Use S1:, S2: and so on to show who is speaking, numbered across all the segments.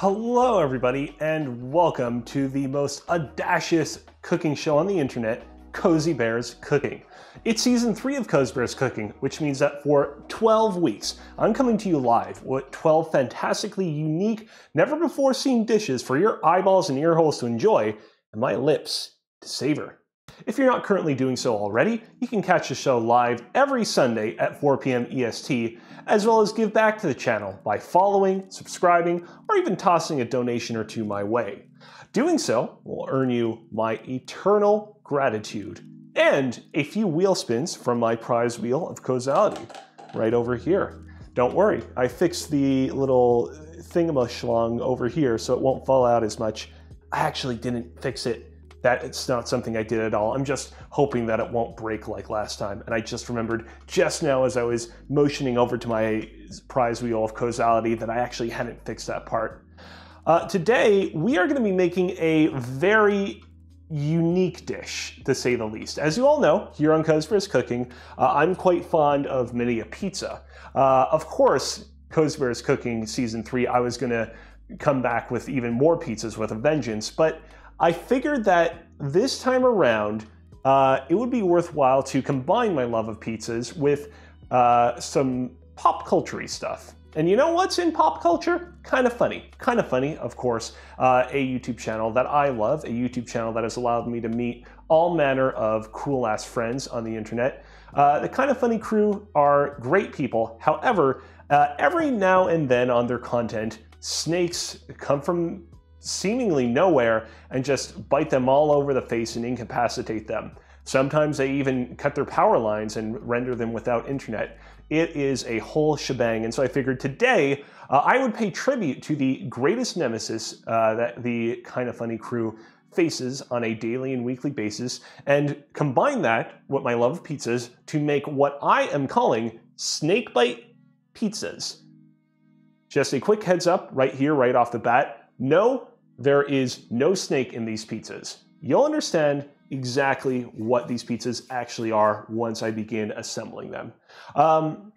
S1: Hello, everybody, and welcome to the most audacious cooking show on the internet, Kozibear's Cooking. It's season three of Kozibear's Cooking, which means that for 12 weeks, I'm coming to you live with 12 fantastically unique, never before seen dishes for your eyeballs and ear holes to enjoy, and my lips to savor. If you're not currently doing so already, you can catch the show live every Sunday at 4 p.m. EST, as well as give back to the channel by following, subscribing, or even tossing a donation or two my way. Doing so will earn you my eternal gratitude and a few wheel spins from my prize wheel of causality right over here. Don't worry, I fixed the little uh, thingamashlong over here so it won't fall out as much. I actually didn't fix it that it's not something I did at all. I'm just hoping that it won't break like last time. And I just remembered just now as I was motioning over to my prize wheel of causality that I actually hadn't fixed that part. Uh, today, we are gonna be making a very unique dish, to say the least. As you all know, here on Kozibear's Cooking, uh, I'm quite fond of many a pizza. Uh, of course, Kozibear's Cooking Season 3, I was gonna come back with even more pizzas with a vengeance, but I figured that this time around, uh, it would be worthwhile to combine my love of pizzas with uh, some pop culture stuff. And you know what's in pop culture? Kinda Funny. Kind of funny, of course, uh, a YouTube channel that I love, a YouTube channel that has allowed me to meet all manner of cool ass friends on the internet. Uh, the Kinda Funny crew are great people. However, uh, every now and then on their content, snakes come from seemingly nowhere and just bite them all over the face and incapacitate them. Sometimes they even cut their power lines and render them without internet. It is a whole shebang. And so I figured today uh, I would pay tribute to the greatest nemesis uh, that the Kinda Funny crew faces on a daily and weekly basis and combine that with my love of pizzas to make what I am calling snakebite pizzas. Just a quick heads up right here, right off the bat. No there is no snake in these pizzas. You'll understand exactly what these pizzas actually are once I begin assembling them. Um,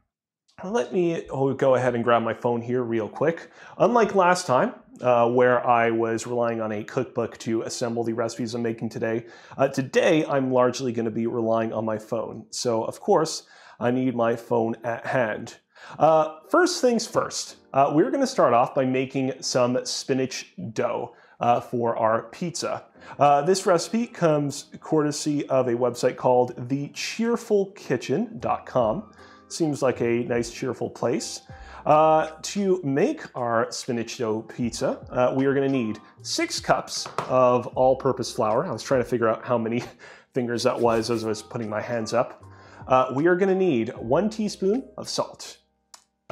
S1: let me oh, go ahead and grab my phone here real quick. Unlike last time, uh, where I was relying on a cookbook to assemble the recipes I'm making today, uh, today I'm largely going to be relying on my phone. So, of course, I need my phone at hand. Uh, first things first, uh, we're going to start off by making some spinach dough uh, for our pizza. Uh, this recipe comes courtesy of a website called thecheerfulkitchen.com. Seems like a nice, cheerful place. Uh, to make our spinach dough pizza, uh, we are going to need six cups of all-purpose flour. I was trying to figure out how many fingers that was as I was putting my hands up. We are going to need one teaspoon of salt,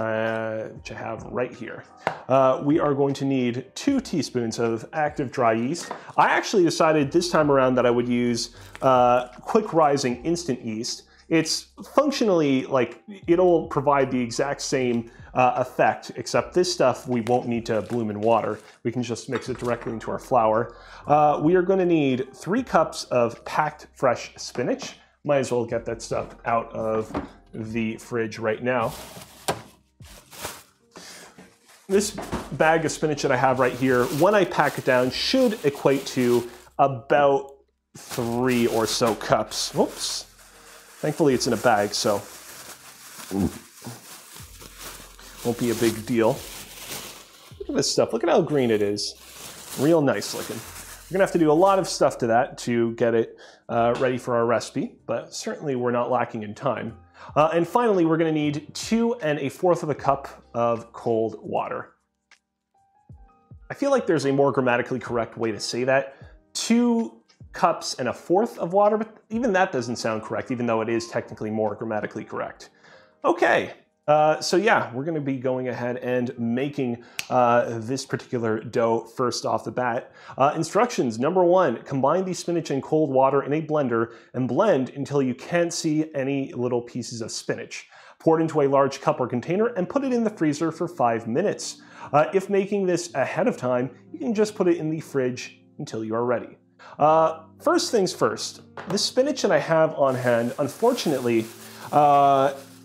S1: uh, which I have right here. Uh, we are going to need two teaspoons of active dry yeast. I actually decided this time around that I would use uh, quick rising instant yeast. It's functionally like it'll provide the exact same uh, effect, except this stuff we won't need to bloom in water. We can just mix it directly into our flour. Uh, we are going to need three cups of packed fresh spinach. Might as well get that stuff out of the fridge right now. This bag of spinach that I have right here, when I pack it down, should equate to about three or so cups. Whoops. Thankfully it's in a bag, so won't be a big deal. Look at this stuff. Look at how green it is. Real nice looking. We're gonna have to do a lot of stuff to that to get it uh, ready for our recipe, but certainly we're not lacking in time. Uh, and finally, we're gonna need two and a fourth of a cup of cold water. I feel like there's a more grammatically correct way to say that. Two cups and a fourth of water, but even that doesn't sound correct, even though it is technically more grammatically correct. Okay, uh, so yeah, we're gonna be going ahead and making uh, this particular dough first off the bat. Uh, instructions, number one, combine the spinach and cold water in a blender and blend until you can't see any little pieces of spinach. Pour it into a large cup or container and put it in the freezer for five minutes. Uh, if making this ahead of time, you can just put it in the fridge until you are ready. Uh, first things first, the spinach that I have on hand, unfortunately,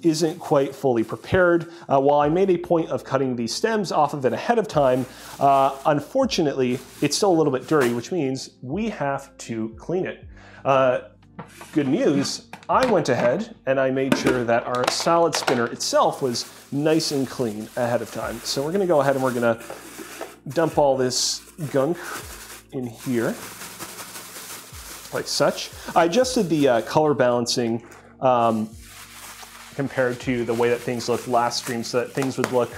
S1: isn't quite fully prepared. Uh, while I made a point of cutting the stems off of it ahead of time, uh, unfortunately, it's still a little bit dirty, which means we have to clean it. Uh, good news, I went ahead and I made sure that our salad spinner itself was nice and clean ahead of time. So we're gonna go ahead and we're gonna dump all this gunk in here, like such. I adjusted the uh, color balancing um, compared to the way that things looked last stream so that things would look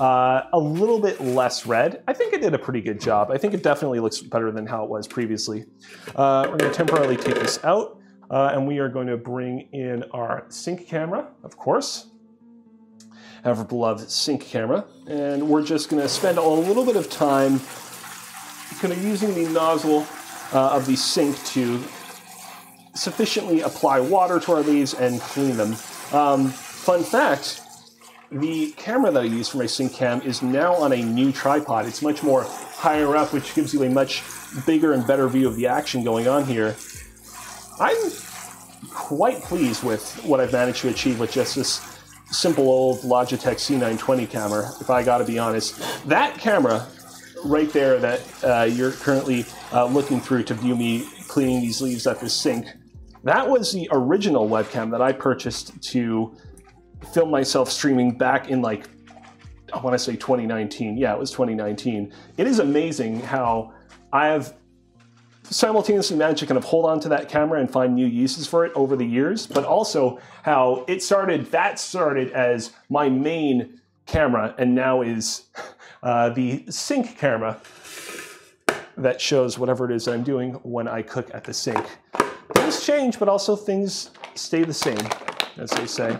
S1: uh, a little bit less red. I think it did a pretty good job. I think it definitely looks better than how it was previously. Uh, we're to temporarily take this out, uh, and we are going to bring in our sink camera, of course. Our beloved sink camera. And we're just going to spend a little bit of time kind of using the nozzle uh, of the sink to sufficiently apply water to our leaves and clean them. Um, fun fact, the camera that I use for my sink cam is now on a new tripod. It's much more higher up, which gives you a much bigger and better view of the action going on here. I'm quite pleased with what I've managed to achieve with just this simple old Logitech C920 camera, if I gotta be honest. That camera right there that uh, you're currently uh, looking through to view me cleaning these leaves at the sink, that was the original webcam that I purchased to film myself streaming back in like, I want to say 2019. Yeah, it was 2019. It is amazing how I have simultaneously managed to kind of hold on to that camera and find new uses for it over the years, but also how it started, that started as my main camera and now is uh, the sink camera that shows whatever it is I'm doing when I cook at the sink. Things change, but also things stay the same, as they say.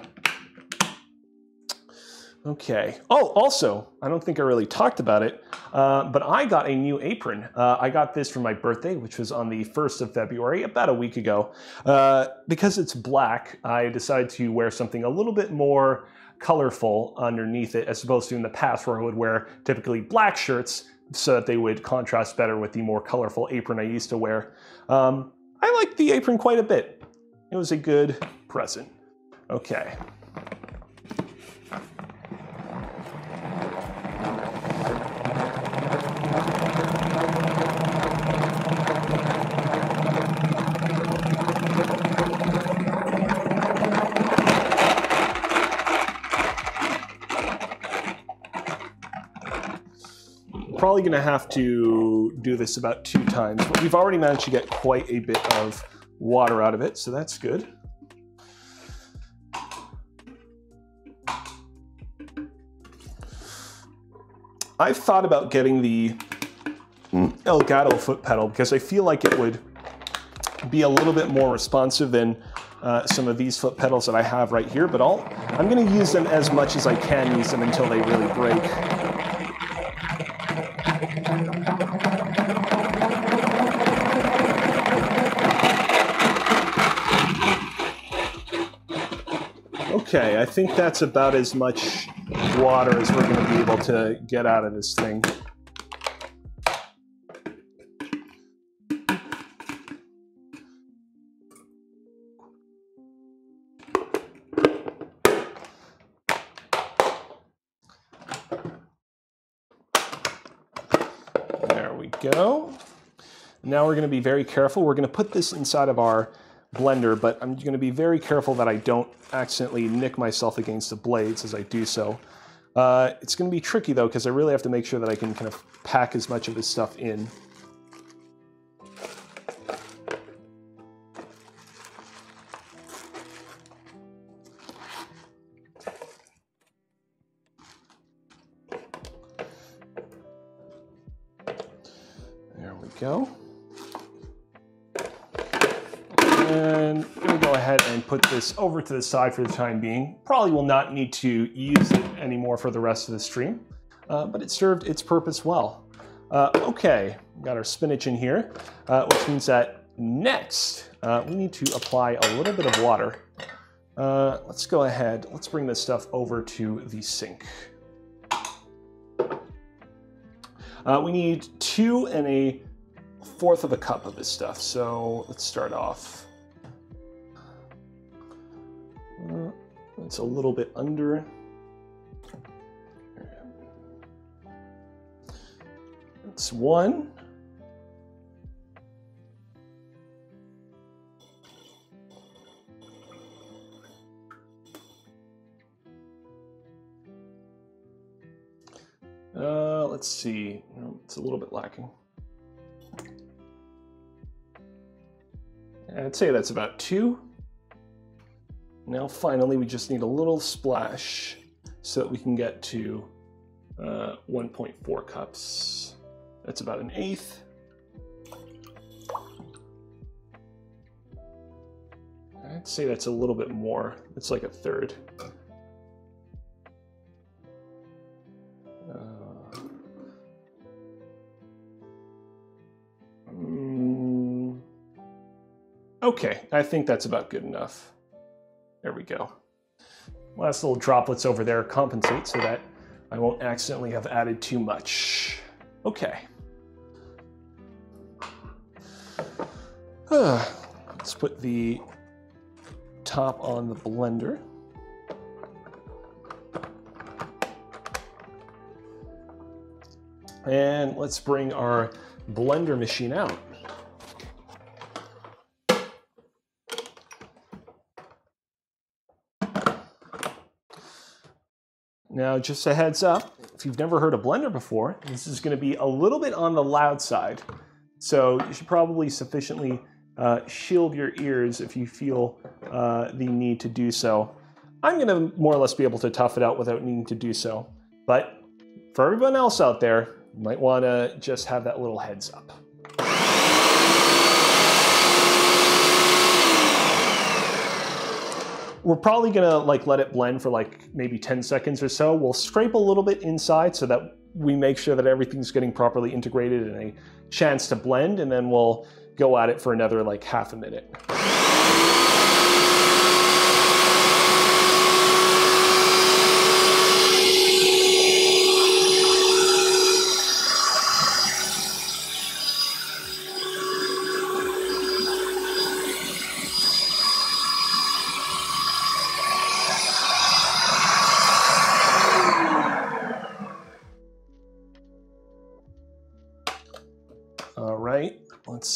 S1: Okay. Oh, also, I don't think I really talked about it, uh, but I got a new apron. Uh, I got this for my birthday, which was on the 1st of February, about a week ago. Uh, because it's black, I decided to wear something a little bit more colorful underneath it, as opposed to in the past where I would wear typically black shirts so that they would contrast better with the more colorful apron I used to wear. Um, I liked the apron quite a bit. It was a good present. Okay. Probably going to have to do this about two times, but we've already managed to get quite a bit of water out of it, so that's good. I've thought about getting the Elgato foot pedal because I feel like it would be a little bit more responsive than uh, some of these foot pedals that I have right here, but I'll, I'm to use them as much as I can use them until they really break. Okay, I think that's about as much water as we're going to be able to get out of this thing. There we go. Now we're going to be very careful. We're going to put this inside of our blender, but I'm going to be very careful that I don't accidentally nick myself against the blades as I do so. Uh, it's going to be tricky though, because I really have to make sure that I can kind of pack as much of this stuff in. Put this over to the side for the time being. Probably will not need to use it anymore for the rest of the stream, uh, but it served its purpose well. Uh, okay, got our spinach in here, uh, which means that next uh, we need to apply a little bit of water. Uh, let's go ahead, let's bring this stuff over to the sink. Uh, we need two and a fourth of a cup of this stuff. So let's start off It's a little bit under. It's one. Uh, let's see. it's a little bit lacking. I'd say that's about two. Now finally we just need a little splash so that we can get to uh, 1.4 cups. That's about an eighth. I'd say that's a little bit more. It's like a third. Uh, mm, okay, I think that's about good enough. There we go. Last little droplets over there compensate so that I won't accidentally have added too much. Okay. Let's put the top on the blender. And let's bring our blender machine out. Now, just a heads up, if you've never heard a blender before, this is gonna be a little bit on the loud side. So you should probably sufficiently uh, shield your ears if you feel uh, the need to do so. I'm gonna more or less be able to tough it out without needing to do so. But for everyone else out there, you might wanna just have that little heads up. We're probably gonna like let it blend for like maybe 10 seconds or so. We'll scrape a little bit inside so that we make sure that everything's getting properly integrated and a chance to blend, and then we'll go at it for another like half a minute.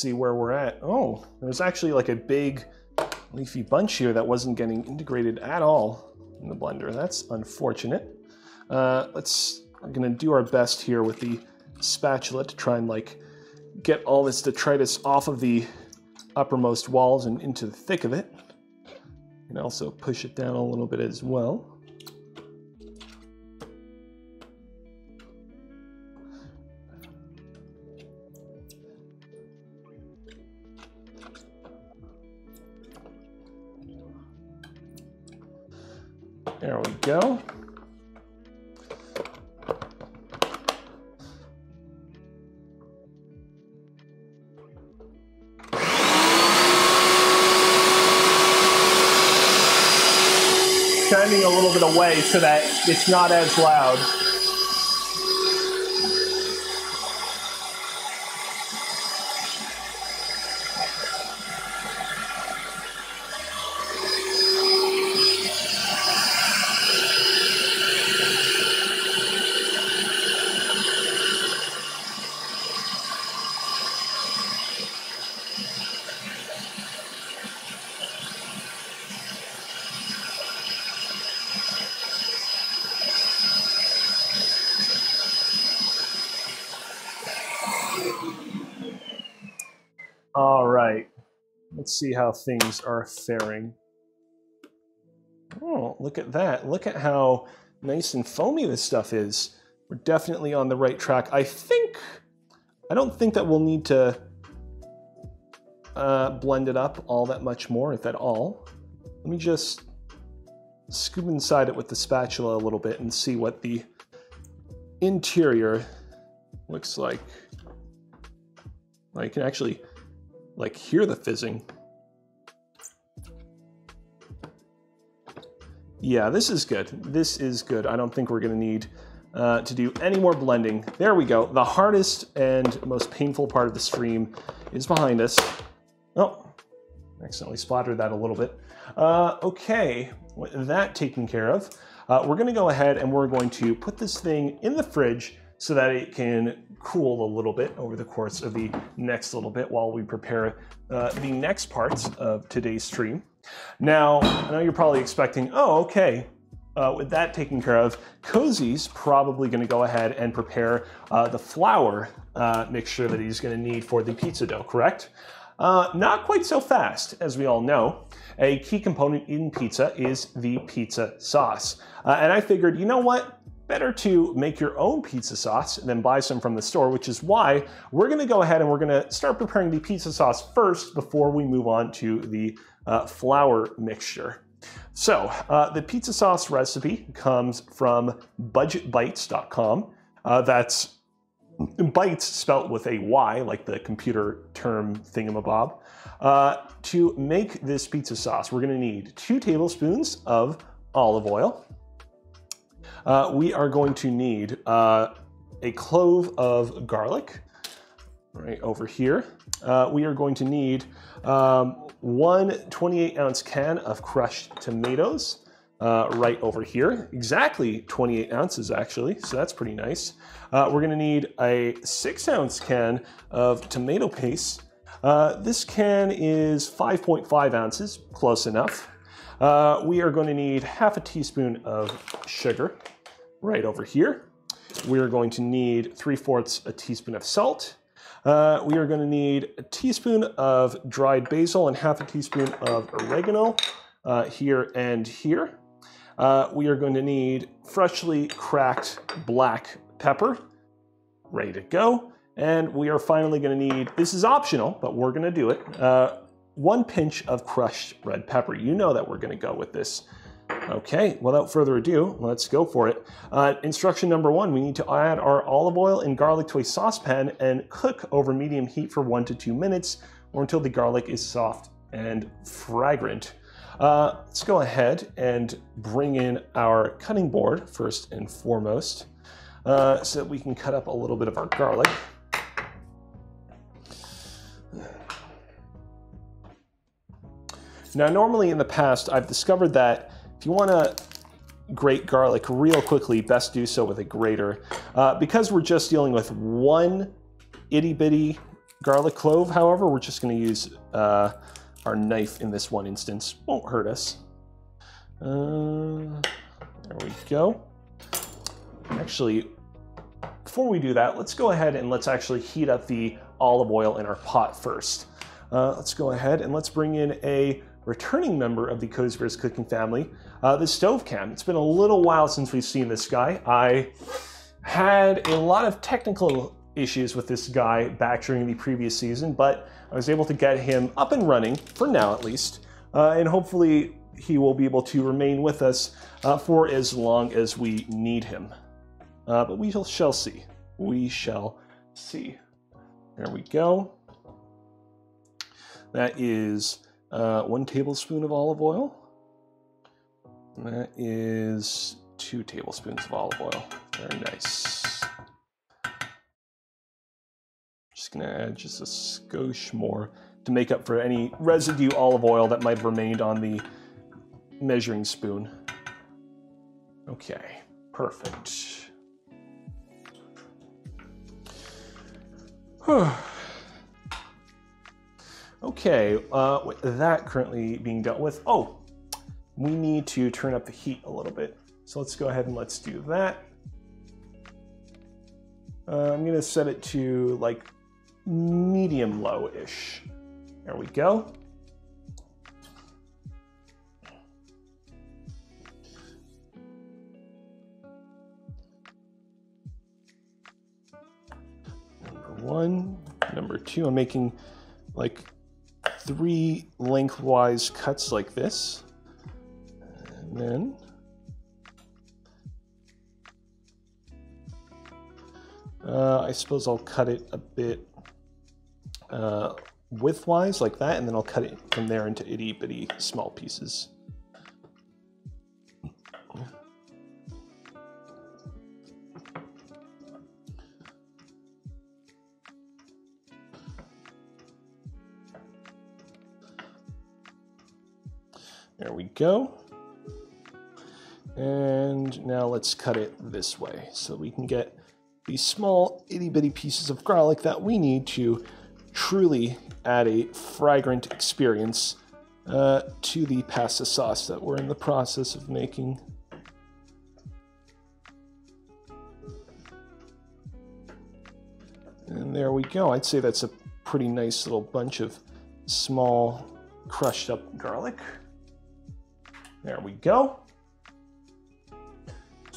S1: See where we're at. Oh, there's actually like a big leafy bunch here that wasn't getting integrated at all in the blender. That's unfortunate. Uh, let's, we're gonna do our best here with the spatula to try and like get all this detritus off of the uppermost walls and into the thick of it. And also push it down a little bit as well. Go. Shining a little bit away so that it's not as loud. All right, let's see how things are faring. Oh, look at that. Look at how nice and foamy this stuff is. We're definitely on the right track. I think, I don't think that we'll need to uh, blend it up all that much more, if at all. Let me just scoop inside it with the spatula a little bit and see what the interior looks like. I can actually like hear the fizzing. Yeah, this is good. This is good. I don't think we're gonna need uh, to do any more blending. There we go. The hardest and most painful part of the stream is behind us. Oh, accidentally splattered that a little bit. Uh, okay, with that taken care of, uh, we're gonna go ahead and we're going to put this thing in the fridge so that it can cool a little bit over the course of the next little bit while we prepare uh, the next parts of today's stream. Now, I know you're probably expecting, oh, okay, uh, with that taken care of, Cozy's probably going to go ahead and prepare uh, the flour uh, mixture that he's going to need for the pizza dough, correct? Uh, not quite so fast, as we all know. A key component in pizza is the pizza sauce. Uh, and I figured, you know what? Better to make your own pizza sauce than buy some from the store, which is why we're gonna go ahead and we're gonna start preparing the pizza sauce first before we move on to the uh, flour mixture. So uh, the pizza sauce recipe comes from budgetbites.com. Uh, that's bites spelt with a Y, like the computer term thingamabob. Uh, to make this pizza sauce, we're gonna need two tablespoons of olive oil. Uh, we are going to need uh, a clove of garlic right over here. Uh, we are going to need um, one 28 ounce can of crushed tomatoes uh, right over here. Exactly 28 ounces actually, so that's pretty nice. Uh, we're gonna need a six ounce can of tomato paste. Uh, this can is 5.5 ounces, close enough. Uh, we are going to need half a teaspoon of sugar right over here. We are going to need 3 fourths a teaspoon of salt. Uh, we are going to need a teaspoon of dried basil and half a teaspoon of oregano uh, here and here. Uh, we are going to need freshly cracked black pepper, ready to go. And we are finally going to need, this is optional, but we're going to do it, uh, one pinch of crushed red pepper. You know that we're going to go with this. Okay, without further ado, let's go for it. Uh, instruction number one, we need to add our olive oil and garlic to a saucepan and cook over medium heat for one to two minutes or until the garlic is soft and fragrant. Uh, let's go ahead and bring in our cutting board first and foremost uh, so that we can cut up a little bit of our garlic. Now, normally in the past, I've discovered that if you want to grate garlic real quickly, best do so with a grater. Uh, because we're just dealing with one itty bitty garlic clove, however, we're just going to use uh, our knife in this one instance. Won't hurt us. Uh, there we go. Actually, before we do that, let's go ahead and let's actually heat up the olive oil in our pot first. Uh, let's go ahead and let's bring in a returning member of the Kozibear's cooking family, uh, the stove cam. It's been a little while since we've seen this guy. I had a lot of technical issues with this guy back during the previous season, but I was able to get him up and running, for now at least, uh, and hopefully he will be able to remain with us uh, for as long as we need him. Uh, but we shall see. We shall see. There we go. That is uh, one tablespoon of olive oil. That is two tablespoons of olive oil. Very nice. Just gonna add just a skosh more to make up for any residue olive oil that might have remained on the measuring spoon. Okay, perfect. Okay, uh, that currently being dealt with, oh, we need to turn up the heat a little bit. So let's go ahead and let's do that. Uh, I'm gonna set it to like medium low-ish. There we go. Number one, number two, I'm making like three lengthwise cuts like this. Then uh, I suppose I'll cut it a bit uh, widthwise like that, and then I'll cut it from there into itty bitty small pieces. There we go. And now let's cut it this way so we can get these small itty bitty pieces of garlic that we need to truly add a fragrant experience uh, to the pasta sauce that we're in the process of making. And there we go. I'd say that's a pretty nice little bunch of small crushed up garlic. There we go.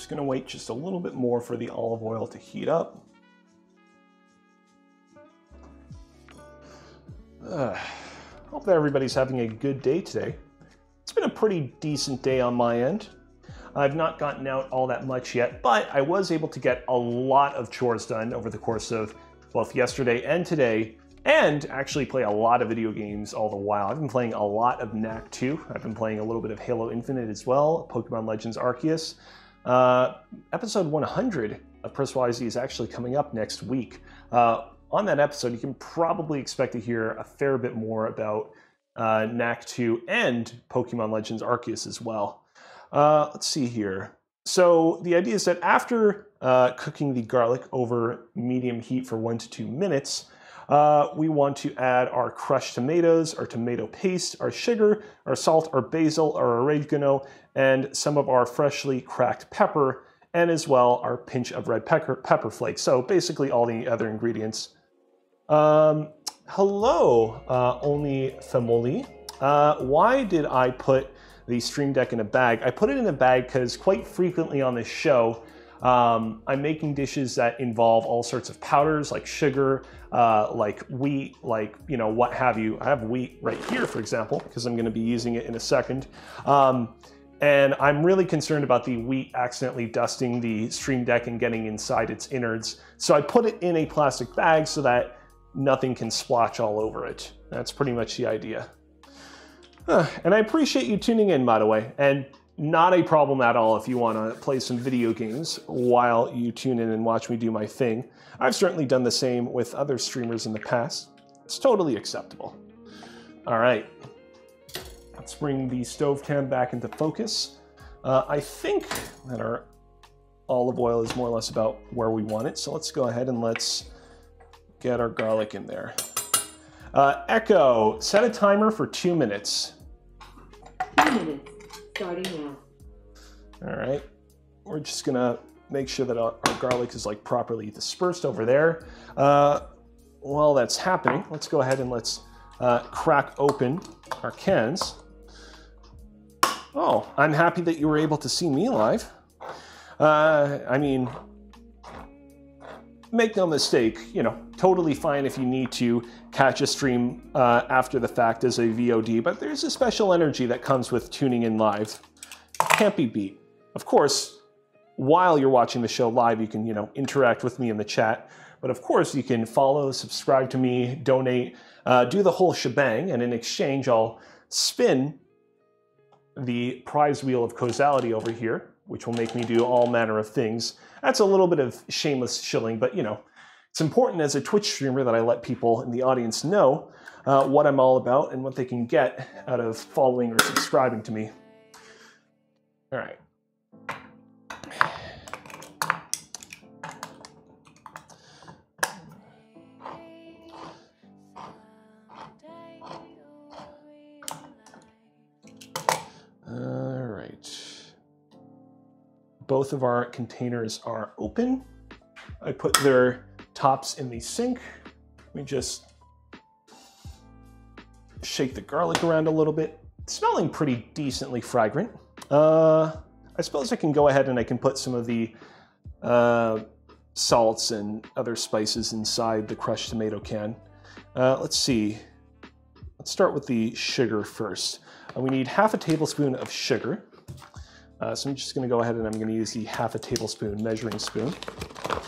S1: Just gonna wait just a little bit more for the olive oil to heat up. Uh, hope that everybody's having a good day today. It's been a pretty decent day on my end. I've not gotten out all that much yet, but I was able to get a lot of chores done over the course of both yesterday and today, and actually play a lot of video games all the while. I've been playing a lot of Knack 2. I've been playing a little bit of Halo Infinite as well, Pokemon Legends Arceus. Uh, episode 100 of Press is actually coming up next week. Uh, on that episode, you can probably expect to hear a fair bit more about uh, Knack 2 and Pokemon Legends Arceus as well. Uh, let's see here. So the idea is that after uh, cooking the garlic over medium heat for one to two minutes, uh, we want to add our crushed tomatoes, our tomato paste, our sugar, our salt, our basil, our oregano, and some of our freshly cracked pepper, and as well our pinch of red pepper, pepper flakes. So basically all the other ingredients. Um, hello, uh, Only Famoli. Uh, why did I put the Stream Deck in a bag? I put it in a bag because quite frequently on this show, um, I'm making dishes that involve all sorts of powders like sugar, uh, like wheat, like, you know, what have you. I have wheat right here, for example, because I'm going to be using it in a second. Um, and I'm really concerned about the wheat accidentally dusting the Stream Deck and getting inside its innards. So I put it in a plastic bag so that nothing can splotch all over it. That's pretty much the idea. Uh, and I appreciate you tuning in, by the way. And not a problem at all if you want to play some video games while you tune in and watch me do my thing. I've certainly done the same with other streamers in the past. It's totally acceptable. All right, let's bring the stove cam back into focus. Uh, I think that our olive oil is more or less about where we want it, so let's go ahead and let's get our garlic in there. Uh, Echo, set a timer for two minutes.
S2: Two minutes starting now.
S1: All right, we're just gonna make sure that our, our garlic is like properly dispersed over there. Uh, while that's happening, let's go ahead and let's uh, crack open our cans. Oh, I'm happy that you were able to see me live. Uh, I mean, make no mistake, you know, totally fine if you need to catch a stream uh, after the fact as a VOD, but there's a special energy that comes with tuning in live. Can't be beat. Of course, while you're watching the show live, you can, you know, interact with me in the chat. But of course, you can follow, subscribe to me, donate, uh, do the whole shebang, and in exchange, I'll spin the prize wheel of causality over here, which will make me do all manner of things. That's a little bit of shameless shilling, but you know, it's important as a Twitch streamer that I let people in the audience know uh, what I'm all about and what they can get out of following or subscribing to me. All right. Both of our containers are open. I put their tops in the sink. We just shake the garlic around a little bit. It's smelling pretty decently fragrant. Uh, I suppose I can go ahead and I can put some of the uh, salts and other spices inside the crushed tomato can. Uh, let's see. Let's start with the sugar first. Uh, we need half a tablespoon of sugar. Uh, so I'm just going to go ahead and I'm going to use the half a tablespoon measuring spoon.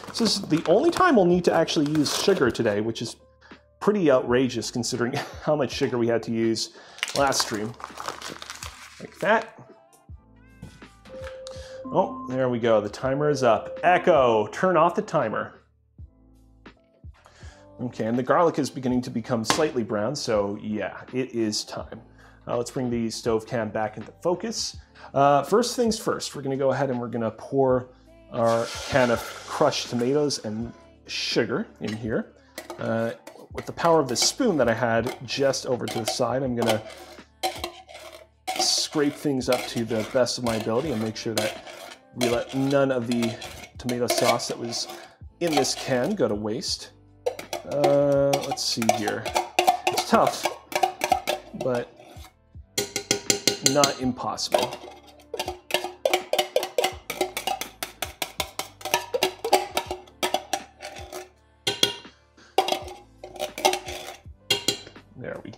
S1: This is the only time we'll need to actually use sugar today, which is pretty outrageous considering how much sugar we had to use last stream. Like that. Oh, there we go. The timer is up. Echo, turn off the timer. Okay, and the garlic is beginning to become slightly brown, so yeah, it is time. Uh, let's bring the stove cam back into focus. Uh, first things first, we're gonna go ahead and we're gonna pour our can of crushed tomatoes and sugar in here. Uh, with the power of the spoon that I had just over to the side, I'm gonna scrape things up to the best of my ability and make sure that we let none of the tomato sauce that was in this can go to waste. Uh, let's see here. It's tough, but not impossible.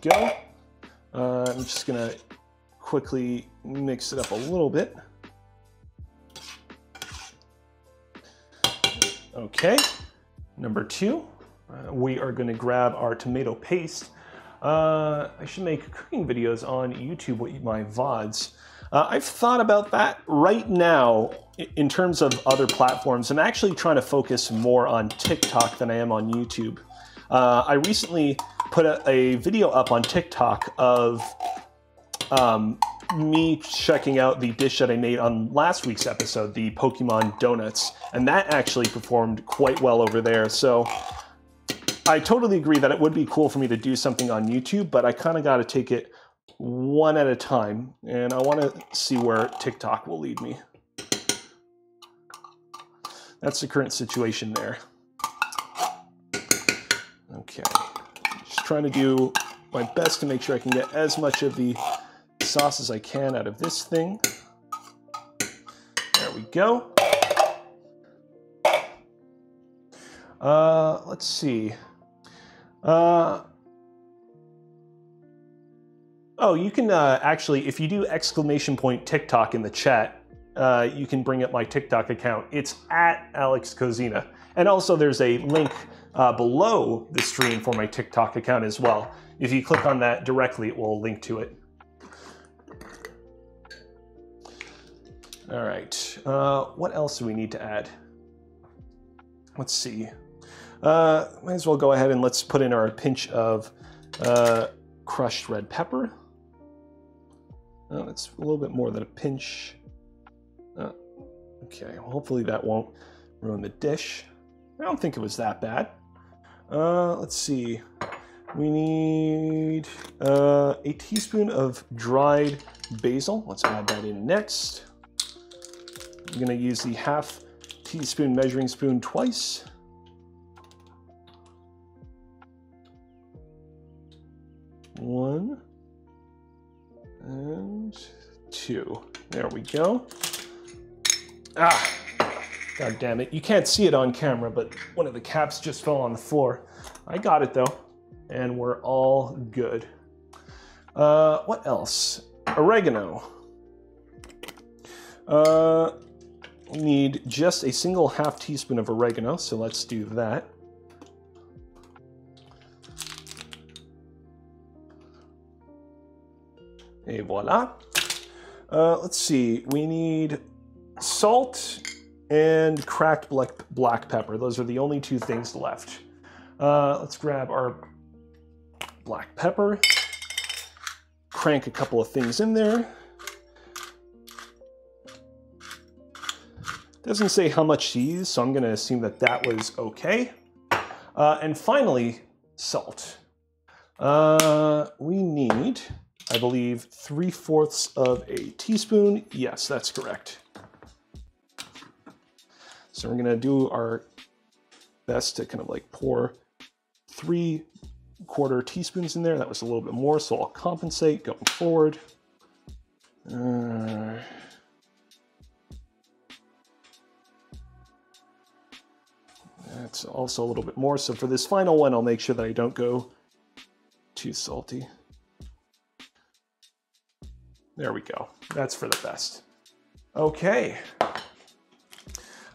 S1: Go. Uh, I'm just gonna quickly mix it up a little bit. Okay, number two, uh, we are gonna grab our tomato paste. Uh, I should make cooking videos on YouTube with my VODs. Uh, I've thought about that right now in terms of other platforms. I'm actually trying to focus more on TikTok than I am on YouTube. Uh, I recently put a, a, video up on TikTok of um, me checking out the dish that I made on last week's episode, the Pokemon Donuts, and that actually performed quite well over there. So I totally agree that it would be cool for me to do something on YouTube, but I kind of got to take it one at a time, and I want to see where TikTok will lead me. That's the current situation there. Okay, just trying to do my best to make sure I can get as much of the sauce as I can out of this thing. There we go. Uh, let's see. Uh, oh, you can uh, actually, if you do exclamation point TikTok in the chat, uh, you can bring up my TikTok account. It's at Alex Kozina. And also there's a link uh, below the stream for my TikTok account as well. If you click on that directly, it will link to it. All right, uh, what else do we need to add? Let's see. Uh, might as well go ahead and let's put in our pinch of uh, crushed red pepper. Oh, that's a little bit more than a pinch. Oh, okay, well, hopefully that won't ruin the dish. I don't think it was that bad. Uh, let's see. We need uh, a teaspoon of dried basil. Let's add that in next. I'm gonna use the half teaspoon measuring spoon twice. One and two. There we go. Ah, god damn it. You can't see it on camera, but one of the caps just fell on the floor. I got it though, and we're all good. Uh, what else? Oregano. Uh, need just a single half teaspoon of oregano, so let's do that. Et voila. Uh, let's see, we need salt and cracked black, black pepper. Those are the only two things left. Uh, let's grab our black pepper, crank a couple of things in there. Doesn't say how much use, so I'm gonna assume that that was okay. Uh, and finally, salt. Uh, we need I believe, three fourths of a teaspoon. Yes, that's correct. So we're gonna do our best to kind of like pour three quarter teaspoons in there. That was a little bit more, so I'll compensate going forward. Uh, that's also a little bit more. So for this final one, I'll make sure that I don't go too salty. There we go. That's for the best. Okay.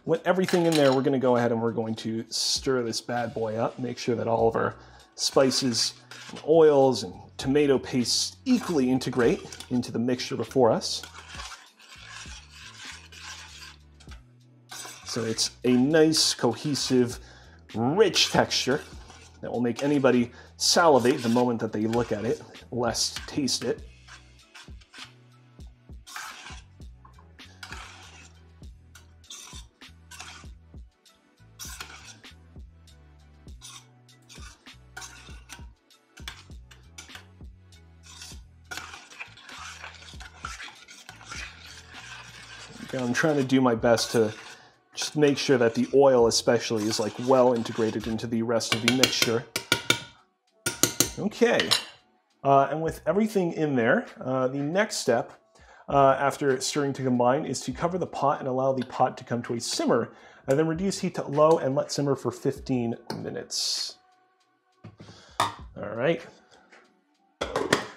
S1: With everything in there, we're gonna go ahead and we're going to stir this bad boy up, make sure that all of our spices and oils and tomato paste equally integrate into the mixture before us. So it's a nice, cohesive, rich texture that will make anybody salivate the moment that they look at it, less taste it. Trying to do my best to just make sure that the oil especially is like well integrated into the rest of the mixture. Okay, uh, and with everything in there, uh, the next step uh, after stirring to combine is to cover the pot and allow the pot to come to a simmer, and then reduce heat to low and let simmer for 15 minutes. All right.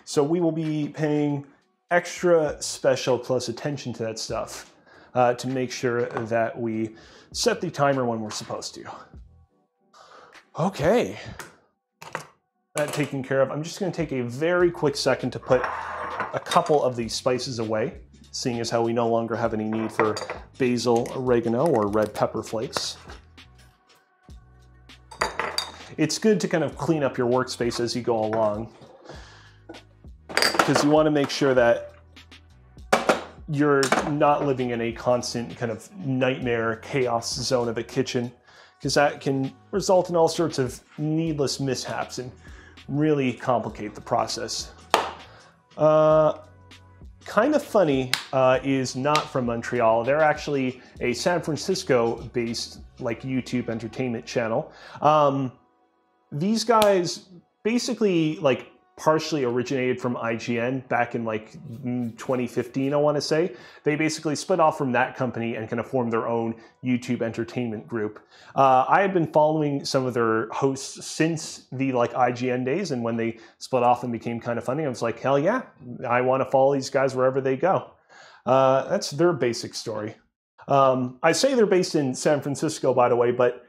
S1: So we will be paying extra special close attention to that stuff uh, to make sure that we set the timer when we're supposed to. Okay, that taken care of. I'm just gonna take a very quick second to put a couple of these spices away, seeing as how we no longer have any need for basil, oregano, or red pepper flakes. It's good to kind of clean up your workspace as you go along because you want to make sure that you're not living in a constant kind of nightmare chaos zone of a kitchen because that can result in all sorts of needless mishaps and really complicate the process. Uh, Kinda Funny uh, is not from Montreal. They're actually a San Francisco-based like YouTube entertainment channel. Um, these guys basically like partially originated from IGN back in like 2015, I want to say. They basically split off from that company and kind of formed their own YouTube entertainment group. Uh, I had been following some of their hosts since the like IGN days, and when they split off and became Kinda Funny, I was like, hell yeah, I want to follow these guys wherever they go. Uh, that's their basic story. Um, I say they're based in San Francisco, by the way, but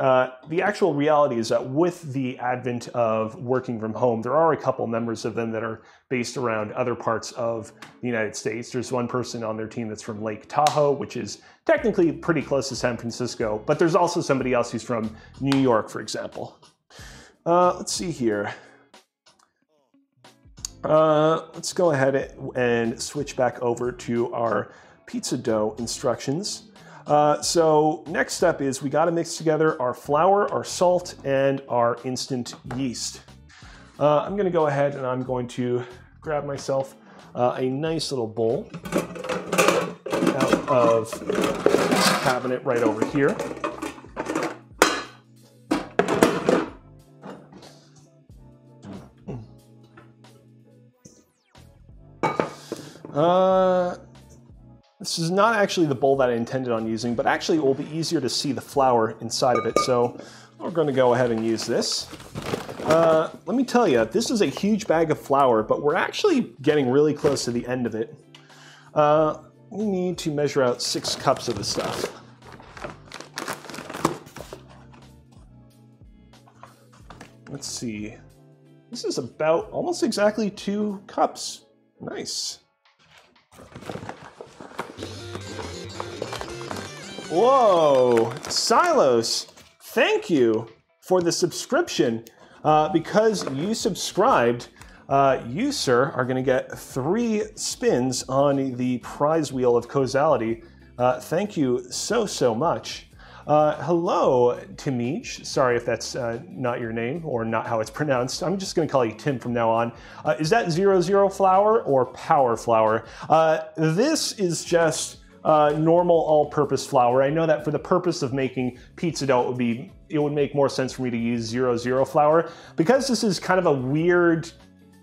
S1: uh, the actual reality is that with the advent of working from home, there are a couple members of them that are based around other parts of the United States. There's one person on their team that's from Lake Tahoe, which is technically pretty close to San Francisco, but there's also somebody else who's from New York, for example. Uh, let's see here. Uh, let's go ahead and switch back over to our pizza dough instructions. Uh, so next step is we got to mix together our flour, our salt, and our instant yeast. Uh, I'm going to go ahead and I'm going to grab myself uh, a nice little bowl out of this cabinet right over here. Uh, this is not actually the bowl that I intended on using, but actually it will be easier to see the flour inside of it. So we're going to go ahead and use this. Uh, let me tell you, this is a huge bag of flour, but we're actually getting really close to the end of it. Uh, we need to measure out six cups of the stuff. Let's see. This is about almost exactly two cups. Nice. Whoa, Silas, thank you for the subscription. Uh, because you subscribed, uh, you, sir, are going to get three spins on the prize wheel of causality. Uh, thank you so, so much. Uh, hello, Timij. Sorry if that's uh, not your name or not how it's pronounced. I'm just going to call you Tim from now on. Uh, is that zero zero flour or power flour? this is just uh, normal all-purpose flour. I know that for the purpose of making pizza dough, it would be it would make more sense for me to use zero zero flour. Because this is kind of a weird,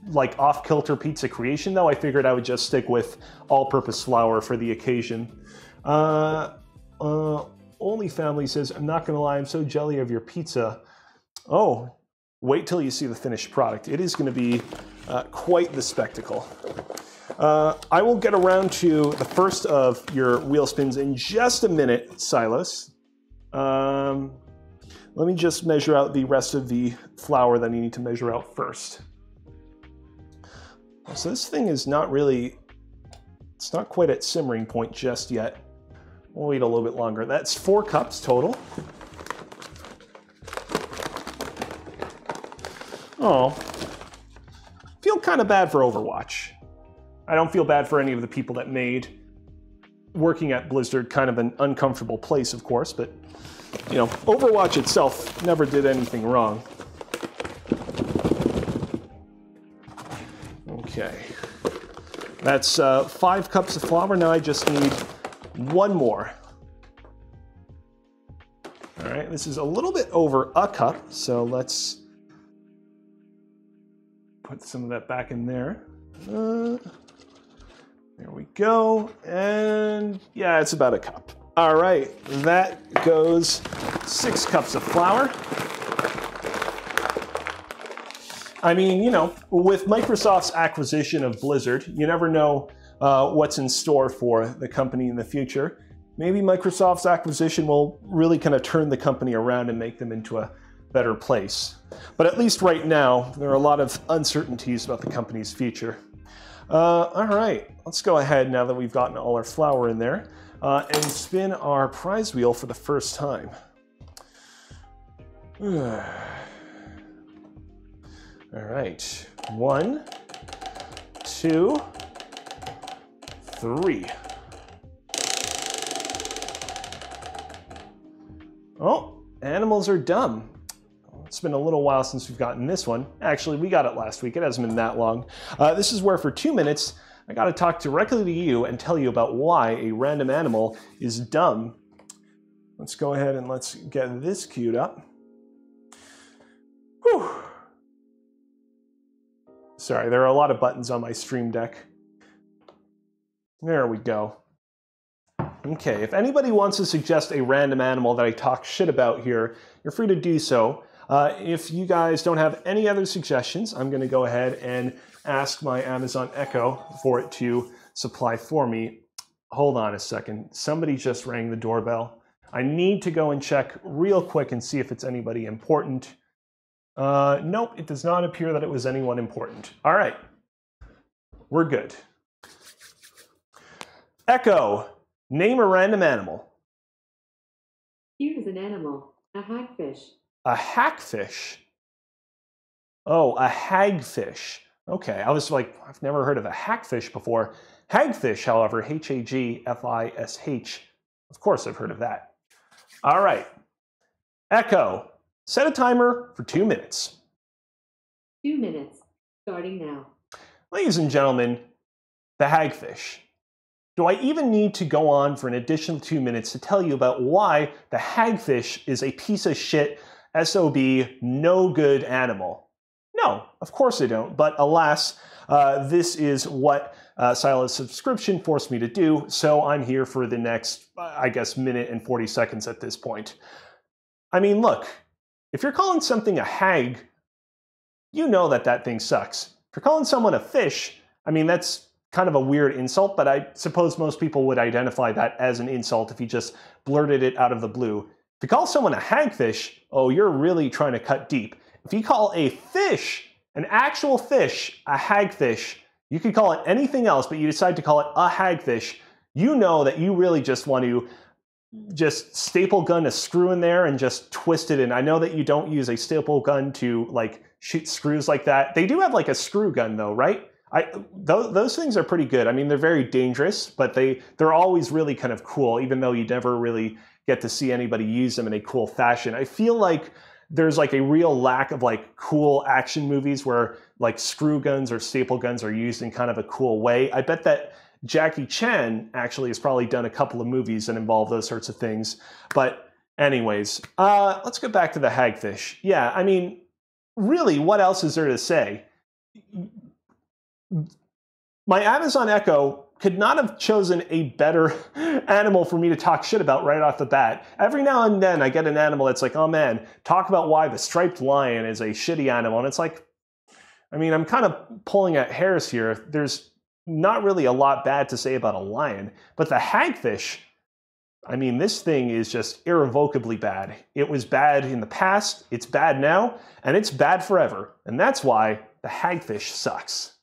S1: like off-kilter pizza creation, though, I figured I would just stick with all-purpose flour for the occasion. Uh, uh, only family says, I'm not gonna lie, I'm so jelly of your pizza. Oh, wait till you see the finished product. It is gonna be uh, quite the spectacle. Uh, I will get around to the first of your wheel spins in just a minute, Silas. Um, let me just measure out the rest of the flour that I need to measure out first. So this thing is not really, it's not quite at simmering point just yet. We'll wait a little bit longer. That's four cups total. Oh, feel kind of bad for Overwatch. I don't feel bad for any of the people that made working at Blizzard kind of an uncomfortable place, of course, but you know, Overwatch itself never did anything wrong. Okay. That's uh, five cups of flour. Now I just need one more. All right, this is a little bit over a cup, so let's put some of that back in there. Uh, there we go. And yeah, it's about a cup. All right, that goes six cups of flour. I mean, you know, with Microsoft's acquisition of Blizzard, you never know uh, what's in store for the company in the future. Maybe Microsoft's acquisition will really kind of turn the company around and make them into a better place. But at least right now, there are a lot of uncertainties about the company's future. Uh, all right, let's go ahead now that we've gotten all our flour in there uh, and spin our prize wheel for the first time. all right, one, two, three. Oh, animals are dumb. It's been a little while since we've gotten this one. Actually, we got it last week. It hasn't been that long. Uh, this is where for two minutes, I got to talk directly to you and tell you about why a random animal is dumb. Let's go ahead and let's get this queued up. Whew. Sorry, there are a lot of buttons on my Stream Deck. There we go. Okay, if anybody wants to suggest a random animal that I talk shit about here, you're free to do so. Uh, if you guys don't have any other suggestions, I'm going to go ahead and ask my Amazon Echo for it to supply for me. Hold on a second. Somebody just rang the doorbell. I need to go and check real quick and see if it's anybody important. Uh, nope, it does not appear that it was anyone important. All right, we're good. Echo, name a random animal.
S2: Here is an animal, a hagfish.
S1: A hagfish? Oh, a hagfish. Okay, I was like, I've never heard of a hackfish before. Hagfish, however, H A G F I S H. Of course, I've heard of that. All right. Echo, set a timer for two minutes.
S2: Two minutes, starting now.
S1: Ladies and gentlemen, the hagfish. Do I even need to go on for an additional two minutes to tell you about why the hagfish is a piece of shit SOB, no good animal? No, of course I don't. But alas, uh, this is what uh, Silas subscription forced me to do, so I'm here for the next, I guess, minute and 40 seconds at this point. I mean, look, if you're calling something a hag, you know that that thing sucks. If you're calling someone a fish, I mean, that's kind of a weird insult, but I suppose most people would identify that as an insult if you just blurted it out of the blue. If you call someone a hagfish, oh, you're really trying to cut deep. If you call a fish, an actual fish, a hagfish, you could call it anything else, but you decide to call it a hagfish, you know that you really just want to just staple gun a screw in there and just twist it in. I know that you don't use a staple gun to like shoot screws like that. They do have like a screw gun though, right? I, those, those things are pretty good. I mean, they're very dangerous, but they they're always really kind of cool, even though you never really get to see anybody use them in a cool fashion. I feel like there's like a real lack of like cool action movies where like screw guns or staple guns are used in kind of a cool way. I bet that Jackie Chan actually has probably done a couple of movies that involve those sorts of things. But anyways, uh, let's go back to the hagfish. Yeah, I mean, really, what else is there to say? My Amazon Echo could not have chosen a better animal for me to talk shit about right off the bat. Every now and then I get an animal that's like, oh man, talk about why the striped lion is a shitty animal. And it's like, I mean, I'm kind of pulling at hairs here. There's not really a lot bad to say about a lion, but the hagfish, I mean, this thing is just irrevocably bad. It was bad in the past, it's bad now, and it's bad forever. And that's why the hagfish sucks.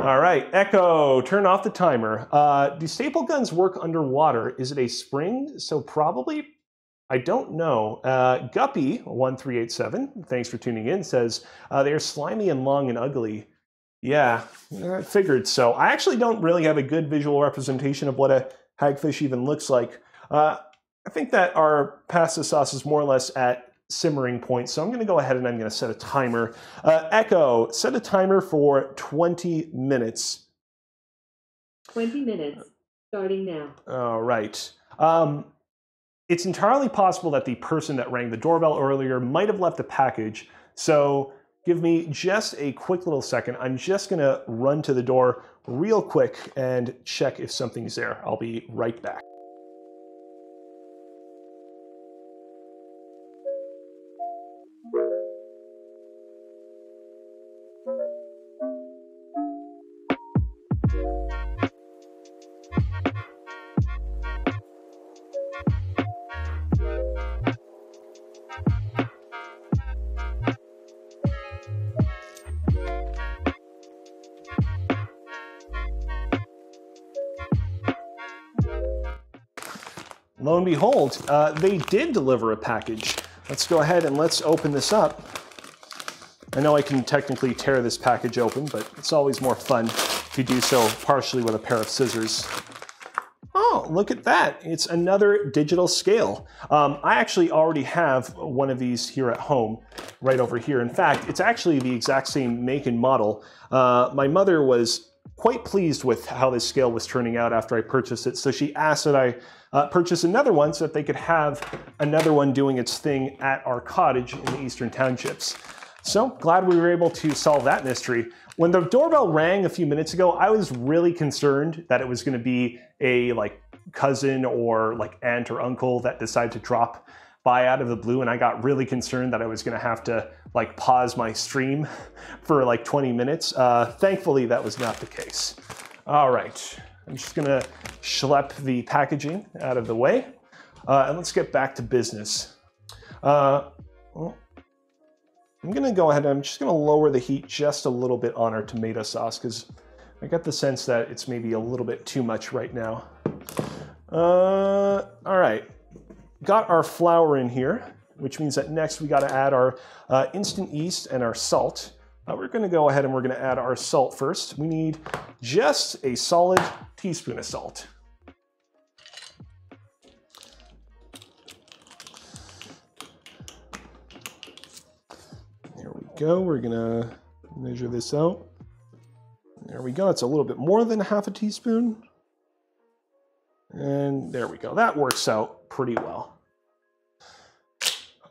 S1: All right, Echo, turn off the timer. Uh, do staple guns work underwater? Is it a spring? So probably. I don't know. Uh, Guppy1387, thanks for tuning in, says uh, they are slimy and long and ugly. Yeah, I figured so. I actually don't really have a good visual representation of what a hagfish even looks like. Uh, I think that our pasta sauce is more or less at simmering point. So I'm going to go ahead and I'm going to set a timer. Uh, Echo, set a timer for 20 minutes.
S2: 20 minutes, Starting now.
S1: All right. Um, it's entirely possible that the person that rang the doorbell earlier might have left a package. So give me just a quick little second. I'm just going to run to the door real quick and check if something's there. I'll be right back. Behold, uh, they did deliver a package. Let's go ahead and let's open this up. I know I can technically tear this package open, but it's always more fun if you do so partially with a pair of scissors. Oh, look at that. It's another digital scale. Um, I actually already have one of these here at home, right over here. In fact, it's actually the exact same make and model. Uh, my mother was quite pleased with how this scale was turning out after I purchased it, so she asked that I uh, purchase another one so that they could have another one doing its thing at our cottage in the Eastern Townships. So glad we were able to solve that mystery. When the doorbell rang a few minutes ago, I was really concerned that it was going to be a like cousin or like aunt or uncle that decided to drop out of the blue and I got really concerned that I was going to have to like pause my stream for like 20 minutes. Uh, thankfully, that was not the case. All right, I'm just going to schlep the packaging out of the way uh, and let's get back to business. Uh, well, I'm gonna go ahead and I'm just gonna lower the heat just a little bit on our tomato sauce because I get the sense that it's maybe a little bit too much right now. Uh, all right, got our flour in here, which means that next we gotta add our uh, instant yeast and our salt. Uh, we're gonna go ahead and we're gonna add our salt first. We need just a solid teaspoon of salt. There we go. We're gonna measure this out. There we go. It's a little bit more than half a teaspoon. And there we go. That works out pretty well.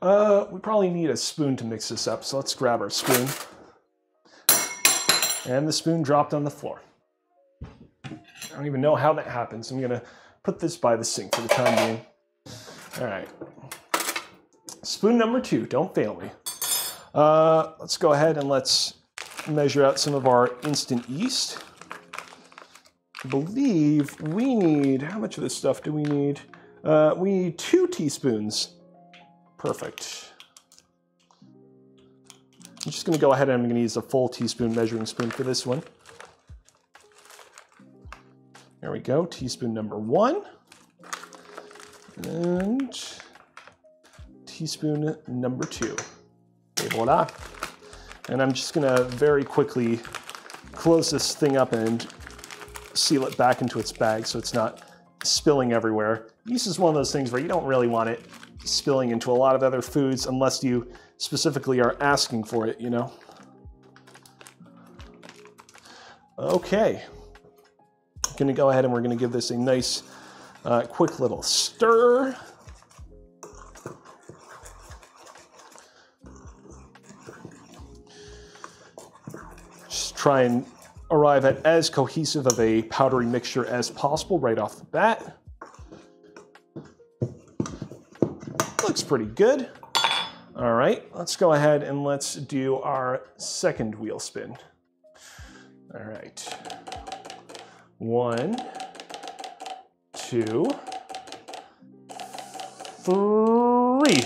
S1: Uh, we probably need a spoon to mix this up, so let's grab our spoon. And the spoon dropped on the floor. I don't even know how that happens. I'm gonna put this by the sink for the time being. All right. Spoon number two, don't fail me. Uh, let's go ahead and let's measure out some of our instant yeast. I believe we need, how much of this stuff do we need? Uh, we need two teaspoons. Perfect. I'm just gonna go ahead and I'm gonna use a full teaspoon measuring spoon for this one. There we go, teaspoon number one. And teaspoon number two. Et voila. And I'm just gonna very quickly close this thing up and seal it back into its bag so it's not spilling everywhere. Yeast is one of those things where you don't really want it spilling into a lot of other foods unless you specifically are asking for it, you know? Okay. I'm Gonna go ahead and we're gonna give this a nice uh, quick little stir. Just try and arrive at as cohesive of a powdery mixture as possible right off the bat. Looks pretty good. All right, let's go ahead and let's do our second wheel spin. All right. One, two, three.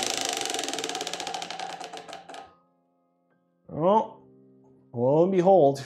S1: Oh, lo and behold,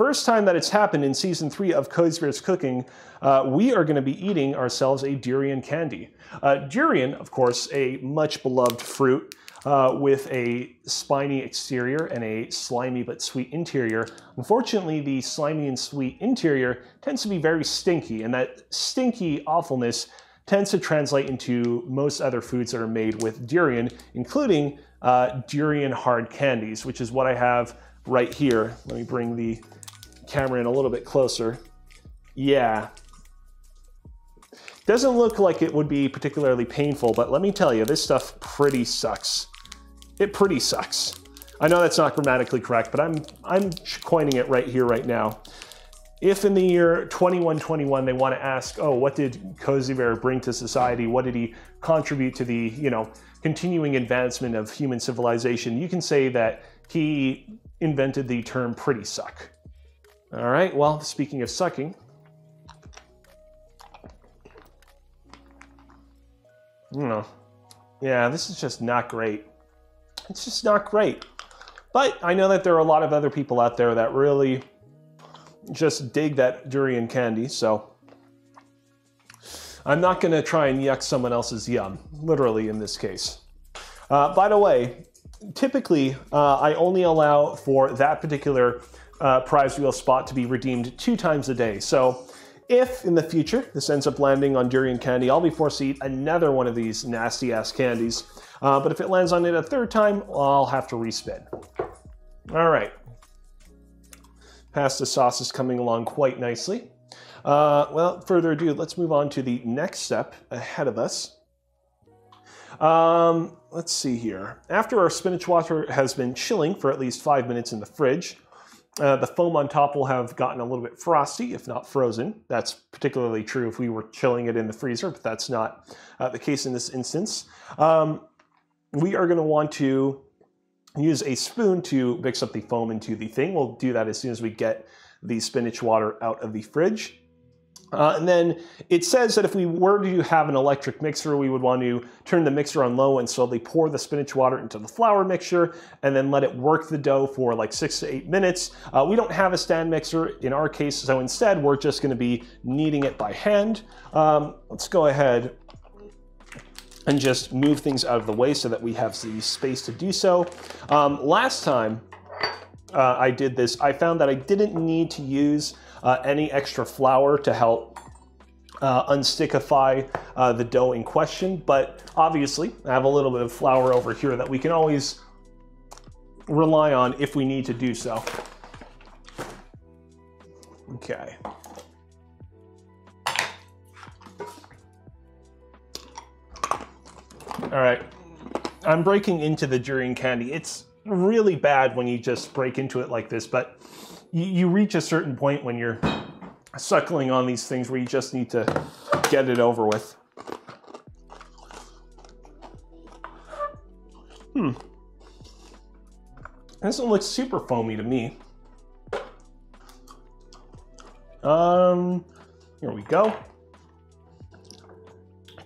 S1: first time that it's happened in season three of Kozibear's Cooking, uh, we are going to be eating ourselves a durian candy. Uh, durian, of course, a much beloved fruit uh, with a spiny exterior and a slimy but sweet interior. Unfortunately, the slimy and sweet interior tends to be very stinky, and that stinky awfulness tends to translate into most other foods that are made with durian, including uh, durian hard candies, which is what I have right here. Let me bring the camera in a little bit closer. Yeah, Doesn't look like it would be particularly painful, but let me tell you, this stuff pretty sucks. It pretty sucks. I know that's not grammatically correct, but I'm, I'm coining it right here, right now. If in the year 2121 they want to ask, oh, what did Kozibear bring to society? What did he contribute to the, you know, continuing advancement of human civilization? You can say that he invented the term pretty suck. All right, well, speaking of sucking, you know, yeah, this is just not great. It's just not great. But I know that there are a lot of other people out there that really just dig that durian candy, so I'm not going to try and yuck someone else's yum, literally in this case. Uh, by the way, typically uh, I only allow for that particular uh, prize wheel spot to be redeemed two times a day. So if in the future this ends up landing on durian candy, I'll be forced to eat another one of these nasty ass candies. Uh, but if it lands on it a third time, I'll have to respin. All right. Pasta sauce is coming along quite nicely. Uh, well, further ado, let's move on to the next step ahead of us. Um, let's see here. After our spinach water has been chilling for at least five minutes in the fridge, uh, the foam on top will have gotten a little bit frosty, if not frozen. That's particularly true if we were chilling it in the freezer, but that's not uh, the case in this instance. Um, we are going to want to use a spoon to mix up the foam into the thing. We'll do that as soon as we get the spinach water out of the fridge. Uh, and then it says that if we were to have an electric mixer, we would want to turn the mixer on low and slowly pour the spinach water into the flour mixture and then let it work the dough for like six to eight minutes. Uh, we don't have a stand mixer in our case, so instead we're just going to be kneading it by hand. Um, let's go ahead and just move things out of the way so that we have the space to do so. Um, last time uh, I did this, I found that I didn't need to use uh, any extra flour to help uh, unstickify uh, the dough in question, but obviously I have a little bit of flour over here that we can always rely on if we need to do so. Okay. All right, I'm breaking into the durian candy. It's really bad when you just break into it like this, but you, you reach a certain point when you're suckling on these things where you just need to get it over with. Hmm. This one looks super foamy to me. Um, here we go.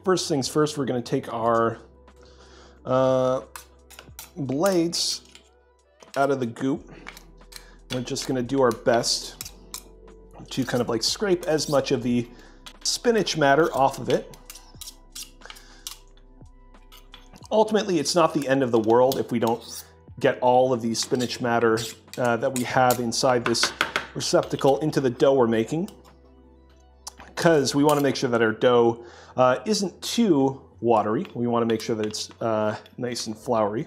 S1: First things first, we're gonna take our uh, blades out of the goop. We're just gonna do our best to kind of like scrape as much of the spinach matter off of it. Ultimately, it's not the end of the world if we don't get all of the spinach matter uh, that we have inside this receptacle into the dough we're making because we want to make sure that our dough uh, isn't too watery. We want to make sure that it's uh, nice and floury.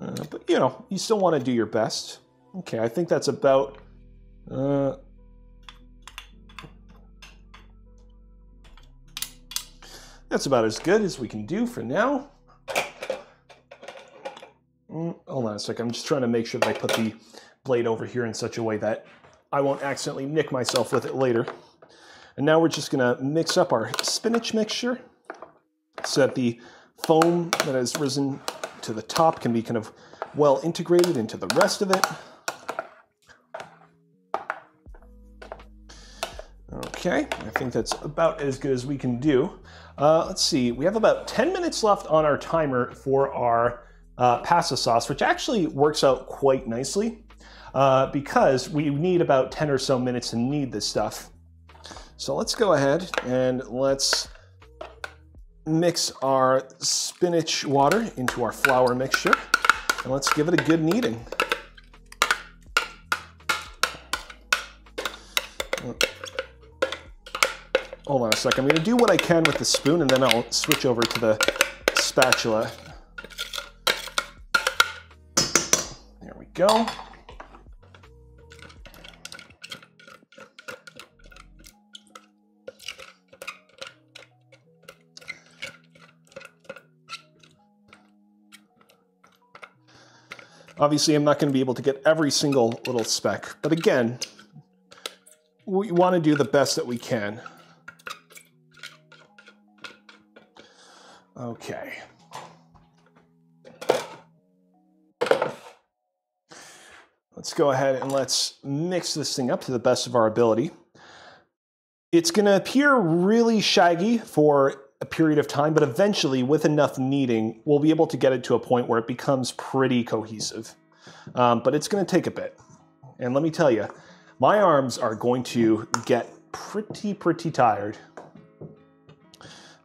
S1: Uh, but, you know, you still want to do your best. Okay, I think that's about... Uh, that's about as good as we can do for now. Mm, hold on a sec. I'm just trying to make sure that I put the blade over here in such a way that I won't accidentally nick myself with it later. And now we're just gonna mix up our spinach mixture so that the foam that has risen to the top can be kind of well integrated into the rest of it. Okay, I think that's about as good as we can do. Uh, let's see, we have about 10 minutes left on our timer for our uh, pasta sauce, which actually works out quite nicely uh, because we need about 10 or so minutes to knead this stuff. So let's go ahead and let's mix our spinach water into our flour mixture. And let's give it a good kneading. Hold on a second. I'm going to do what I can with the spoon, and then I'll switch over to the spatula. There we go. Obviously, I'm not going to be able to get every single little speck, but again, we want to do the best that we can. Okay. Let's go ahead and let's mix this thing up to the best of our ability. It's going to appear really shaggy for a period of time, but eventually, with enough kneading, we'll be able to get it to a point where it becomes pretty cohesive. Um, but it's going to take a bit. And let me tell you, my arms are going to get pretty, pretty tired.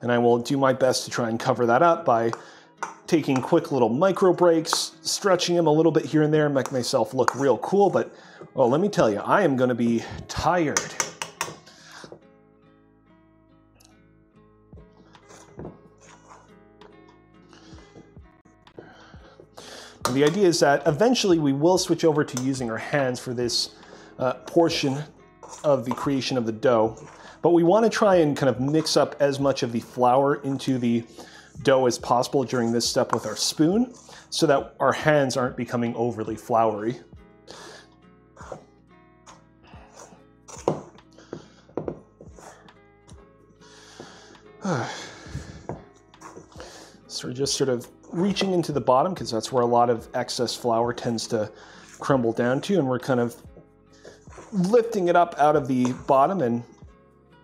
S1: And I will do my best to try and cover that up by taking quick little micro breaks, stretching them a little bit here and there, make myself look real cool. But, well, let me tell you, I am going to be tired. the idea is that eventually we will switch over to using our hands for this uh, portion of the creation of the dough. But we want to try and kind of mix up as much of the flour into the dough as possible during this step with our spoon so that our hands aren't becoming overly floury. so we're just sort of reaching into the bottom because that's where a lot of excess flour tends to crumble down to and we're kind of lifting it up out of the bottom and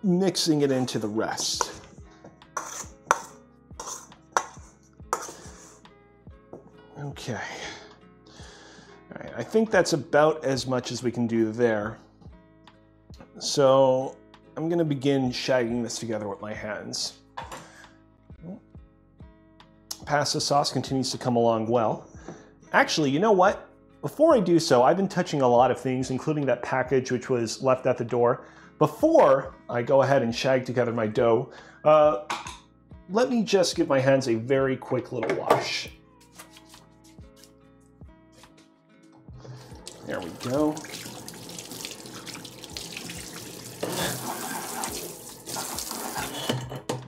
S1: mixing it into the rest. Okay. All right, I think that's about as much as we can do there. So I'm gonna begin shagging this together with my hands pasta sauce continues to come along well. Actually, you know what? Before I do so, I've been touching a lot of things, including that package which was left at the door. Before I go ahead and shag together my dough, uh, let me just give my hands a very quick little wash. There we go.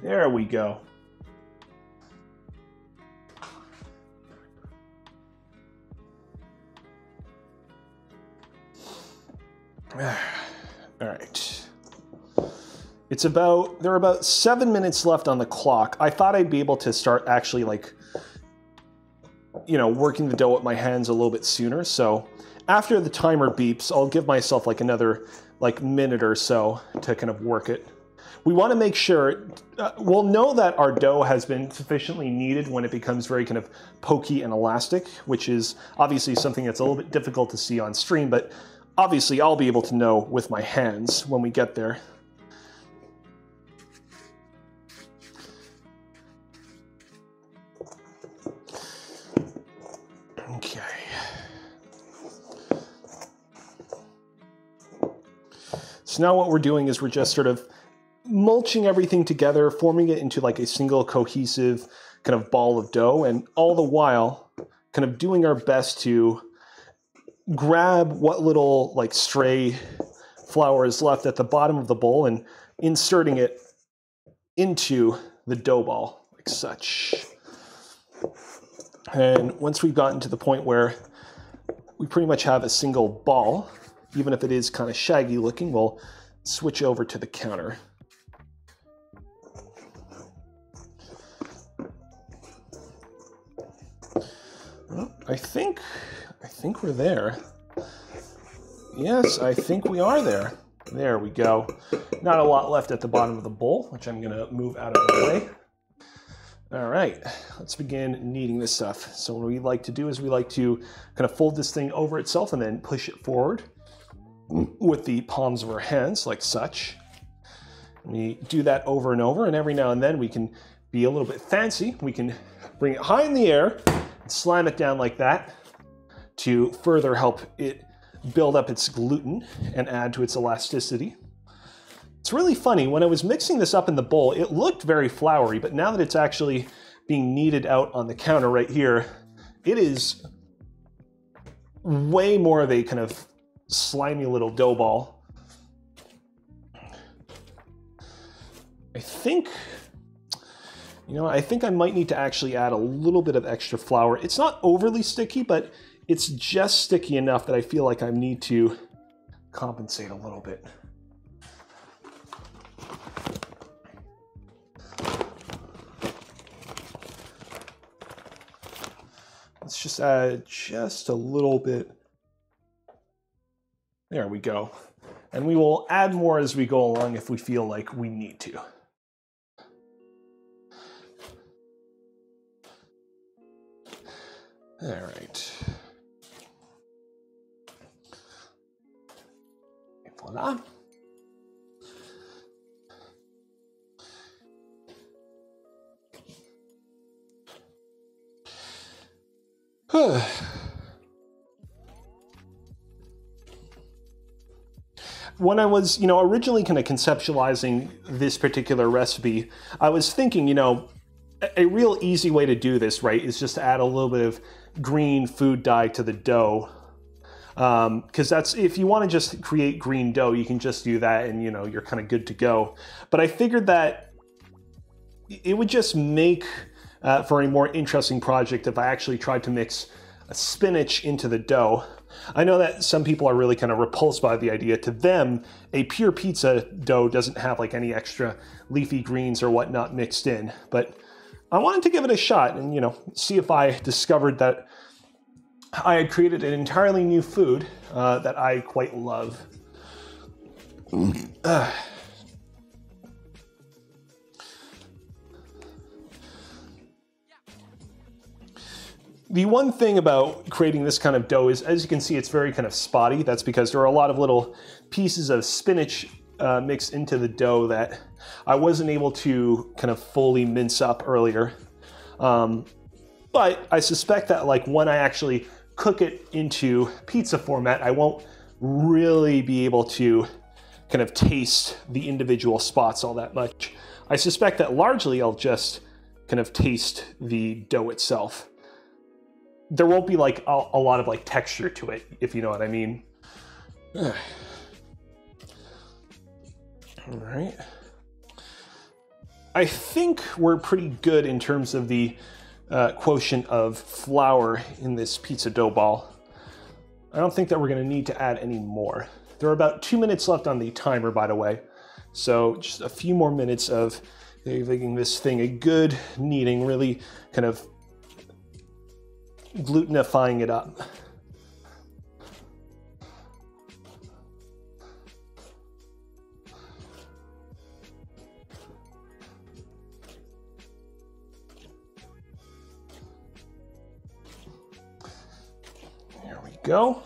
S1: There we go. All right. It's about, there are about seven minutes left on the clock. I thought I'd be able to start actually like, you know, working the dough with my hands a little bit sooner. So after the timer beeps, I'll give myself like another like minute or so to kind of work it. We want to make sure, uh, we'll know that our dough has been sufficiently kneaded when it becomes very kind of pokey and elastic, which is obviously something that's a little bit difficult to see on stream, but Obviously, I'll be able to know with my hands when we get there. So now what we're doing is we're just sort of mulching everything together, forming it into like a single cohesive kind of ball of dough, and all the while kind of doing our best to grab what little like stray flour is left at the bottom of the bowl and inserting it into the dough ball like such. And once we've gotten to the point where we pretty much have a single ball, even if it is kind of shaggy looking, we'll switch over to the counter. I think I think we're there. Yes, I think we are there. There we go. Not a lot left at the bottom of the bowl, which I'm gonna move out of the way. All right, let's begin kneading this stuff. So what we like to do is we like to kind of fold this thing over itself and then push it forward with the palms of our hands like such. We do that over and over and every now and then we can be a little bit fancy. We can bring it high in the air and slam it down like that to further help it build up its gluten and add to its elasticity. It's really funny, when I was mixing this up in the bowl, it looked very floury, but now that it's actually being kneaded out on the counter right here, it is way more of a kind of slimy little dough ball. I think You know, I think I might need to actually add a little bit of extra flour. It's not overly sticky, but it's just sticky enough that I feel like I need to compensate a little bit. Let's just add just a little bit. There we go. And we will add more as we go along if we feel like we need to. All right. voila. when I was, you know, originally kind of conceptualizing this particular recipe, I was thinking, you know, a real easy way to do this, right, is just to add a little bit of green food dye to the dough. Because um, that's if you want to just create green dough, you can just do that, and you know you're kind of good to go. But I figured that it would just make uh, for a more interesting project if I actually tried to mix spinach into the dough. I know that some people are really kind of repulsed by the idea. To them, a pure pizza dough doesn't have like any extra leafy greens or whatnot mixed in. But I wanted to give it a shot and, you know, see if I discovered that I had created an entirely new food uh, that I quite love. The one thing about creating this kind of dough is, as you can see, it's very kind of spotty. That's because there are a lot of little pieces of spinach uh, mixed into the dough that I wasn't able to kind of fully mince up earlier. Um, but I suspect that like when I actually cook it into pizza format, I won't really be able to kind of taste the individual spots all that much. I suspect that largely I'll just kind of taste the dough itself there won't be like a, a lot of like texture to it, if you know what I mean. All right. I think we're pretty good in terms of the uh, quotient of flour in this pizza dough ball. I don't think that we're going to need to add any more. There are about two minutes left on the timer, by the way. So just a few more minutes of giving this thing a good kneading, really kind of glutenifying it up. There we go.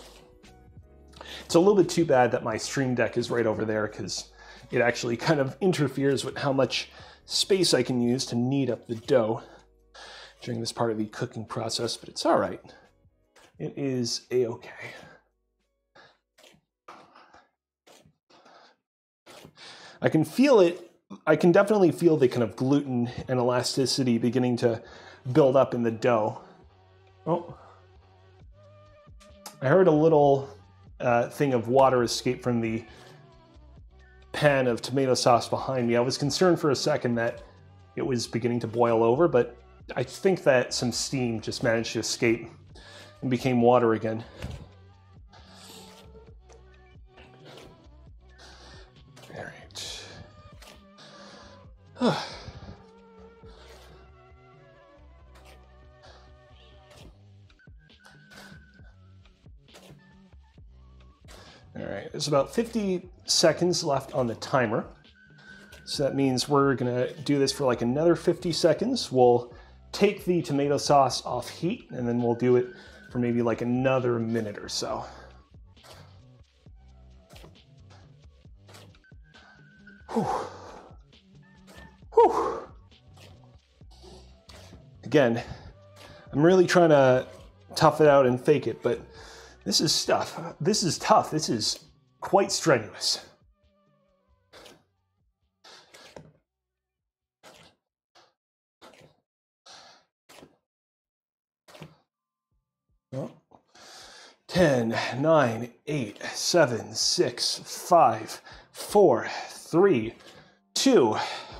S1: It's a little bit too bad that my stream deck is right over there because it actually kind of interferes with how much space I can use to knead up the dough during this part of the cooking process, but it's all right. It is a-okay. I can feel it, I can definitely feel the kind of gluten and elasticity beginning to build up in the dough. Oh, I heard a little uh, thing of water escape from the pan of tomato sauce behind me. I was concerned for a second that it was beginning to boil over, but I think that some steam just managed to escape and became water again. All right. All right, there's about 50 seconds left on the timer. So that means we're gonna do this for like another 50 seconds. We'll take the tomato sauce off heat and then we'll do it for maybe like another minute or so. Whew. Whew. Again, I'm really trying to tough it out and fake it, but this is stuff. This is tough. This is quite strenuous. 10, 9, 8, 7, 6, 5, 4, 3, 2,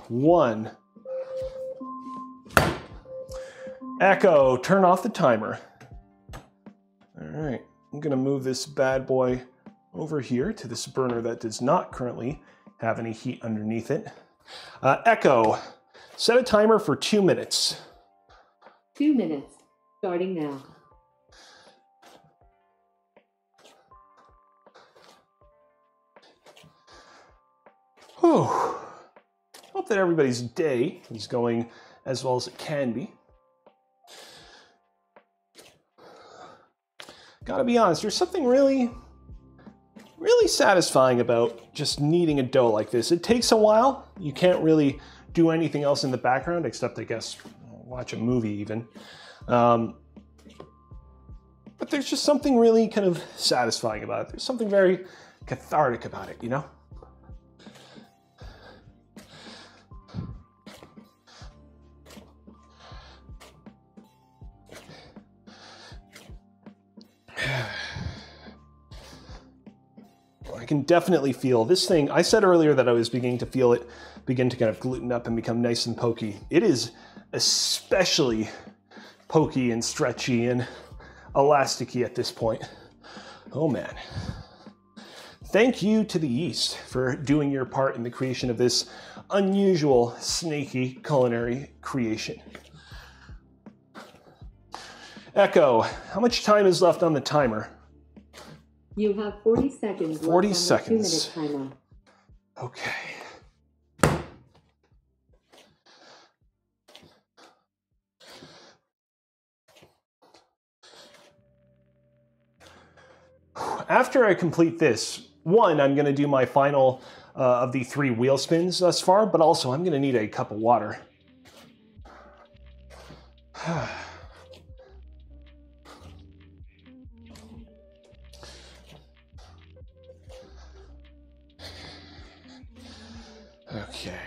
S1: 1. Echo, turn off the timer. All right, I'm gonna move this bad boy over here to this burner that does not currently have any heat underneath it. Uh, Echo, set a timer for two minutes.
S2: Two minutes. Starting now.
S1: Whew. Hope that everybody's day is going as well as it can be. Gotta be honest, there's something really, really satisfying about just kneading a dough like this. It takes a while. You can't really do anything else in the background except, I guess, watch a movie even. Um, but there's just something really kind of satisfying about it. There's something very cathartic about it, you know? Can definitely feel this thing. I said earlier that I was beginning to feel it begin to kind of gluten up and become nice and pokey. It is especially pokey and stretchy and elasticy at this point. Oh man. Thank you to the yeast for doing your part in the creation of this unusual, snaky culinary creation. Echo, how much time is left on the timer?
S2: You have 40 seconds.
S1: 40
S2: left on the
S1: seconds. Okay. After I complete this, one, I'm going to do my final uh, of the three wheel spins thus far, but also I'm going to need a cup of water. Okay.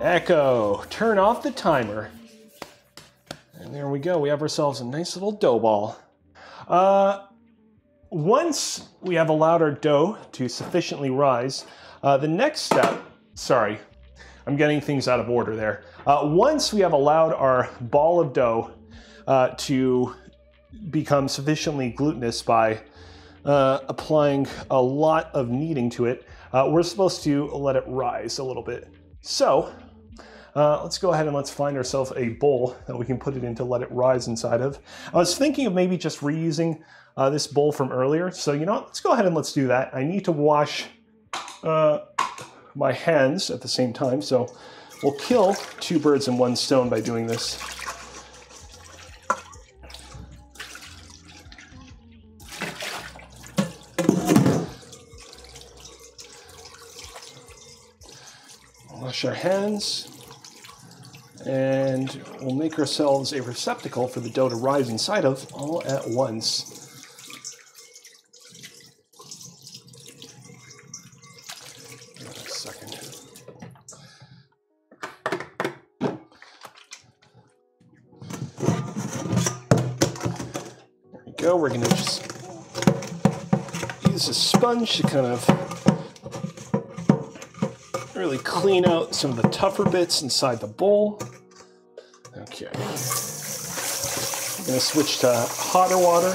S1: Echo, turn off the timer. And there we go. We have ourselves a nice little dough ball. Uh, once we have allowed our dough to sufficiently rise, uh, the next step, sorry, I'm getting things out of order there. Uh, once we have allowed our ball of dough uh, to become sufficiently glutinous by uh, applying a lot of kneading to it, uh, we're supposed to let it rise a little bit. So uh, let's go ahead and let's find ourselves a bowl that we can put it in to let it rise inside of. I was thinking of maybe just reusing uh, this bowl from earlier. So you know what, let's go ahead and let's do that. I need to wash uh, my hands at the same time. So we'll kill two birds in one stone by doing this. Wash our hands. And we'll make ourselves a receptacle for the dough to rise inside of all at once. There we go. We're going to just use a sponge to kind of really clean out some of the tougher bits inside the bowl. Okay. I'm to switch to hotter water.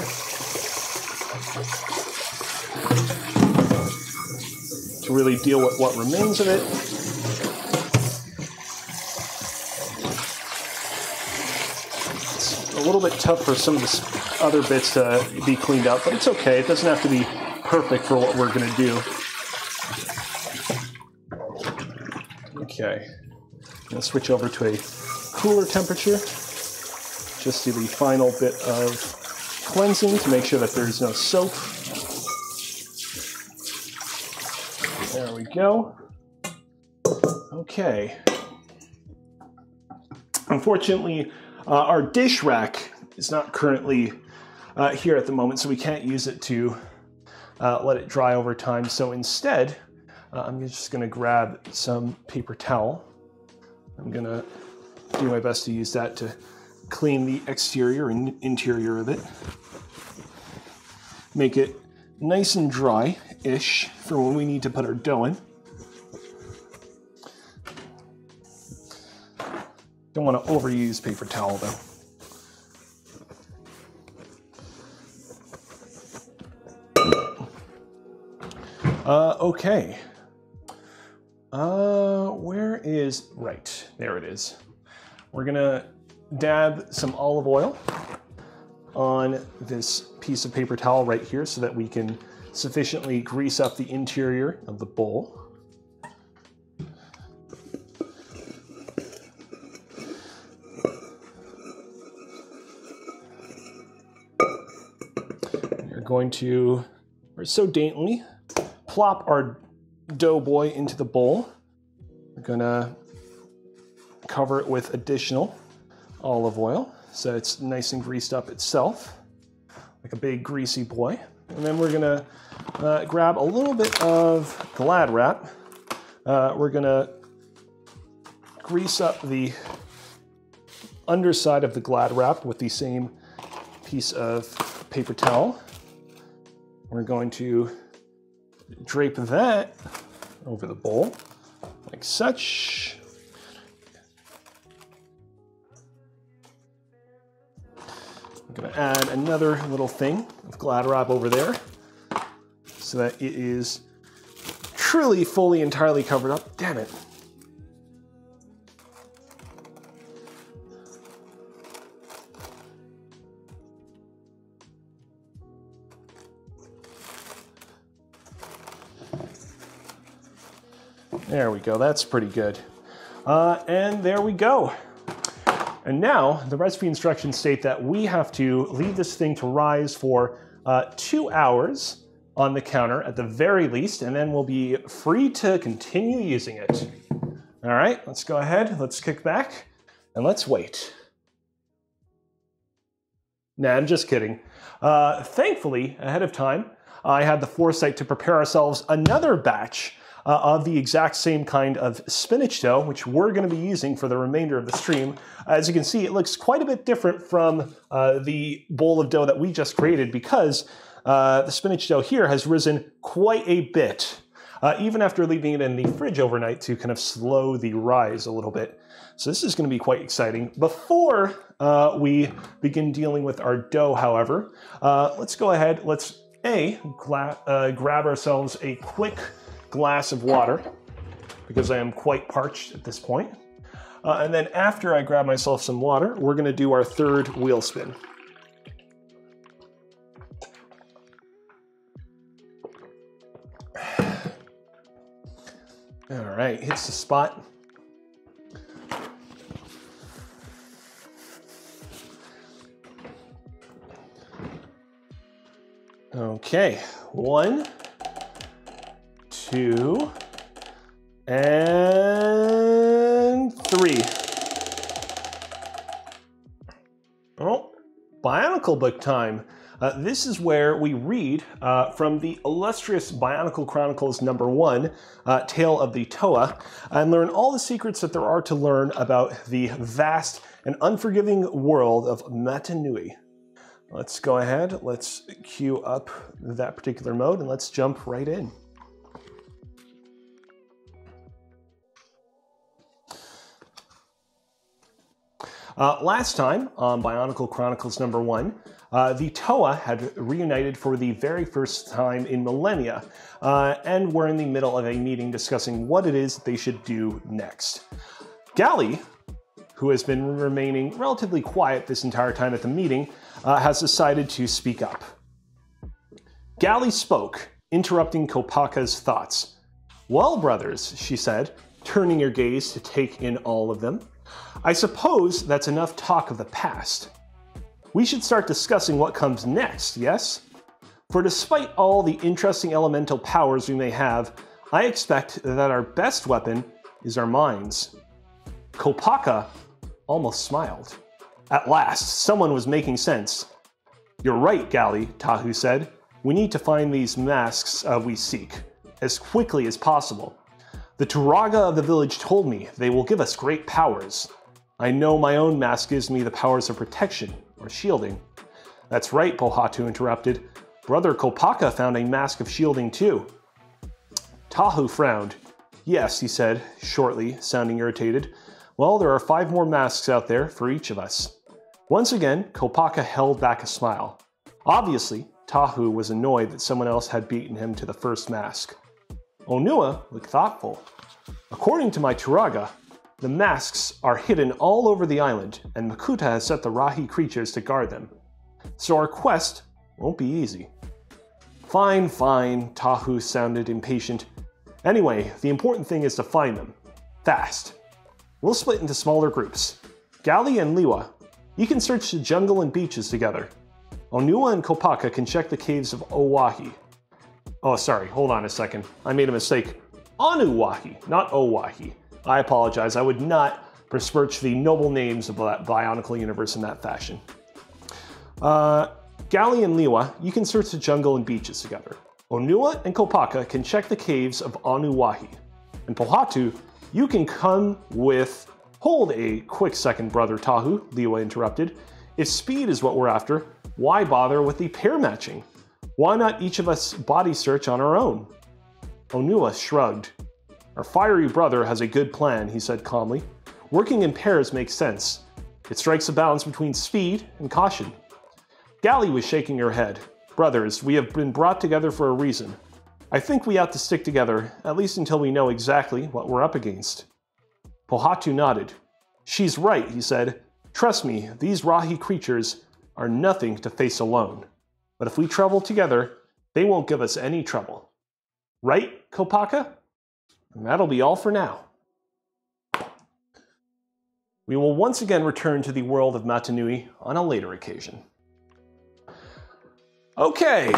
S1: To really deal with what remains of it. It's a little bit tough for some of the other bits to be cleaned out, but it's okay. It doesn't have to be perfect for what we're going to do. Okay. I'm to switch over to a cooler temperature. Just do the final bit of cleansing to make sure that there's no soap. There we go. Okay. Unfortunately, uh, our dish rack is not currently uh, here at the moment, so we can't use it to uh, let it dry over time. So instead, uh, I'm just going to grab some paper towel. I'm going to do my best to use that to clean the exterior and interior of it. Make it nice and dry. ish for when we need to put our dough in. Don't want to overuse paper towel though. Uh, okay. Uh, where is, right, there it is. We're gonna dab some olive oil on this piece of paper towel right here so that we can sufficiently grease up the interior of the bowl. We're going to, we're so daintily, plop our dough boy into the bowl. We're gonna cover it with additional olive oil so it's nice and greased up itself, like a big greasy boy. And then we're gonna uh, grab a little bit of Glad wrap. Uh, we're gonna grease up the underside of the Glad wrap with the same piece of paper towel. We're going to drape that over the bowl like such. I'm gonna add another little thing of Glad wrap over there so that it is truly fully entirely covered up. Damn it. There we go, that's pretty good. Uh, and there we go. And now the recipe instructions state that we have to leave this thing to rise for uh, two hours on the counter at the very least, and then we'll be free to continue using it. All right, let's go ahead, let's kick back, and let's wait. Nah, I'm just kidding. Uh, thankfully, ahead of time, I had the foresight to prepare ourselves another batch uh, of the exact same kind of spinach dough, which we're going to be using for the remainder of the stream. As you can see, it looks quite a bit different from uh, the bowl of dough that we just created because uh, the spinach dough here has risen quite a bit, uh, even after leaving it in the fridge overnight to kind of slow the rise a little bit. So this is going to be quite exciting. Before uh, we begin dealing with our dough, however, uh, let's go ahead, let's A, uh, grab ourselves a quick glass of water because I am quite parched at this point. Uh, and then after I grab myself some water, we're going to do our third wheel spin. All right, hits the spot. Okay, one, two, and three. Oh, Bionicle book time. Uh, this is where we read uh, from the illustrious Bionicle Chronicles number one, uh, Tale of the Toa, and learn all the secrets that there are to learn about the vast and unforgiving world of Mata Nui. Let's go ahead, let's queue up that particular mode, and let's jump right in. Uh, last time on Bionicle Chronicles number one, uh, the Toa had reunited for the very first time in millennia, uh, and were in the middle of a meeting discussing what it is they should do next. Gali, who has been remaining relatively quiet this entire time at the meeting, uh, has decided to speak up. Gali spoke, interrupting Kopaka's thoughts. Well, brothers, she said, turning her gaze to take in all of them. I suppose that's enough talk of the past. We should start discussing what comes next, yes? For despite all the interesting elemental powers we may have, I expect that our best weapon is our minds. Kopaka almost smiled. At last, someone was making sense. You're right, Gali, Tahu said. We need to find these masks uh, we seek, as quickly as possible. The Turaga of the village told me they will give us great powers. I know my own mask gives me the powers of protection, or shielding. That's right, Pohatu interrupted. Brother Kopaka found a mask of shielding too. Tahu frowned. Yes, he said, shortly, sounding irritated. Well, there are five more masks out there for each of us. Once again, Kopaka held back a smile. Obviously, Tahu was annoyed that someone else had beaten him to the first mask. Onua looked thoughtful. According to my Turaga, the masks are hidden all over the island, and Makuta has set the Rahi creatures to guard them. So our quest won't be easy. Fine, fine, Tahu sounded impatient. Anyway, the important thing is to find them. Fast. We'll split into smaller groups. Gali and Lewa, you can search the jungle and beaches together. Onua and Kopaka can check the caves of Owahi. Oh, sorry, hold on a second. I made a mistake. Anuwahi, not Owahi. I apologize. I would not besmirch the noble names of that Bionicle universe in that fashion. Uh, Gali and Lewa, you can search the jungle and beaches together. Onua and Kopaka can check the caves of Anuwahi. And Pohatu, you can come with. Hold a quick second, brother Tahu, Lewa interrupted. If speed is what we're after, why bother with the pair matching? Why not each of us body search on our own? Onua shrugged. Our fiery brother has a good plan, he said calmly. Working in pairs makes sense. It strikes a balance between speed and caution. Gali was shaking her head. Brothers, we have been brought together for a reason. I think we ought to stick together, at least until we know exactly what we're up against. Pohatu nodded. She's right, he said. Trust me, these Rahi creatures are nothing to face alone. But if we travel together, they won't give us any trouble. Right, Kopaka? And that'll be all for now. We will once again return to the world of Mata Nui on a later occasion. Okay,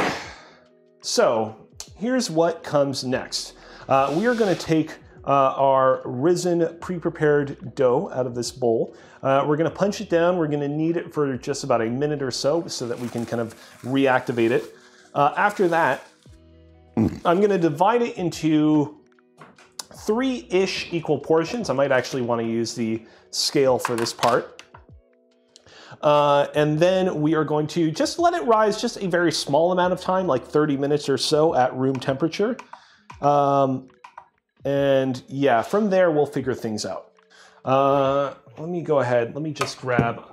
S1: so here's what comes next. Uh, we are going to take our risen pre-prepared dough out of this bowl. Uh, we're going to punch it down. We're going to knead it for just about a minute or so so that we can kind of reactivate it. Uh, after that, I'm going to divide it into three-ish equal portions. I might actually want to use the scale for this part. Uh, and then we are going to just let it rise just a very small amount of time, like 30 minutes or so at room temperature. Um, and yeah, from there we'll figure things out. Uh, let me go ahead. Let me just grab,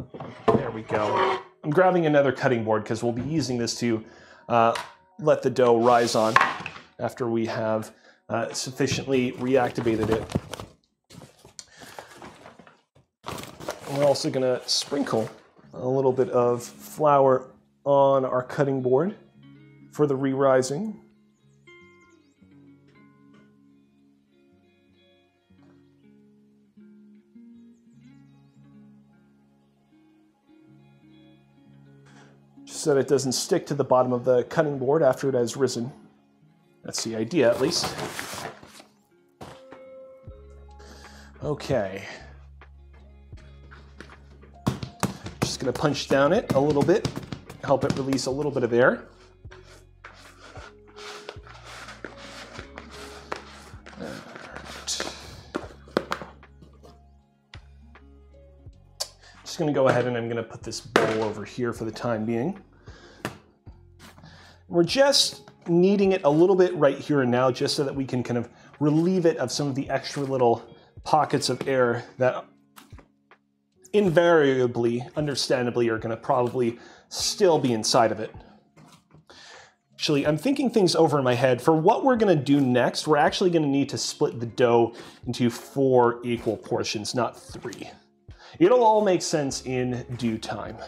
S1: there we go. I'm grabbing another cutting board because we'll be using this to uh, let the dough rise on after we have uh, sufficiently reactivated it. We're also going to sprinkle a little bit of flour on our cutting board for the re-rising. So that it doesn't stick to the bottom of the cutting board after it has risen. That's the idea, at least. Okay. Just gonna punch down it a little bit, help it release a little bit of air. Just gonna go ahead and I'm gonna put this bowl over here for the time being. We're just kneading it a little bit right here and now just so that we can kind of relieve it of some of the extra little pockets of air that invariably, understandably, are going to probably still be inside of it. Actually, I'm thinking things over in my head. For what we're going to do next, we're actually going to need to split the dough into four equal portions, not three. It'll all make sense in due time.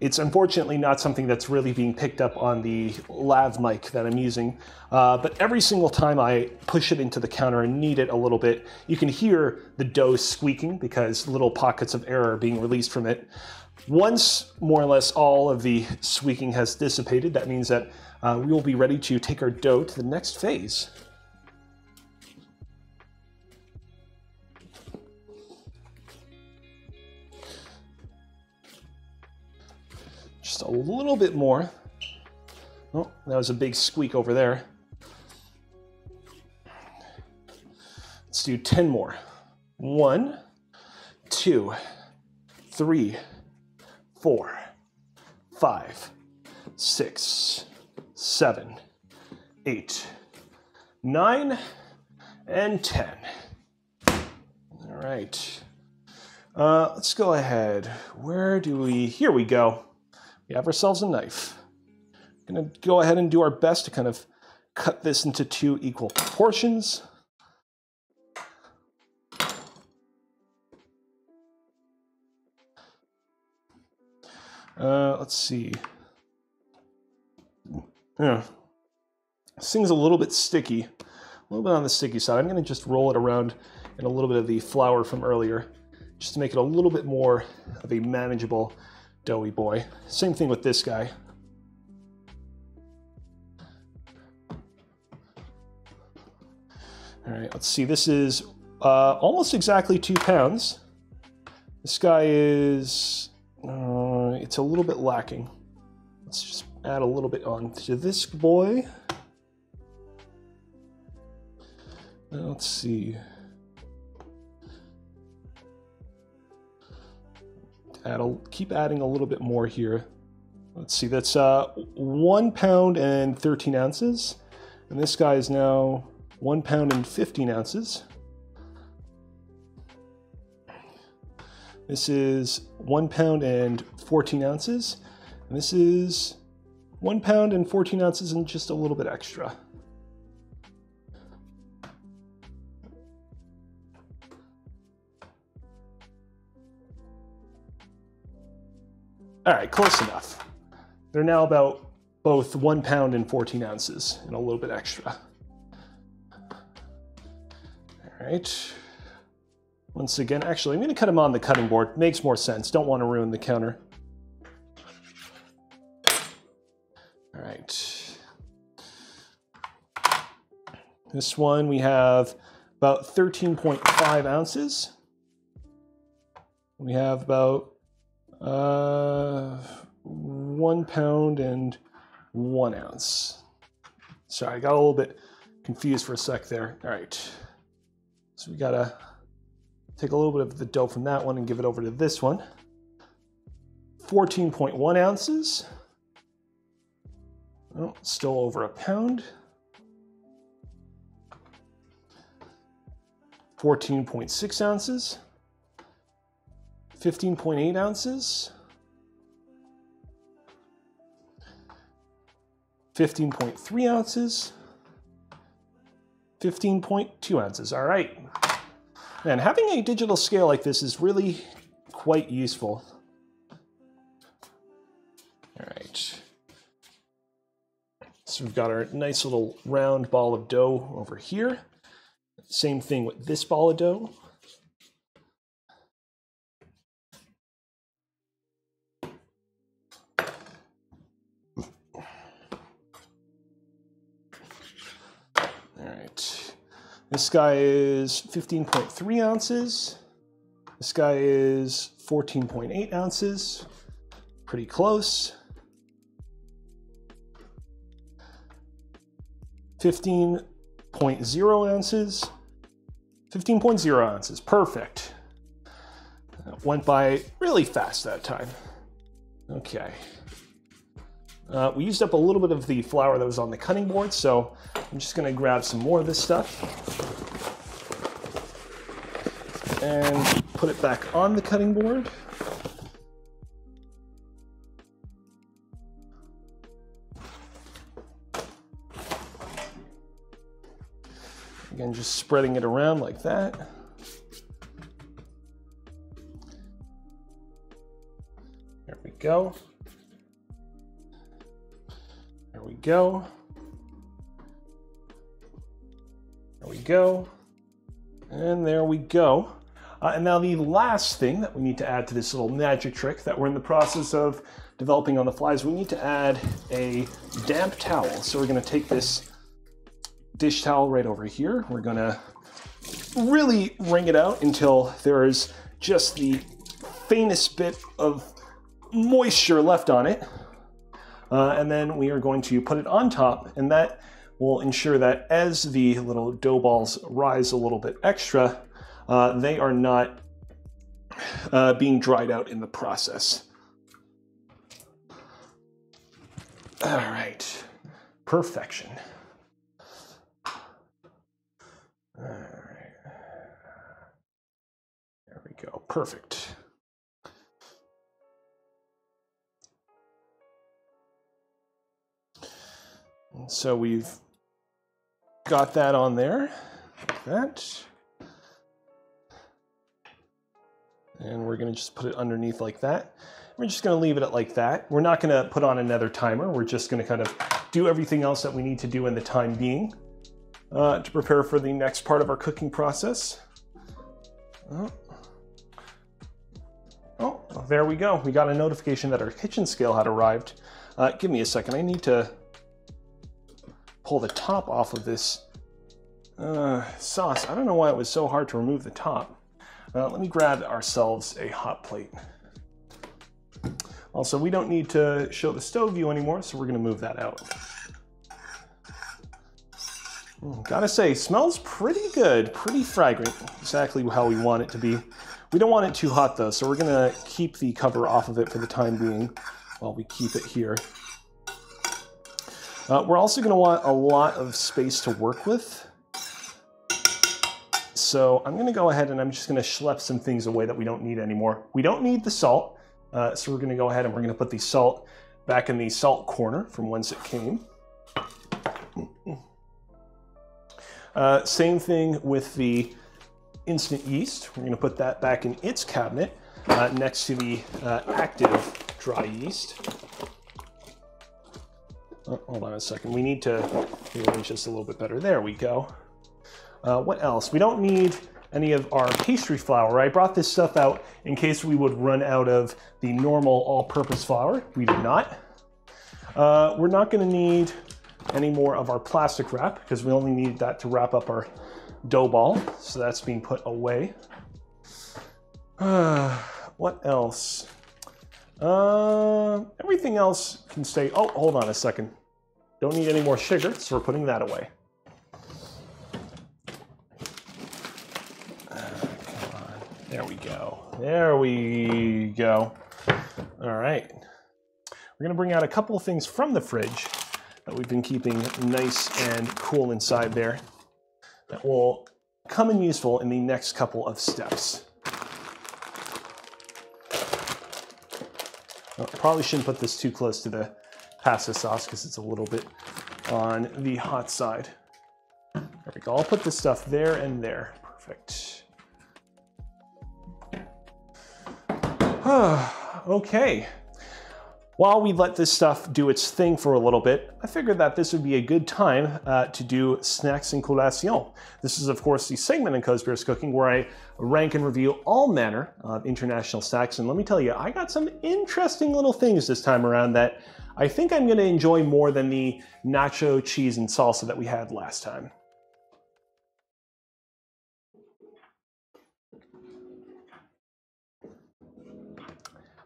S1: It's unfortunately not something that's really being picked up on the lav mic that I'm using, uh, but every single time I push it into the counter and knead it a little bit, you can hear the dough squeaking because little pockets of air are being released from it. Once more or less all of the squeaking has dissipated, that means that uh, we will be ready to take our dough to the next phase. Just a little bit more. Oh, that was a big squeak over there. Let's do 10 more. One, two, three, four, five, six, seven, eight, nine, and 10. All right. Uh, let's go ahead. Where do we? Here we go. We have ourselves a knife. I'm Gonna go ahead and do our best to kind of cut this into two equal portions. Uh, let's see. Yeah. This thing's a little bit sticky, a little bit on the sticky side. I'm to just roll it around in a little bit of the flour from earlier, just to make it a little bit more of a manageable doughy boy. Same thing with this guy. All right, let's see. This is uh, almost exactly two pounds. This guy is, uh, it's a little bit lacking. Let's just add a little bit on to this boy. Let's see. Add a, keep adding a little bit more here. Let's see, that's uh, one pound and 13 ounces. And this guy is now one pound and 15 ounces. This is one pound and 14 ounces. And this is one pound and 14 ounces and just a little bit extra. All right, close enough. They're now about both one pound and 14 ounces and a little bit extra. All right. Once again, actually, I'm going to cut them on the cutting board. Makes more sense. Don't want to ruin the counter. All right. This one we have about 13.5 ounces. We have about uh, one pound and one ounce. Sorry, I got a little bit confused for a sec there. All right. So we gotta take a little bit of the dough from that one and give it over to this one. 14.1 ounces. Oh, still over a pound. 14.6 ounces. 15.8 ounces. 15.3 ounces. 15.2 ounces. All right. And having a digital scale like this is really quite useful. All right. So we've got our nice little round ball of dough over here. Same thing with this ball of dough. This guy is 15.3 ounces. This guy is 14.8 ounces. Pretty close. 15.0 ounces. 15.0 ounces. Perfect. That went by really fast that time. Okay. Uh, we used up a little bit of the flour that was on the cutting board, so I'm just gonna grab some more of this stuff and put it back on the cutting board. Again, just spreading it around like that. There we go. We go. There we go. And there we go. Uh, and now the last thing that we need to add to this little magic trick that we're in the process of developing on the fly is we need to add a damp towel. So we're gonna take this dish towel right over here. We're gonna really wring it out until there is just the faintest bit of moisture left on it. Uh, and then we are going to put it on top and that will ensure that as the little dough balls rise a little bit extra, uh, they are not uh, being dried out in the process. All right, perfection. All right, there we go, perfect. And so we've got that on there, like that. And we're gonna just put it underneath like that. We're just gonna leave it at like that. We're not gonna put on another timer. We're just gonna kind of do everything else that we need to do in the time being uh, to prepare for the next part of our cooking process. Oh. oh, there we go. We got a notification that our kitchen scale had arrived. Uh, give me a second. I need to pull the top off of this uh, sauce. I don't know why it was so hard to remove the top. Uh, let me grab ourselves a hot plate. Also, we don't need to show the stove view anymore, so we're gonna move that out. Mm, gotta say, smells pretty good, pretty fragrant, exactly how we want it to be. We don't want it too hot though, so we're gonna keep the cover off of it for the time being while we keep it here. Uh, we're also gonna want a lot of space to work with. So I'm gonna go ahead and I'm just gonna schlep some things away that we don't need anymore. We don't need the salt, uh, so we're gonna go ahead and we're gonna put the salt back in the salt corner from whence it came. Uh, same thing with the instant yeast. We're gonna put that back in its cabinet uh, next to the uh, active dry yeast. Oh, hold on a second. We need to arrange this a little bit better. There we go. Uh, what else? We don't need any of our pastry flour. I brought this stuff out in case we would run out of the normal all-purpose flour. We do not. Uh, we're not going to need any more of our plastic wrap because we only need that to wrap up our dough ball. So that's being put away. Uh, what else? Uh, everything else can stay. Oh, hold on a second. Don't need any more sugar, so we're putting that away. There we go. There we go. All right. We're going to bring out a couple of things from the fridge that we've been keeping nice and cool inside there that will come in useful in the next couple of steps. Well, probably shouldn't put this too close to the pasta sauce because it's a little bit on the hot side. There we go. I'll put this stuff there and there. Perfect. okay. While we let this stuff do its thing for a little bit, I figured that this would be a good time uh, to do Snacks and Collation. This is, of course, the segment in Cozy Cooking where I rank and review all manner of international snacks. And let me tell you, I got some interesting little things this time around that I think I'm going to enjoy more than the nacho cheese and salsa that we had last time.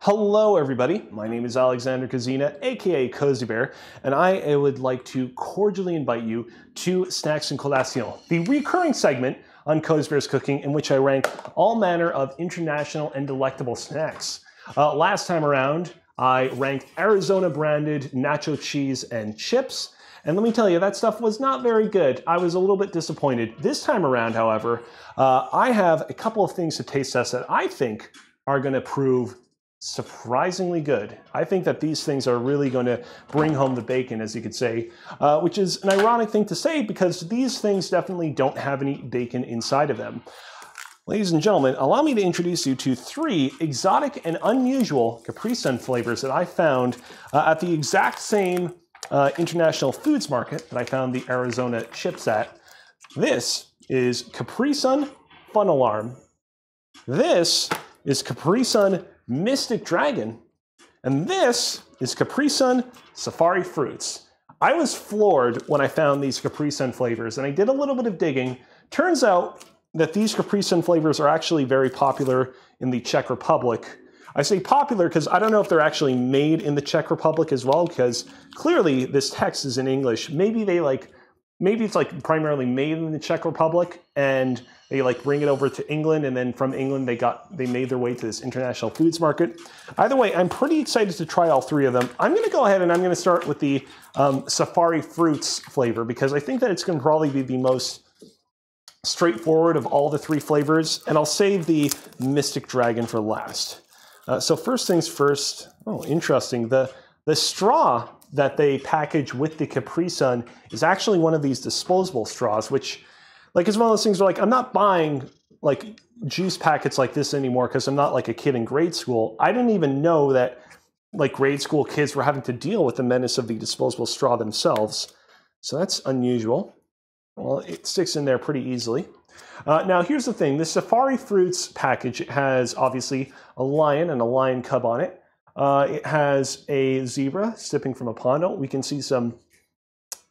S1: Hello, everybody. My name is Alexander Kozina, aka Kozibear, and I would like to cordially invite you to Snacks and Collation, the recurring segment on Kozibear's Cooking, in which I rank all manner of international and delectable snacks. Uh, last time around, I ranked Arizona branded nacho cheese and chips. And let me tell you, that stuff was not very good. I was a little bit disappointed. This time around, however, uh, I have a couple of things to taste test that I think are going to prove surprisingly good. I think that these things are really going to bring home the bacon, as you could say, uh, which is an ironic thing to say because these things definitely don't have any bacon inside of them. Ladies and gentlemen, allow me to introduce you to three exotic and unusual Capri Sun flavors that I found uh, at the exact same uh, international foods market that I found the Arizona chips at. This is Capri Sun Fun Alarm. This is Capri Sun Mystic Dragon. And this is Capri Sun Safari Fruits. I was floored when I found these Capri Sun flavors, and I did a little bit of digging. Turns out that these Capri Sun flavors are actually very popular in the Czech Republic. I say popular because I don't know if they're actually made in the Czech Republic as well, because clearly this text is in English. Maybe they like maybe it's like primarily made in the Czech Republic and they like bring it over to England and then from England they got they made their way to this international foods market. Either way, I'm pretty excited to try all three of them. I'm going to go ahead and I'm going to start with the um, Safari Fruits flavor because I think that it's going to probably be the most straightforward of all the three flavors, and I'll save the Mystic Dragon for last. Uh, so first things first. Oh, interesting. The the straw that they package with the Capri Sun is actually one of these disposable straws, which, like, is one of those things where, like, I'm not buying like juice packets like this anymore because I'm not like a kid in grade school. I didn't even know that like grade school kids were having to deal with the menace of the disposable straw themselves. So that's unusual. Well, it sticks in there pretty easily. Uh, now, here's the thing. The Safari Fruits package has obviously a lion and a lion cub on it. Uh, it has a zebra sipping from a pond. We can see some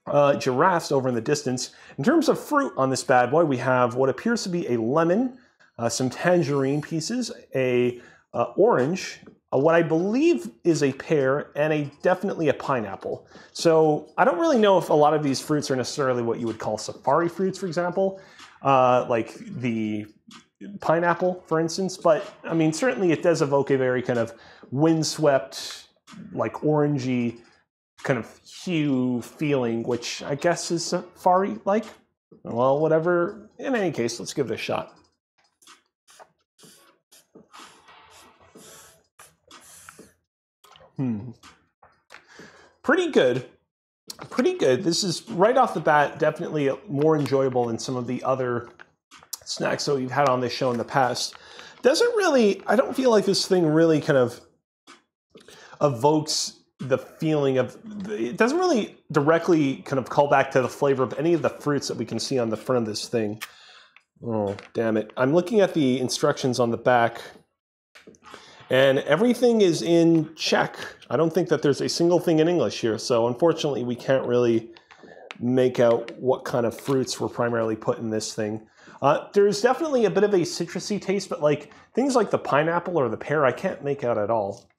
S1: uh, giraffes over in the distance. In terms of fruit on this bad boy, we have what appears to be a lemon, uh, some tangerine pieces, a uh, orange, uh, what I believe is a pear, and a definitely a pineapple. So I don't really know if a lot of these fruits are necessarily what you would call safari fruits, for example, uh, like the pineapple, for instance. But I mean, certainly it does evoke a very kind of windswept, like orangey kind of hue feeling, which I guess is safari like. Well, whatever. In any case, let's give it a shot. Hmm. Pretty good. Pretty good. This is right off the bat definitely more enjoyable than some of the other snacks that we've had on this show in the past. Doesn't really, I don't feel like this thing really kind of evokes the feeling of, it doesn't really directly kind of call back to the flavor of any of the fruits that we can see on the front of this thing. Oh, damn it. I'm looking at the instructions on the back and everything is in Czech. I don't think that there's a single thing in English here, so unfortunately we can't really make out what kind of fruits were primarily put in this thing. Uh, there's definitely a bit of a citrusy taste, but like things like the pineapple or the pear, I can't make out at all.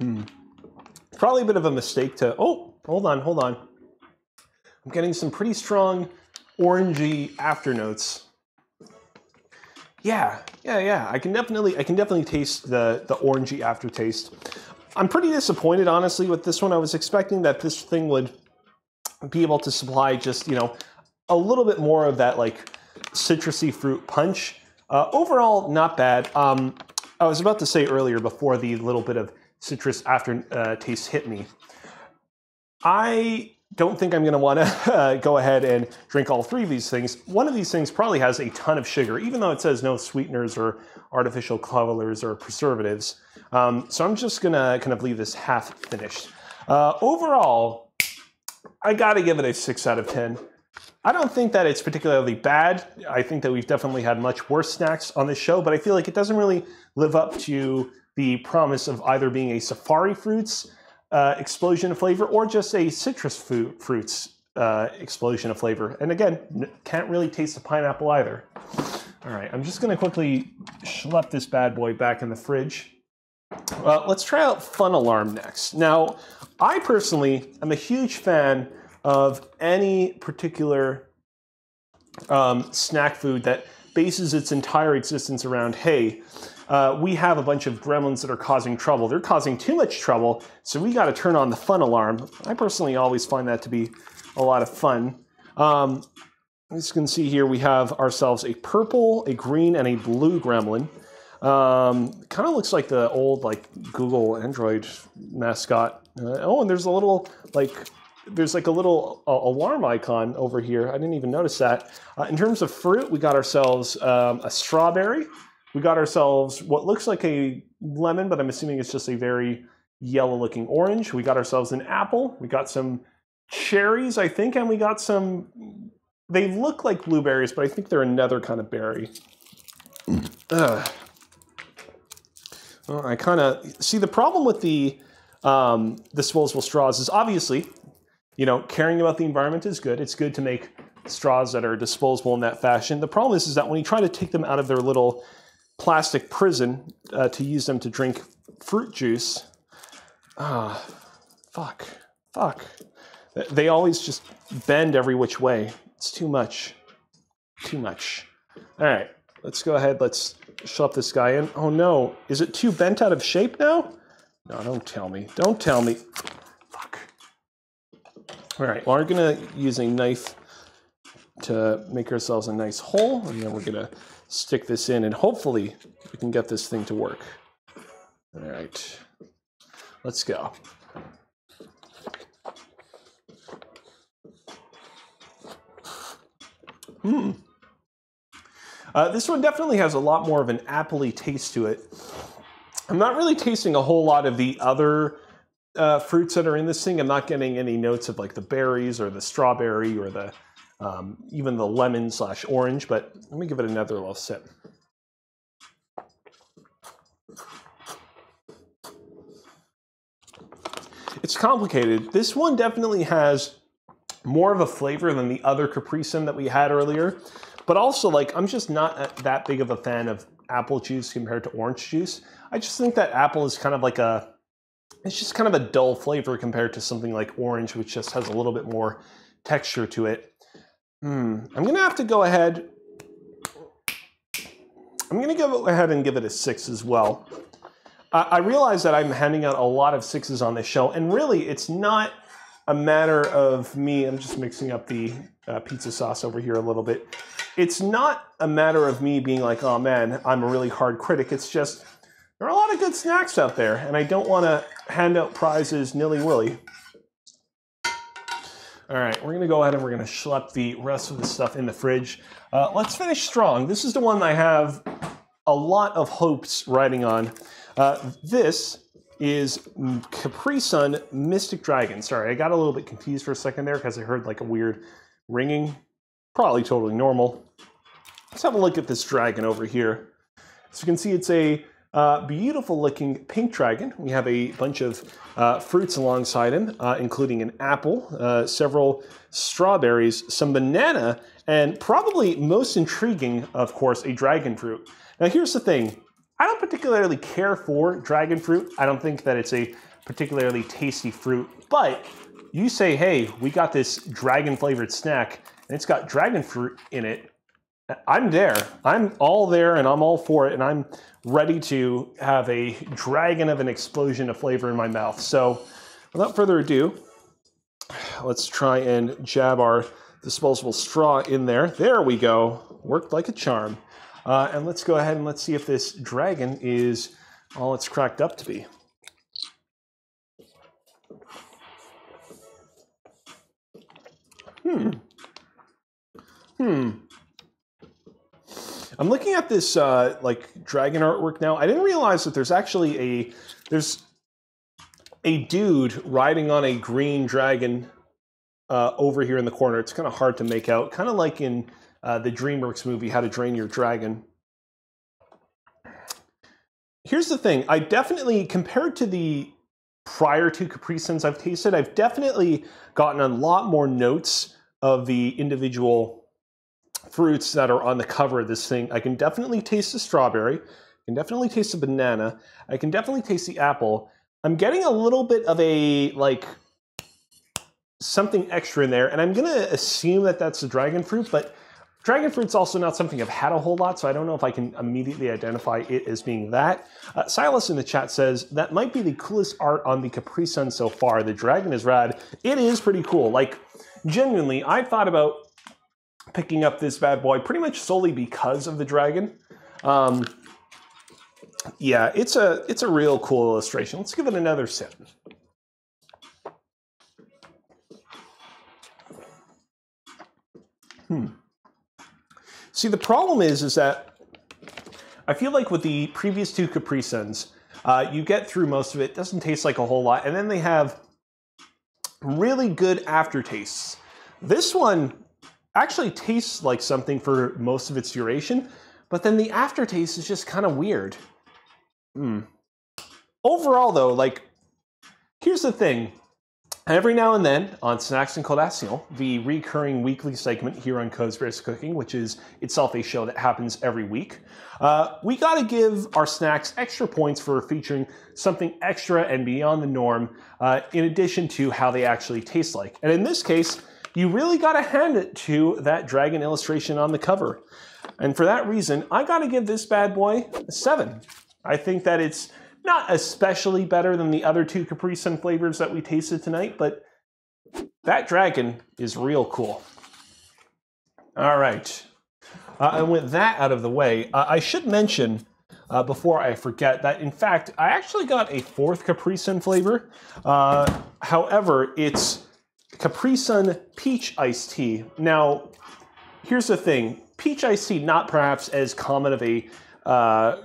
S1: Hmm. Probably a bit of a mistake to. Oh, hold on, hold on. I'm getting some pretty strong orangey afternotes. Yeah, yeah, yeah. I can definitely, I can definitely taste the the orangey aftertaste. I'm pretty disappointed, honestly, with this one. I was expecting that this thing would be able to supply just, you know, a little bit more of that like citrusy fruit punch. Uh, overall, not bad. Um, I was about to say earlier before the little bit of citrus aftertaste uh, hit me. I don't think I'm going to want to uh, go ahead and drink all three of these things. One of these things probably has a ton of sugar, even though it says no sweeteners or artificial colors or preservatives. Um, so I'm just going to kind of leave this half finished. Uh, overall, I got to give it a 6 out of 10. I don't think that it's particularly bad. I think that we've definitely had much worse snacks on this show, but I feel like it doesn't really live up to the promise of either being a safari fruits uh, explosion of flavor or just a citrus fruit, fruits uh, explosion of flavor. And again, can't really taste the pineapple either. All right, I'm just going to quickly schlep this bad boy back in the fridge. Uh, let's try out Fun Alarm next. Now, I personally am a huge fan of any particular um, snack food that bases its entire existence around, hey, uh, we have a bunch of gremlins that are causing trouble. They're causing too much trouble, so we got to turn on the fun alarm. I personally always find that to be a lot of fun. Um, as you can see here, we have ourselves a purple, a green, and a blue gremlin. Um, kind of looks like the old like Google Android mascot. Uh, oh, and there's a little like there's like a little uh, alarm icon over here. I didn't even notice that. Uh, in terms of fruit, we got ourselves um, a strawberry, we got ourselves what looks like a lemon, but I'm assuming it's just a very yellow looking orange. We got ourselves an apple. We got some cherries, I think, and we got some, they look like blueberries, but I think they're another kind of berry. Ugh. Well, I kind of see the problem with the um, disposable straws is obviously, you know, caring about the environment is good. It's good to make straws that are disposable in that fashion. The problem is, is that when you try to take them out of their little plastic prison uh, to use them to drink fruit juice. Ah, fuck, fuck. They always just bend every which way. It's too much. Too much. All right, let's go ahead. Let's shove this guy in. Oh no, is it too bent out of shape now? No, don't tell me. Don't tell me. Fuck. All right, well, we're gonna use a knife to make ourselves a nice hole, and then we're gonna stick this in, and hopefully we can get this thing to work. All right, let's go. Hmm. Uh, this one definitely has a lot more of an appley taste to it. I'm not really tasting a whole lot of the other uh, fruits that are in this thing. I'm not getting any notes of like the berries or the strawberry or the um, even the lemon slash orange, but let me give it another little sip. It's complicated. This one definitely has more of a flavor than the other Capri Sun that we had earlier, but also like I'm just not that big of a fan of apple juice compared to orange juice. I just think that apple is kind of like a, it's just kind of a dull flavor compared to something like orange, which just has a little bit more texture to it. Hmm, I'm gonna have to go ahead. I'm gonna go ahead and give it a six as well. Uh, I realize that I'm handing out a lot of sixes on this show, and really it's not a matter of me, I'm just mixing up the uh, pizza sauce over here a little bit. It's not a matter of me being like, oh man, I'm a really hard critic. It's just, there are a lot of good snacks out there, and I don't want to hand out prizes nilly-willy. All right, we're gonna go ahead and we're gonna schlep the rest of the stuff in the fridge. Uh, let's finish strong. This is the one I have a lot of hopes riding on. Uh, this is Capri Sun Mystic Dragon. Sorry, I got a little bit confused for a second there because I heard like a weird ringing. Probably totally normal. Let's have a look at this dragon over here. So you can see it's a uh, beautiful looking pink dragon. We have a bunch of uh, fruits alongside him, uh, including an apple, uh, several strawberries, some banana, and probably most intriguing, of course, a dragon fruit. Now here's the thing. I don't particularly care for dragon fruit. I don't think that it's a particularly tasty fruit, but you say, hey, we got this dragon flavored snack and it's got dragon fruit in it. I'm there. I'm all there and I'm all for it and I'm ready to have a dragon of an explosion of flavor in my mouth. So without further ado, let's try and jab our disposable straw in there. There we go. Worked like a charm. Uh, and let's go ahead and let's see if this dragon is all it's cracked up to be. Hmm. Hmm. I'm looking at this uh, like dragon artwork now. I didn't realize that there's actually a there's a dude riding on a green dragon uh, over here in the corner. It's kind of hard to make out, kind of like in uh, the DreamWorks movie How to Train Your Dragon. Here's the thing: I definitely compared to the prior two Capri Suns I've tasted, I've definitely gotten a lot more notes of the individual fruits that are on the cover of this thing. I can definitely taste the strawberry. I can definitely taste the banana. I can definitely taste the apple. I'm getting a little bit of a, like, something extra in there, and I'm gonna assume that that's the dragon fruit, but dragon fruit's also not something I've had a whole lot, so I don't know if I can immediately identify it as being that. Uh, Silas in the chat says, that might be the coolest art on the Capri Sun so far. The dragon is rad. It is pretty cool. Like, genuinely, I thought about picking up this bad boy pretty much solely because of the dragon. Um, yeah, it's a it's a real cool illustration. Let's give it another sip. Hmm. See, the problem is, is that I feel like with the previous two Capri Suns, uh, you get through most of it. Doesn't taste like a whole lot, and then they have really good aftertastes. This one actually tastes like something for most of its duration, but then the aftertaste is just kind of weird. Mm. Overall, though, like, here's the thing. Every now and then on Snacks and Collation, the recurring weekly segment here on Bears Cooking, which is itself a show that happens every week, uh, we got to give our snacks extra points for featuring something extra and beyond the norm, uh, in addition to how they actually taste like. And in this case, you really got to hand it to that dragon illustration on the cover. And for that reason, I got to give this bad boy a 7. I think that it's not especially better than the other two Capri Sun flavors that we tasted tonight, but that dragon is real cool. All right. Uh, and with that out of the way, uh, I should mention uh, before I forget that in fact I actually got a fourth Capri Sun flavor. Uh, however, it's Capri Sun peach iced tea. Now, here's the thing: peach iced tea not perhaps as common of a uh,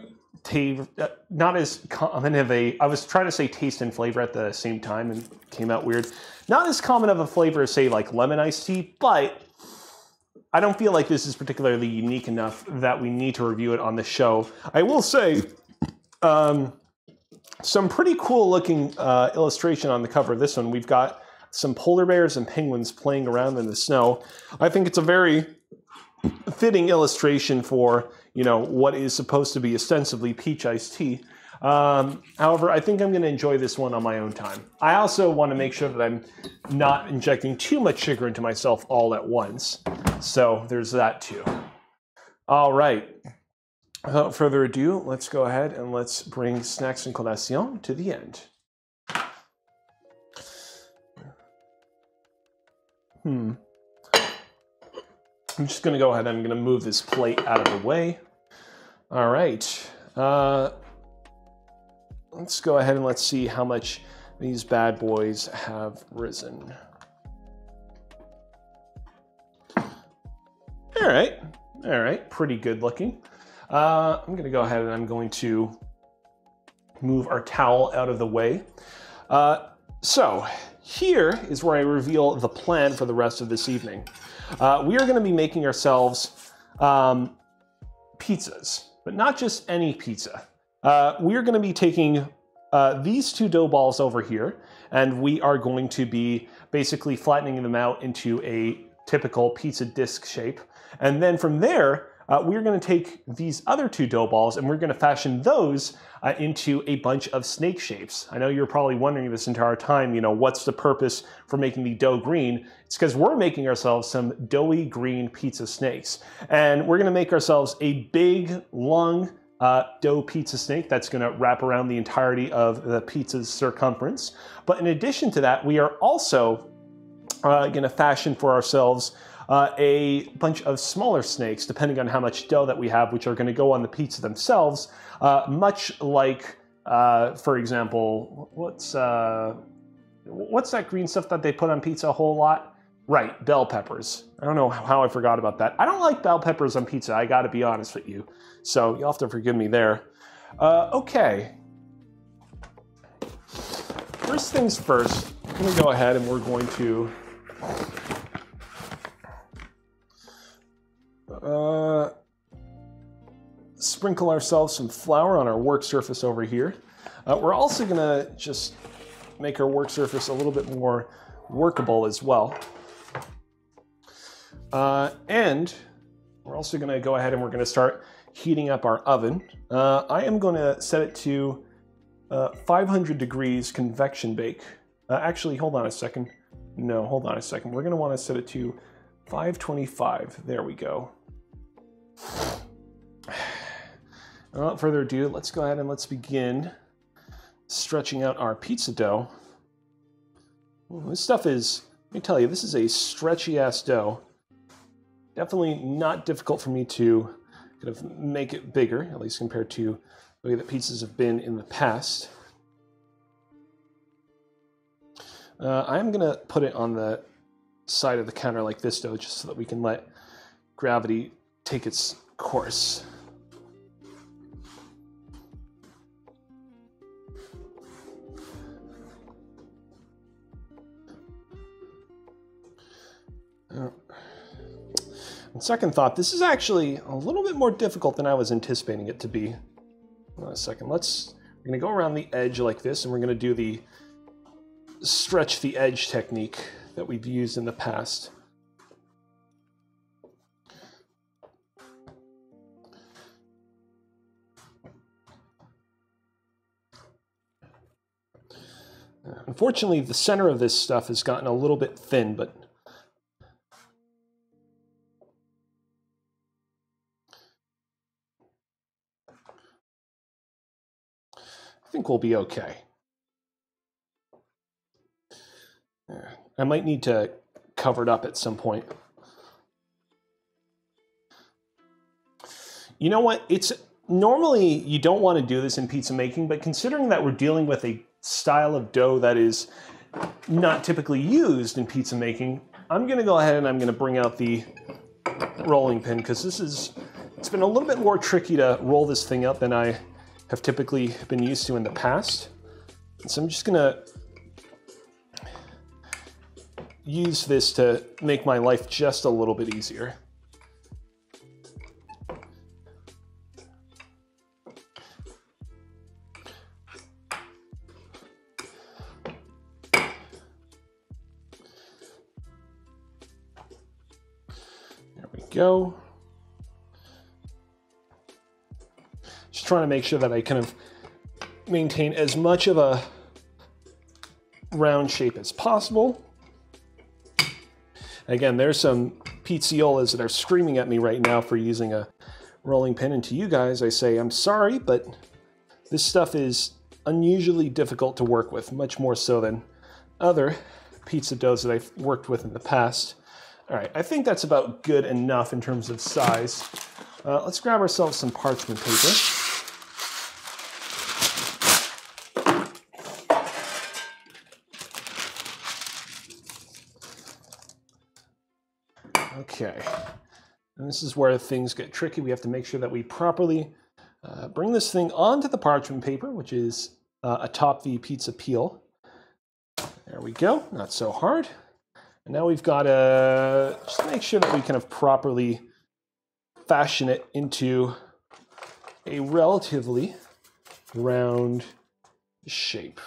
S1: ta- uh, not as common of a. I was trying to say taste and flavor at the same time and came out weird. Not as common of a flavor as say like lemon iced tea, but I don't feel like this is particularly unique enough that we need to review it on the show. I will say. Um, some pretty cool looking uh, illustration on the cover of this one. We've got some polar bears and penguins playing around in the snow. I think it's a very fitting illustration for you know what is supposed to be ostensibly peach iced tea. Um, however, I think I'm going to enjoy this one on my own time. I also want to make sure that I'm not injecting too much sugar into myself all at once. So there's that too. All right. Without further ado, let's go ahead and let's bring Snacks and Collation to the end. Hmm. I'm just to go ahead and I'm to move this plate out of the way. All right. Uh, let's go ahead and let's see how much these bad boys have risen. All right. All right. Pretty good looking. Uh, I'm to go ahead and I'm going to move our towel out of the way. Uh, so here is where I reveal the plan for the rest of this evening. Uh, we are going to be making ourselves um, pizzas, but not just any pizza. Uh, we are going to be taking uh, these two dough balls over here, and we are going to be basically flattening them out into a typical pizza disc shape. And then from there, uh, we're going to take these other two dough balls and we're going to fashion those uh, into a bunch of snake shapes. I know you're probably wondering this entire time, you know, what's the purpose for making the dough green? It's because we're making ourselves some doughy green pizza snakes. And we're going to make ourselves a big, long, uh, dough pizza snake that's going to wrap around the entirety of the pizza's circumference. But in addition to that, we are also uh, going to fashion for ourselves uh, a bunch of smaller snakes, depending on how much dough that we have, which are going to go on the pizza themselves, uh, much like, uh, for example, what's uh, what's that green stuff that they put on pizza a whole lot? Right, bell peppers. I don't know how I forgot about that. I don't like bell peppers on pizza. I got to be honest with you, so you'll have to forgive me there. Uh, okay. First things first, I'm to go ahead and we're going to uh, sprinkle ourselves some flour on our work surface over here. Uh, we're also gonna just make our work surface a little bit more workable as well. Uh, and we're also gonna go ahead and we're gonna start heating up our oven. Uh, I am gonna set it to uh, 500 degrees convection bake. Uh, actually, hold on a second. No, hold on a second. We're gonna wanna set it to 525. There we go. Without further ado, let's go ahead and let's begin stretching out our pizza dough. Ooh, this stuff is, let me tell you, this is a stretchy ass dough. Definitely not difficult for me to kind of make it bigger, at least compared to the way that pizzas have been in the past. Uh, I'm going to put it on the side of the counter like this, though, just so that we can let gravity take its course. Uh, on second thought, this is actually a little bit more difficult than I was anticipating it to be. Hold a second. Let's. We're to go around the edge like this, and we're going to do the stretch the edge technique that we've used in the past. Unfortunately, the center of this stuff has gotten a little bit thin, but I think we'll be okay. I might need to cover it up at some point. You know what? It's normally you don't want to do this in pizza making, but considering that we're dealing with a style of dough that is not typically used in pizza making, I'm to go ahead and I'm to bring out the rolling pin because this is it's been a little bit more tricky to roll this thing up than I have typically been used to in the past. So I'm just to use this to make my life just a little bit easier. Go. Just trying to make sure that I kind of maintain as much of a round shape as possible. Again, there's some pizzaiolos that are screaming at me right now for using a rolling pin. And to you guys, I say, I'm sorry, but this stuff is unusually difficult to work with, much more so than other pizza doughs that I've worked with in the past. All right, I think that's about good enough in terms of size. Uh, let's grab ourselves some parchment paper. Okay, and this is where things get tricky. We have to make sure that we properly uh, bring this thing onto the parchment paper, which is uh, atop the pizza peel. There we go, not so hard. And now we've got to just make sure that we kind of properly fashion it into a relatively round shape.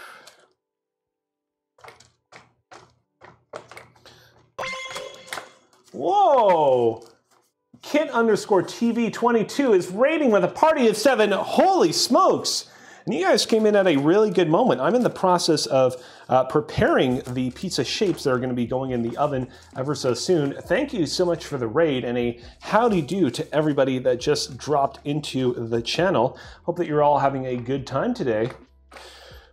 S1: Whoa! Kit underscore TV22 is rating with a party of seven. Holy smokes! And you guys came in at a really good moment. I'm in the process of uh, preparing the pizza shapes that are going to be going in the oven ever so soon. Thank you so much for the raid and a howdy do to everybody that just dropped into the channel. Hope that you're all having a good time today.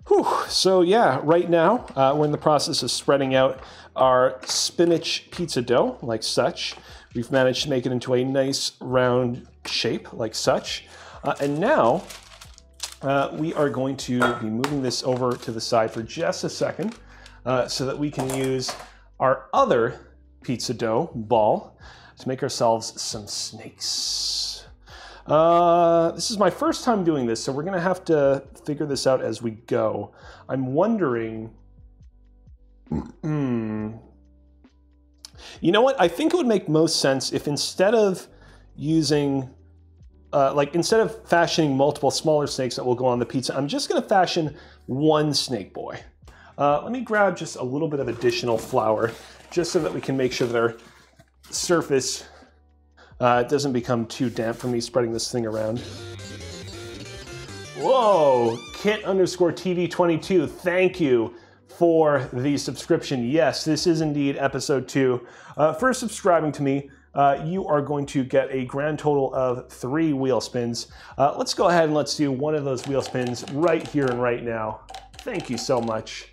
S1: Whew. So yeah, right now uh, we're in the process of spreading out our spinach pizza dough like such. We've managed to make it into a nice round shape like such. Uh, and now uh, we are going to be moving this over to the side for just a second uh, so that we can use our other pizza dough ball to make ourselves some snakes. Uh, this is my first time doing this, so we're gonna have to figure this out as we go. I'm wondering, hmm, you know what? I think it would make most sense if instead of using uh, like instead of fashioning multiple smaller snakes that will go on the pizza, I'm just gonna fashion one snake boy. Uh, let me grab just a little bit of additional flour just so that we can make sure that our surface uh, doesn't become too damp from me spreading this thing around. Whoa, kit underscore TV22, thank you for the subscription. Yes, this is indeed episode two. Uh, for subscribing to me, uh, you are going to get a grand total of three wheel spins. Uh, let's go ahead and let's do one of those wheel spins right here and right now. Thank you so much.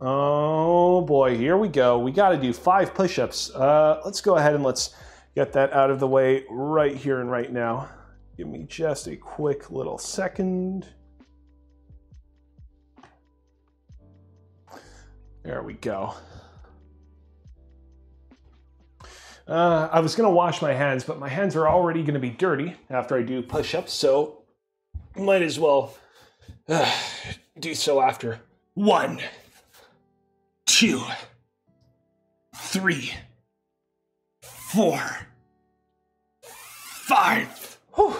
S1: Oh boy, here we go. We got to do five push-ups. Uh, let's go ahead and let's get that out of the way right here and right now. Give me just a quick little second. There we go. Uh, I was gonna wash my hands, but my hands are already gonna be dirty after I do push-ups, so might as well uh, do so after. One, two, three, four, five. Whew.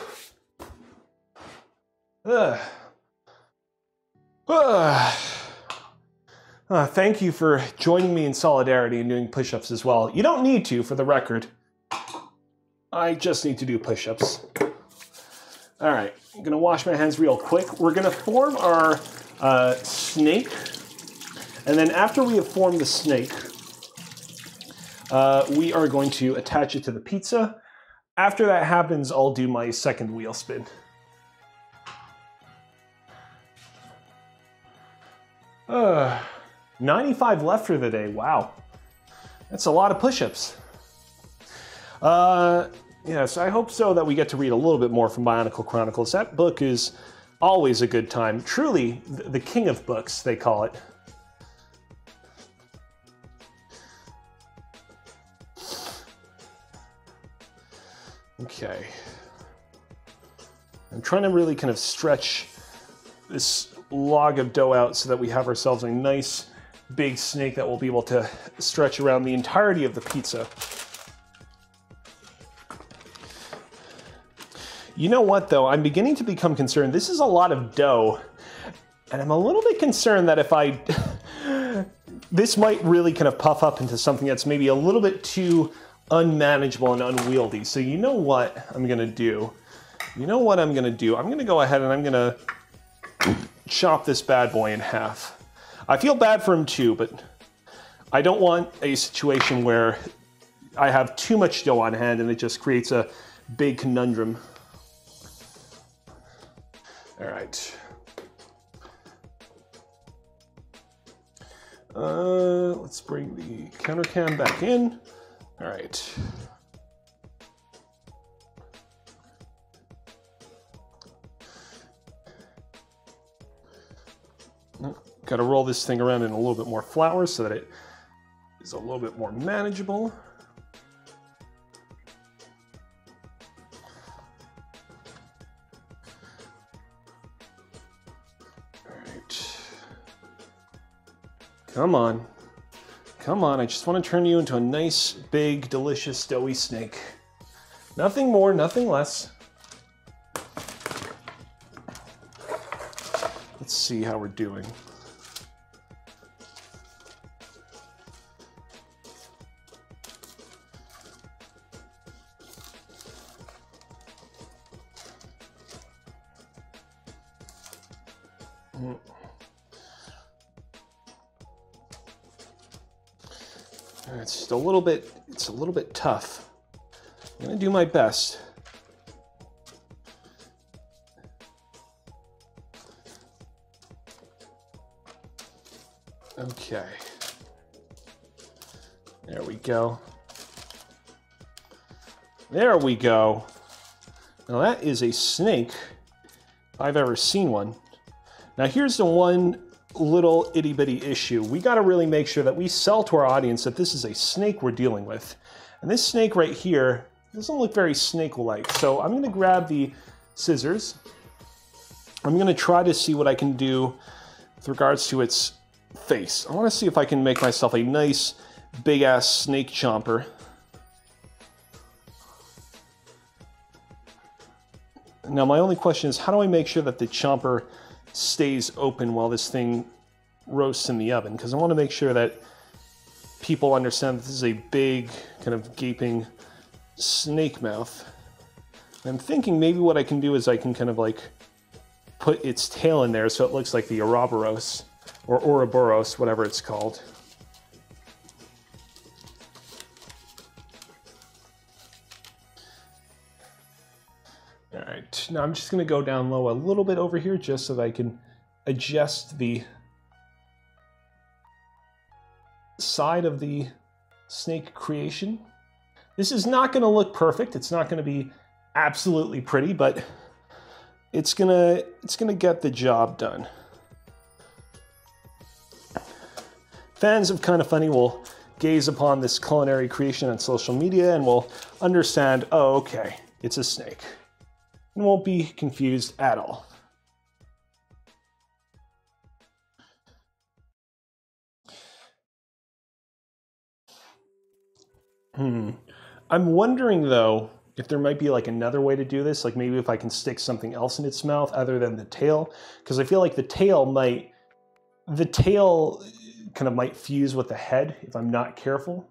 S1: Uh, thank you for joining me in solidarity and doing push ups as well. You don't need to, for the record. I just need to do push ups. All right, I'm gonna wash my hands real quick. We're gonna form our uh, snake, and then after we have formed the snake, uh, we are going to attach it to the pizza. After that happens, I'll do my second wheel spin. Uh, 95 left for the day. Wow. That's a lot of push ups. Uh, yes, I hope so that we get to read a little bit more from Bionicle Chronicles. That book is always a good time. Truly, the king of books, they call it. Okay. I'm trying to really kind of stretch this log of dough out so that we have ourselves a nice big snake that will be able to stretch around the entirety of the pizza. You know what though, I'm beginning to become concerned. This is a lot of dough, and I'm a little bit concerned that if I, this might really kind of puff up into something that's maybe a little bit too unmanageable and unwieldy. So you know what I'm gonna do? You know what I'm gonna do? I'm gonna go ahead and I'm gonna chop this bad boy in half. I feel bad for him too, but I don't want a situation where I have too much dough on hand and it just creates a big conundrum. All right. Uh, let's bring the counter cam back in. All right. Got to roll this thing around in a little bit more flour so that it is a little bit more manageable. All right. Come on. Come on, I just want to turn you into a nice, big, delicious, doughy snake. Nothing more, nothing less. Let's see how we're doing. Little bit, it's a little bit tough. I'm gonna do my best. Okay. There we go. There we go. Now that is a snake, I've ever seen one. Now here's the one little itty bitty issue. We got to really make sure that we sell to our audience that this is a snake we're dealing with. And this snake right here doesn't look very snake-like. So I'm going to grab the scissors. I'm going to try to see what I can do with regards to its face. I want to see if I can make myself a nice big ass snake chomper. Now my only question is how do I make sure that the chomper stays open while this thing roasts in the oven because I want to make sure that people understand that this is a big kind of gaping snake mouth. I'm thinking maybe what I can do is I can kind of like put its tail in there so it looks like the Ouroboros or Ouroboros, whatever it's called. Now I'm just gonna go down low a little bit over here just so that I can adjust the side of the snake creation. This is not gonna look perfect. It's not gonna be absolutely pretty, but it's gonna, it's gonna get the job done. Fans of Kinda Funny will gaze upon this culinary creation on social media and will understand, oh, okay, it's a snake and won't be confused at all. Hmm. I'm wondering though if there might be like another way to do this, like maybe if I can stick something else in its mouth other than the tail, because I feel like the tail might the tail kind of might fuse with the head if I'm not careful.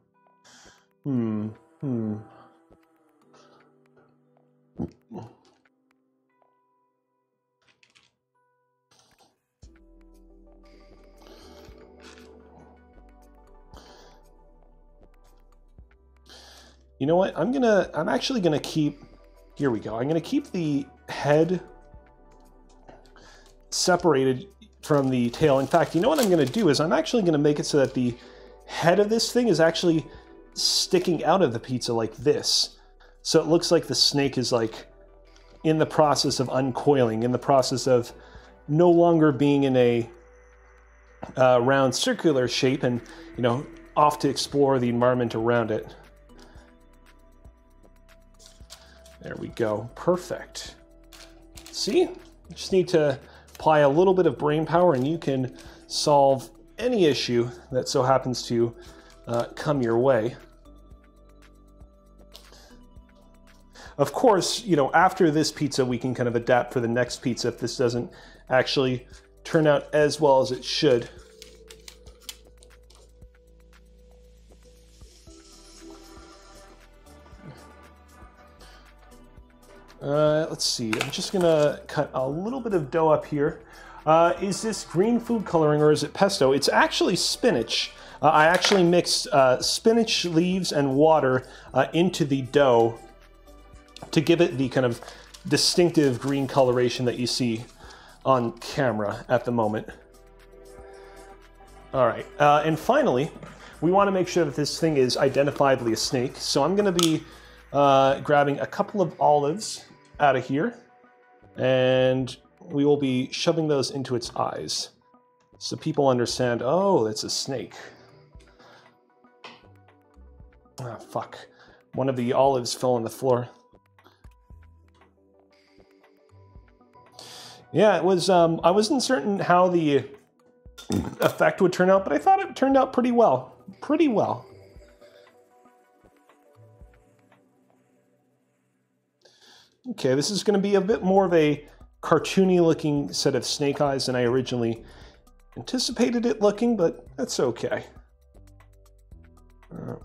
S1: Hmm. Hmm. You know what? I'm gonna, I'm actually gonna keep, here we go. I'm gonna keep the head separated from the tail. In fact, you know what I'm gonna do is I'm actually gonna make it so that the head of this thing is actually sticking out of the pizza like this. So it looks like the snake is like in the process of uncoiling, in the process of no longer being in a uh, round circular shape and, you know, off to explore the environment around it. There we go. Perfect. See? Just need to apply a little bit of brain power and you can solve any issue that so happens to uh, come your way. Of course, you know, after this pizza, we can kind of adapt for the next pizza if this doesn't actually turn out as well as it should. Uh, let's see, I'm just gonna cut a little bit of dough up here. Uh, is this green food coloring or is it pesto? It's actually spinach. Uh, I actually mixed uh, spinach leaves and water uh, into the dough to give it the kind of distinctive green coloration that you see on camera at the moment. All right, uh, and finally, we want to make sure that this thing is identifiably a snake. So I'm to be uh, grabbing a couple of olives out of here, and we will be shoving those into its eyes. So people understand, oh, it's a snake. Ah, fuck. One of the olives fell on the floor. Yeah, it was, um, I wasn't certain how the effect would turn out, but I thought it turned out pretty well. Pretty well. Okay, this is going to be a bit more of a cartoony looking set of snake eyes than I originally anticipated it looking, but that's okay. Uh,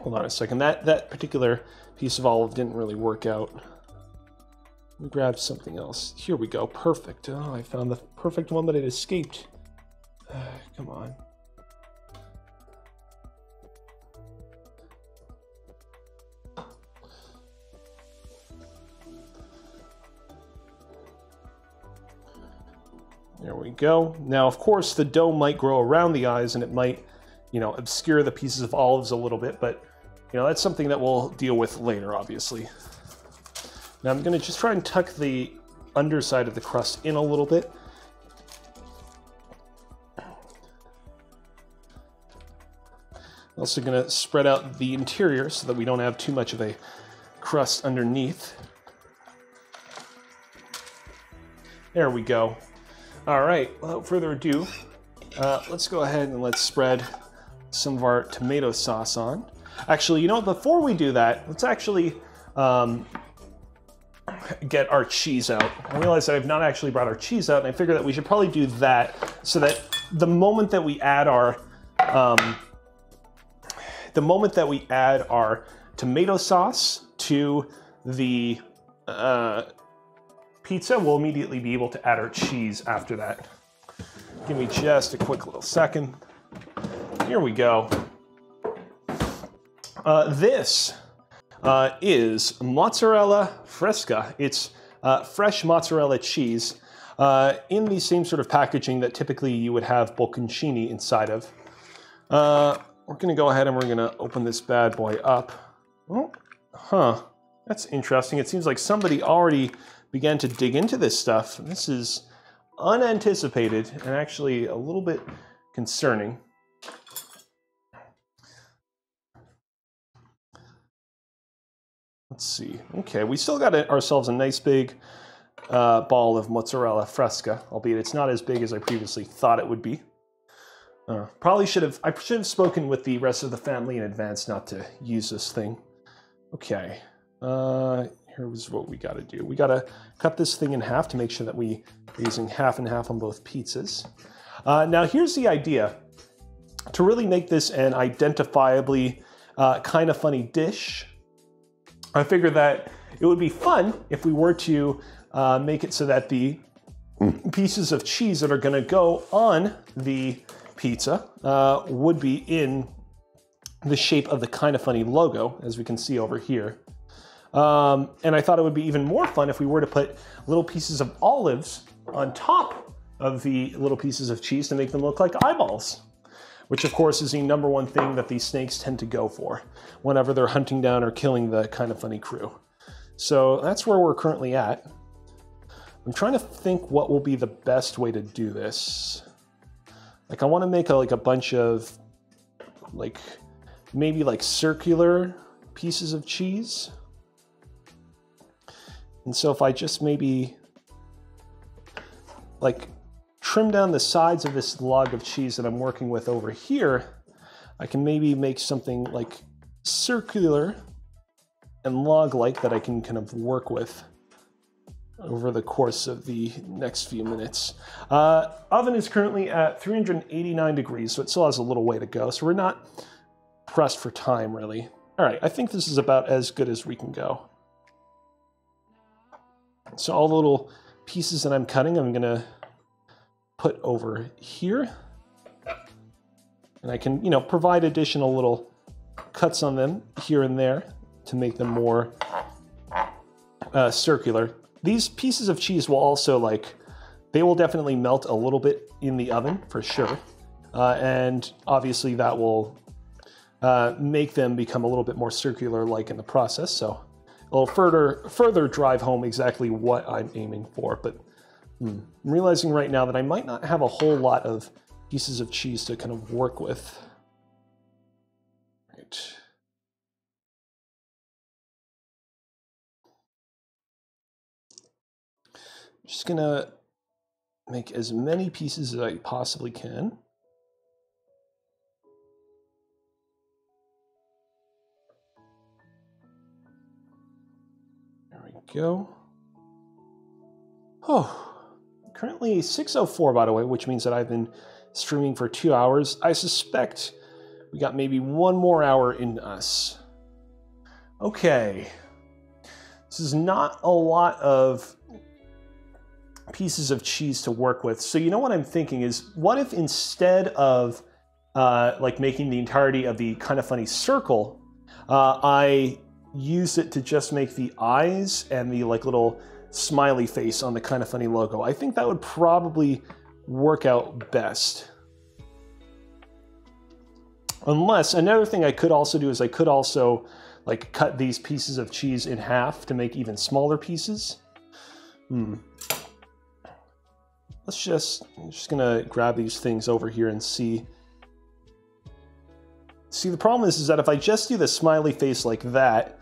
S1: hold on a second. That that particular piece of olive didn't really work out. Let me grab something else. Here we go. Perfect. Oh, I found the perfect one, but it escaped. Uh, come on. There we go. Now, of course, the dough might grow around the eyes and it might, you know, obscure the pieces of olives a little bit, but, you know, that's something that we'll deal with later, obviously. Now I'm going to just try and tuck the underside of the crust in a little bit. Also going to spread out the interior so that we don't have too much of a crust underneath. There we go. All right, without further ado, uh, let's go ahead and let's spread some of our tomato sauce on. Actually, you know, before we do that, let's actually um, get our cheese out. I realize that I've not actually brought our cheese out, and I figure that we should probably do that so that the moment that we add our, um, the moment that we add our tomato sauce to the uh, pizza, we'll immediately be able to add our cheese after that. Give me just a quick little second. Here we go. Uh, this uh, is mozzarella fresca. It's uh, fresh mozzarella cheese uh, in the same sort of packaging that typically you would have bocconcini inside of. Uh, we're going to go ahead and we're going to open this bad boy up. Oh, huh. That's interesting. It seems like somebody already began to dig into this stuff. This is unanticipated and actually a little bit concerning. Let's see. Okay, we still got ourselves a nice big uh, ball of mozzarella fresca, albeit it's not as big as I previously thought it would be. Uh, probably should have, I should have spoken with the rest of the family in advance not to use this thing. Okay, uh, here's what we got to do. We got to cut this thing in half to make sure that we are using half and half on both pizzas. Uh, now here's the idea. To really make this an identifiably uh, Kinda Funny dish, I figured that it would be fun if we were to uh, make it so that the pieces of cheese that are going to go on the pizza uh, would be in the shape of the Kinda Funny logo, as we can see over here. Um, and I thought it would be even more fun if we were to put little pieces of olives on top of the little pieces of cheese to make them look like eyeballs, which of course is the number one thing that these snakes tend to go for whenever they're hunting down or killing the Kinda Funny crew. So that's where we're currently at. I'm trying to think what will be the best way to do this. Like I want to make a, like a bunch of like maybe like circular pieces of cheese. And so if I just maybe like trim down the sides of this log of cheese that I'm working with over here, I can maybe make something like circular and log-like that I can kind of work with over the course of the next few minutes. Uh, oven is currently at 389 degrees, so it still has a little way to go. So we're not pressed for time, really. All right, I think this is about as good as we can go. So all the little pieces that I'm cutting, I'm gonna put over here. And I can, you know, provide additional little cuts on them here and there to make them more uh, circular. These pieces of cheese will also like, they will definitely melt a little bit in the oven for sure. Uh, and obviously that will uh, make them become a little bit more circular like in the process. So it'll further, further drive home exactly what I'm aiming for. But hmm, I'm realizing right now that I might not have a whole lot of pieces of cheese to kind of work with. Right. I'm Just gonna make as many pieces as I possibly can. Go. Oh, currently 6.04 by the way, which means that I've been streaming for two hours. I suspect we got maybe one more hour in us. Okay. This is not a lot of pieces of cheese to work with. So you know what I'm thinking is, what if instead of uh, like making the entirety of the Kinda Funny circle, uh, I use it to just make the eyes and the like little smiley face on the Kinda Funny logo. I think that would probably work out best. Unless, another thing I could also do is I could also like cut these pieces of cheese in half to make even smaller pieces. Hmm. Let's just, I'm just gonna grab these things over here and see. See, the problem is, is that if I just do the smiley face like that,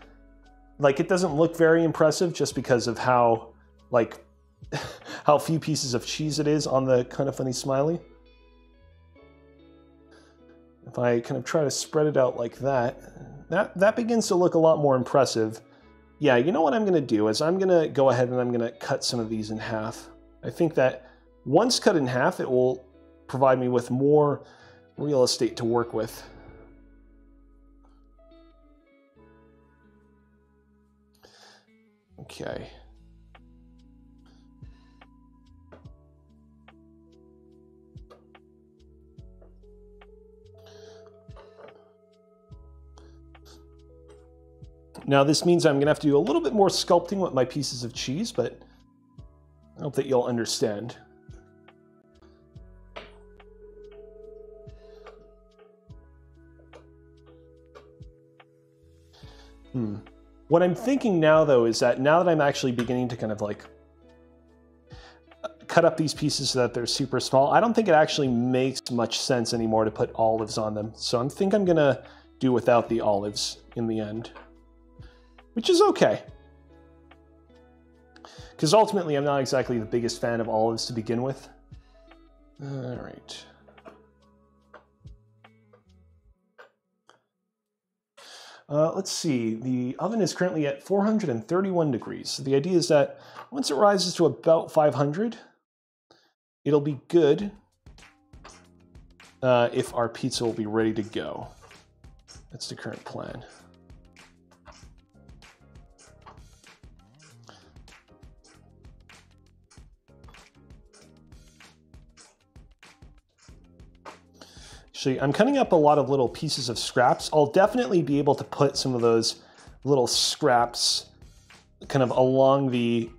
S1: like it doesn't look very impressive just because of how, like, how few pieces of cheese it is on the Kinda Funny smiley. If I kind of try to spread it out like that, that, that begins to look a lot more impressive. Yeah, you know what I'm going to do is I'm going to go ahead and I'm going to cut some of these in half. I think that once cut in half, it will provide me with more real estate to work with. Okay. Now this means I'm going to have to do a little bit more sculpting with my pieces of cheese, but I hope that you'll understand. Hmm. What I'm thinking now, though, is that now that I'm actually beginning to kind of like cut up these pieces so that they're super small, I don't think it actually makes much sense anymore to put olives on them. So I think I'm going to do without the olives in the end, which is okay. Because ultimately, I'm not exactly the biggest fan of olives to begin with. All right. Uh, let's see, the oven is currently at 431 degrees. So the idea is that once it rises to about 500, it'll be good uh, if our pizza will be ready to go. That's the current plan. Actually, I'm cutting up a lot of little pieces of scraps. I'll definitely be able to put some of those little scraps kind of along the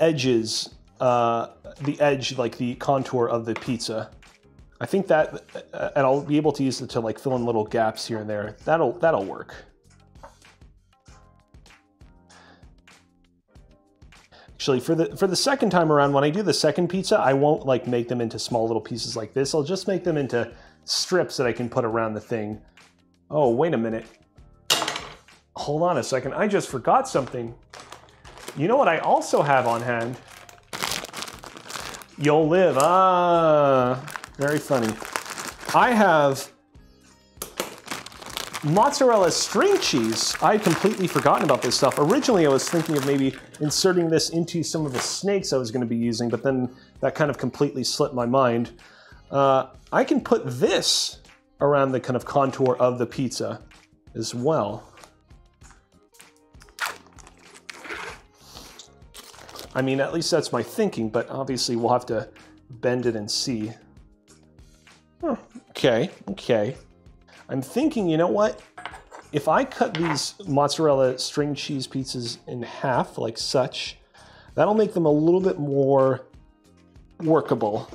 S1: edges, uh, the edge, like the contour of the pizza. I think that, uh, and I'll be able to use it to like fill in little gaps here and there. That'll, that'll work. Actually, for the for the second time around, when I do the second pizza, I won't like make them into small little pieces like this. I'll just make them into strips that I can put around the thing. Oh, wait a minute. Hold on a second. I just forgot something. You know what I also have on hand? You'll live. Ah, very funny. I have mozzarella string cheese. I had completely forgotten about this stuff. Originally, I was thinking of maybe inserting this into some of the snakes I was going to be using, but then that kind of completely slipped my mind. Uh, I can put this around the kind of contour of the pizza as well. I mean, at least that's my thinking, but obviously we'll have to bend it and see. Oh, okay, okay. I'm thinking, you know what? If I cut these mozzarella string cheese pizzas in half, like such, that'll make them a little bit more workable.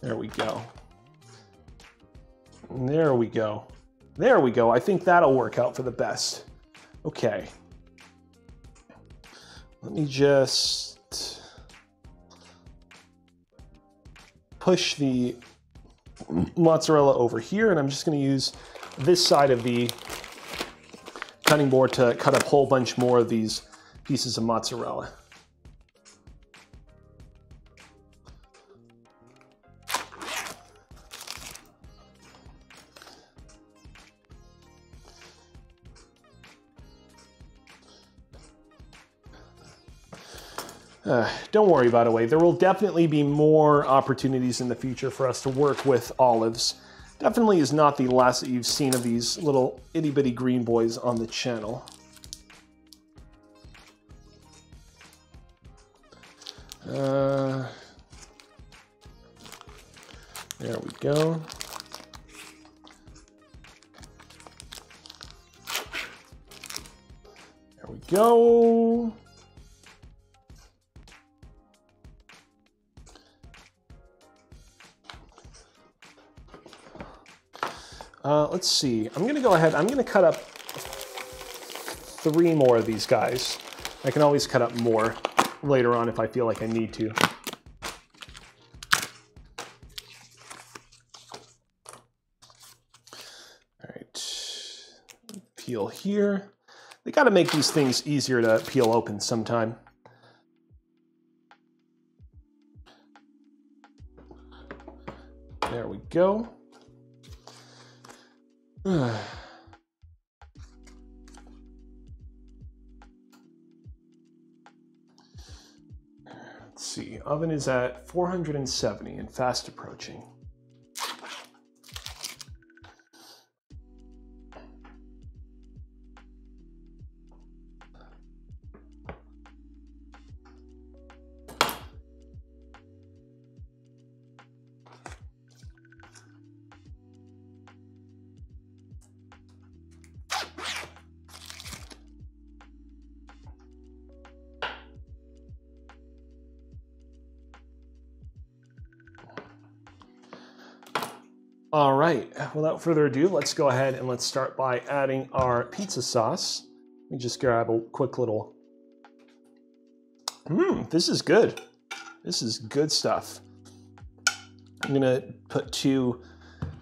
S1: There we go. There we go. There we go. I think that'll work out for the best. Okay. Let me just push the mozzarella over here, and I'm just gonna use this side of the cutting board to cut a whole bunch more of these pieces of mozzarella. Uh, don't worry, by the way. There will definitely be more opportunities in the future for us to work with olives. Definitely is not the last that you've seen of these little itty-bitty green boys on the channel. Uh, there we go. There we go. Uh, let's see. I'm going to go ahead. I'm going to cut up three more of these guys. I can always cut up more later on if I feel like I need to. All right. Peel here. They got to make these things easier to peel open sometime. There we go. Let's see, oven is at 470 and fast approaching. All right, without further ado, let's go ahead and let's start by adding our pizza sauce. Let me just grab a quick little. Mmm, this is good. This is good stuff. I'm gonna put two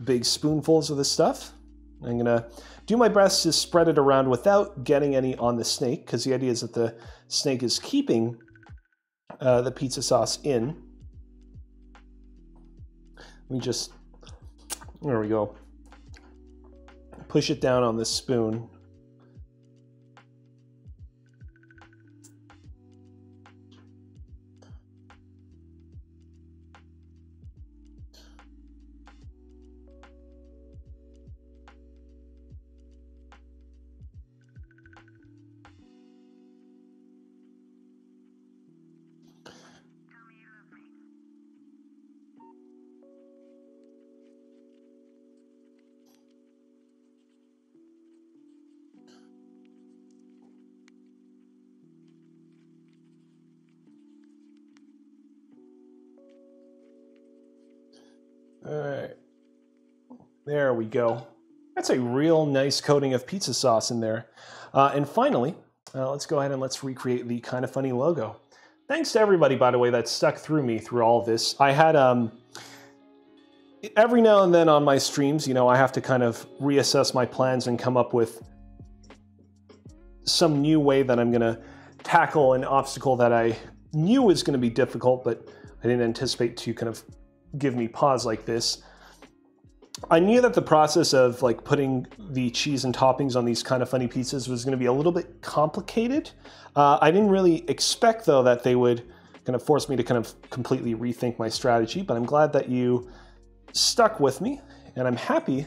S1: big spoonfuls of this stuff. I'm gonna do my best to spread it around without getting any on the snake, because the idea is that the snake is keeping uh, the pizza sauce in. Let me just there we go. Push it down on this spoon nice coating of pizza sauce in there. Uh, and finally, uh, let's go ahead and let's recreate the Kinda Funny logo. Thanks to everybody, by the way, that stuck through me through all this. I had, um, every now and then on my streams, you know, I have to kind of reassess my plans and come up with some new way that I'm going to tackle an obstacle that I knew was going to be difficult, but I didn't anticipate to kind of give me pause like this. I knew that the process of like putting the cheese and toppings on these Kinda Funny pizzas was going to be a little bit complicated. Uh, I didn't really expect though that they would kind of force me to kind of completely rethink my strategy, but I'm glad that you stuck with me and I'm happy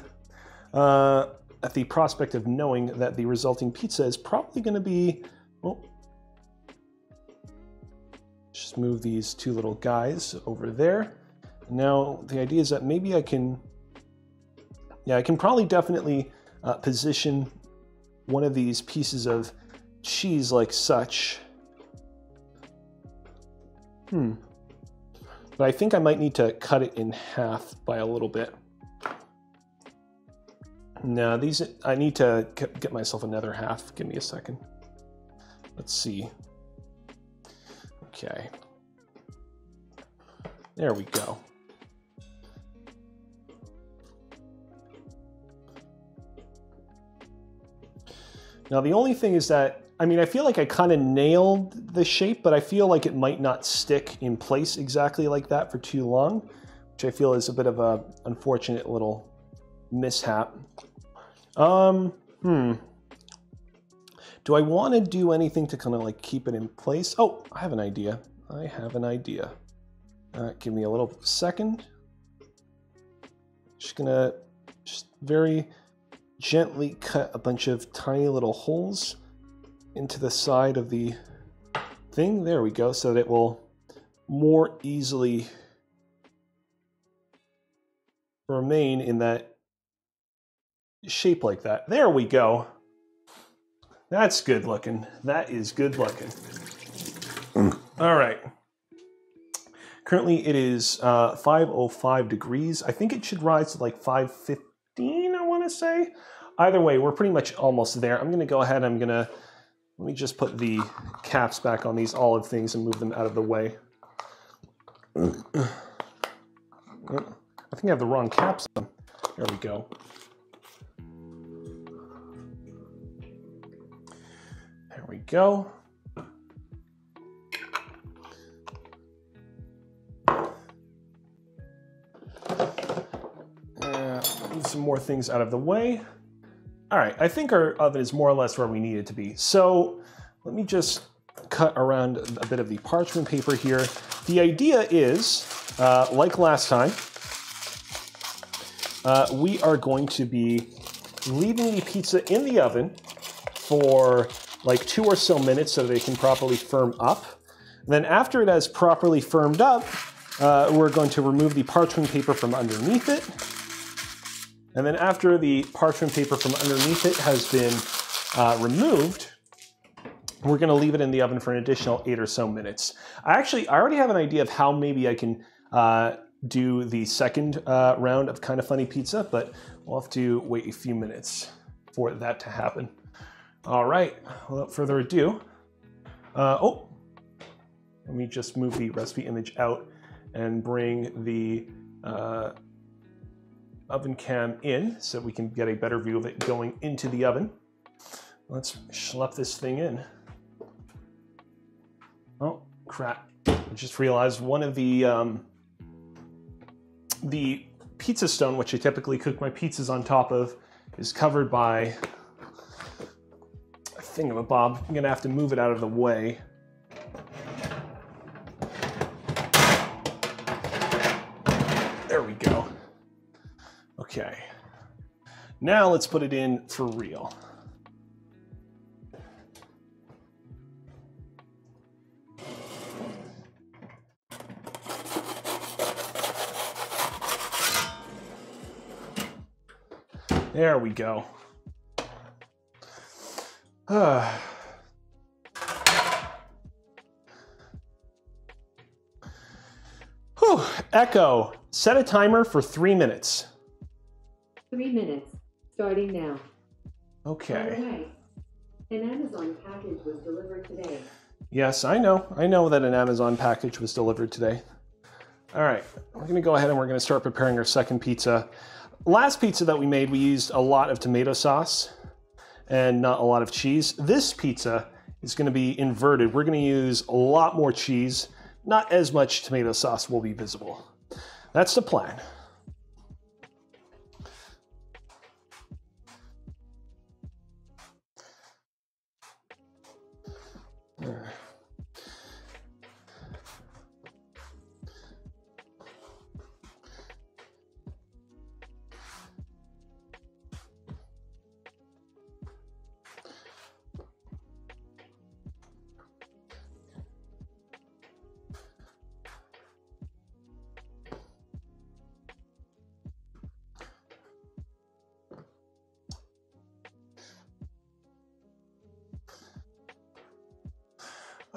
S1: uh, at the prospect of knowing that the resulting pizza is probably going to be, well, just move these two little guys over there. Now, the idea is that maybe I can, yeah, I can probably definitely uh, position one of these pieces of cheese like such. Hmm. But I think I might need to cut it in half by a little bit. Now these, I need to get myself another half. Give me a second. Let's see. Okay. There we go. Now the only thing is that, I mean, I feel like I kind of nailed the shape, but I feel like it might not stick in place exactly like that for too long, which I feel is a bit of a unfortunate little mishap. Um, hmm. Do I want to do anything to kind of like keep it in place? Oh, I have an idea. I have an idea. Give me a little second. Just gonna, just very gently cut a bunch of tiny little holes into the side of the thing. There we go, so that it will more easily remain in that shape like that. There we go. That's good looking. That is good looking. Mm. All right. Currently it is uh, 505 degrees. I think it should rise to like 515, I want to say. Either way, we're pretty much almost there. I'm going to go ahead. I'm going to, let me just put the caps back on these olive things and move them out of the way. I think I have the wrong caps on. There we go. There we go. Some more things out of the way. All right, I think our oven is more or less where we need it to be. So let me just cut around a bit of the parchment paper here. The idea is, uh, like last time, uh, we are going to be leaving the pizza in the oven for like two or so minutes so they can properly firm up. then after it has properly firmed up, uh, we're going to remove the parchment paper from underneath it and then after the parchment paper from underneath it has been uh, removed, we're gonna leave it in the oven for an additional eight or so minutes. I actually, I already have an idea of how maybe I can uh, do the second uh, round of Kinda Funny Pizza, but we'll have to wait a few minutes for that to happen. All right, without further ado, uh, oh, let me just move the recipe image out and bring the uh, oven cam in so we can get a better view of it going into the oven. Let's schlep this thing in. Oh, crap. I just realized one of the, um, the pizza stone, which I typically cook my pizzas on top of, is covered by a thing of a bob. I'm gonna have to move it out of the way. Now let's put it in for real. There we go. Ah. Whew. Echo, set a timer for three minutes.
S2: Three minutes, starting now.
S1: Okay.
S2: an Amazon package was delivered today.
S1: Yes, I know. I know that an Amazon package was delivered today. All right, we're gonna go ahead and we're gonna start preparing our second pizza. Last pizza that we made, we used a lot of tomato sauce and not a lot of cheese. This pizza is gonna be inverted. We're gonna use a lot more cheese, not as much tomato sauce will be visible. That's the plan.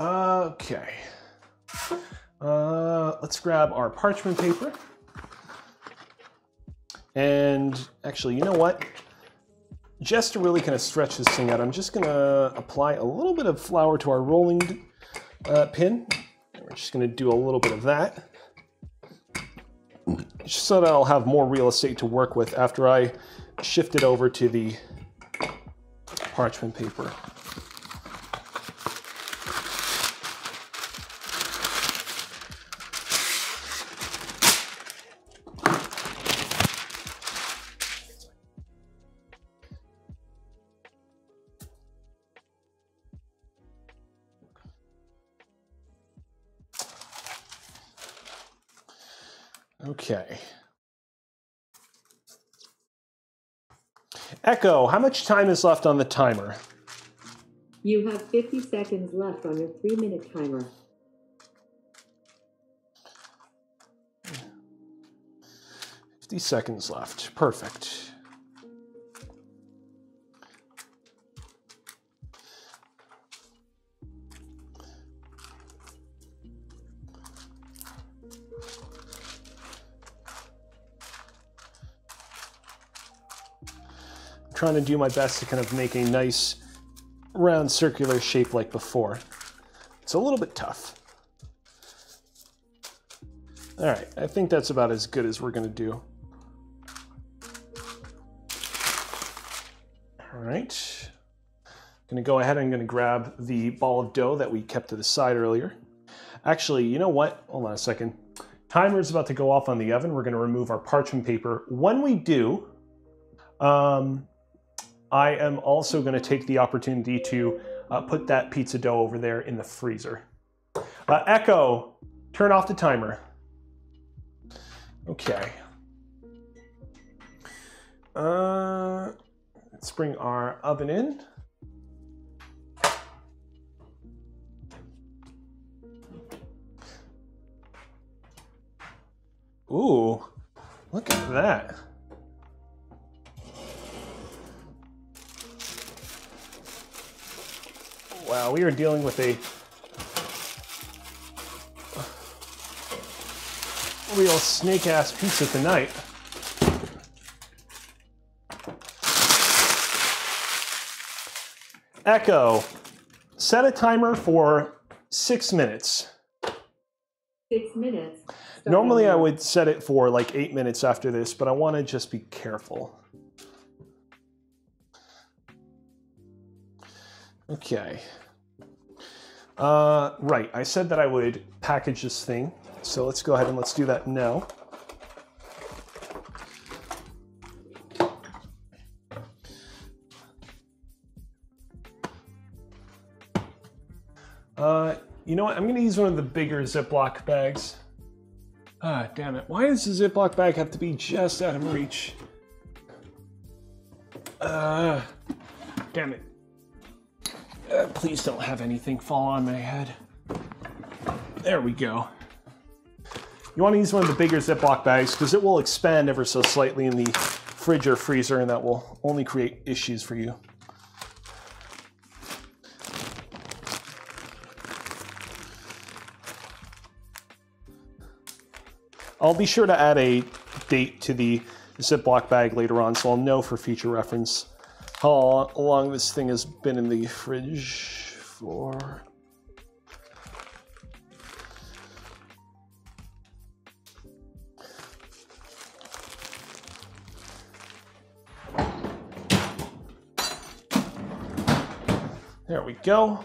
S1: Okay. Uh, let's grab our parchment paper. And actually, you know what? Just to really kind of stretch this thing out, I'm just going to apply a little bit of flour to our rolling uh, pin. We're just going to do a little bit of that. Just so that I'll have more real estate to work with after I shift it over to the parchment paper. Echo, how much time is left on the timer?
S2: You have 50 seconds left on your three minute timer.
S1: Fifty seconds left. Perfect. Trying to do my best to kind of make a nice round circular shape like before. It's a little bit tough. All right, I think that's about as good as we're gonna do. All right, gonna go ahead and gonna grab the ball of dough that we kept to the side earlier. Actually, you know what? Hold on a second. Timer is about to go off on the oven. We're gonna remove our parchment paper. When we do, um, I am also going to take the opportunity to uh, put that pizza dough over there in the freezer. Uh, Echo, turn off the timer. Okay. Uh, let's bring our oven in. Ooh, look at that. Wow, we are dealing with a real snake ass pizza tonight. Echo, set a timer for six minutes.
S2: Six minutes.
S1: Normally I would set it for like eight minutes after this, but I want to just be careful. Okay. Uh, right, I said that I would package this thing. So let's go ahead and let's do that now. Uh, you know what, I'm gonna use one of the bigger Ziploc bags. Ah, damn it. Why does the Ziploc bag have to be just out of reach? Uh, damn it. Uh, please don't have anything fall on my head. There we go. You want to use one of the bigger Ziploc bags because it will expand ever so slightly in the fridge or freezer and that will only create issues for you. I'll be sure to add a date to the Ziploc bag later on so I'll know for future reference how long this thing has been in the fridge for. There we go.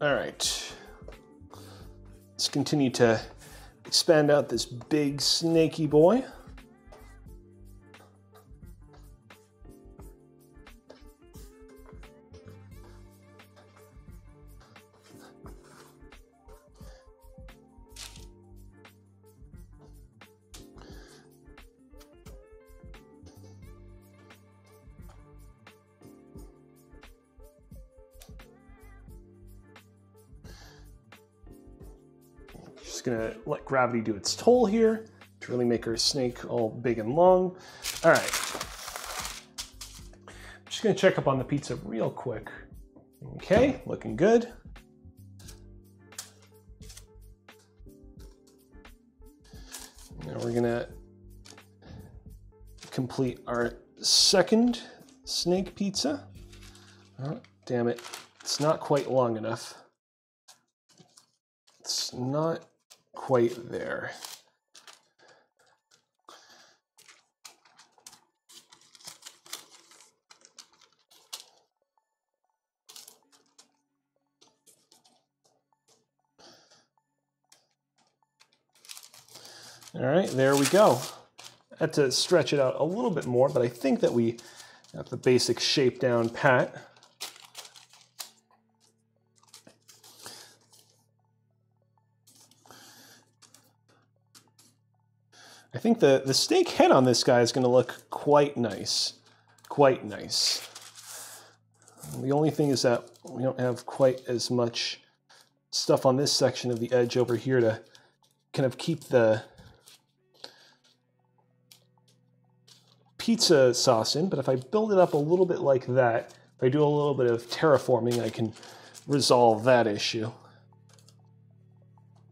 S1: All right. Let's continue to expand out this big snaky boy. Gravity do its toll here to really make our snake all big and long. All right. I'm just gonna check up on the pizza real quick. Okay, looking good. Now we're gonna complete our second snake pizza. Oh, damn it, it's not quite long enough. It's not quite there. All right, there we go. I had to stretch it out a little bit more, but I think that we got the basic shape down pat. I think the, the steak head on this guy is going to look quite nice. Quite nice. The only thing is that we don't have quite as much stuff on this section of the edge over here to kind of keep the pizza sauce in, but if I build it up a little bit like that, if I do a little bit of terraforming, I can resolve that issue.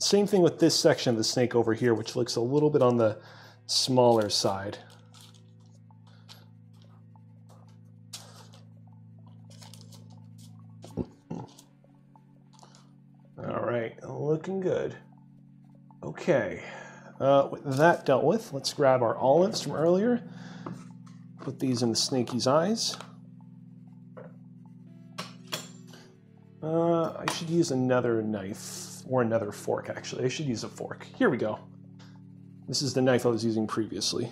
S1: Same thing with this section of the snake over here, which looks a little bit on the smaller side. All right, looking good. Okay, uh, with that dealt with, let's grab our olives from earlier. Put these in the snaky's eyes. Uh, I should use another knife or another fork, actually. I should use a fork. Here we go. This is the knife I was using previously.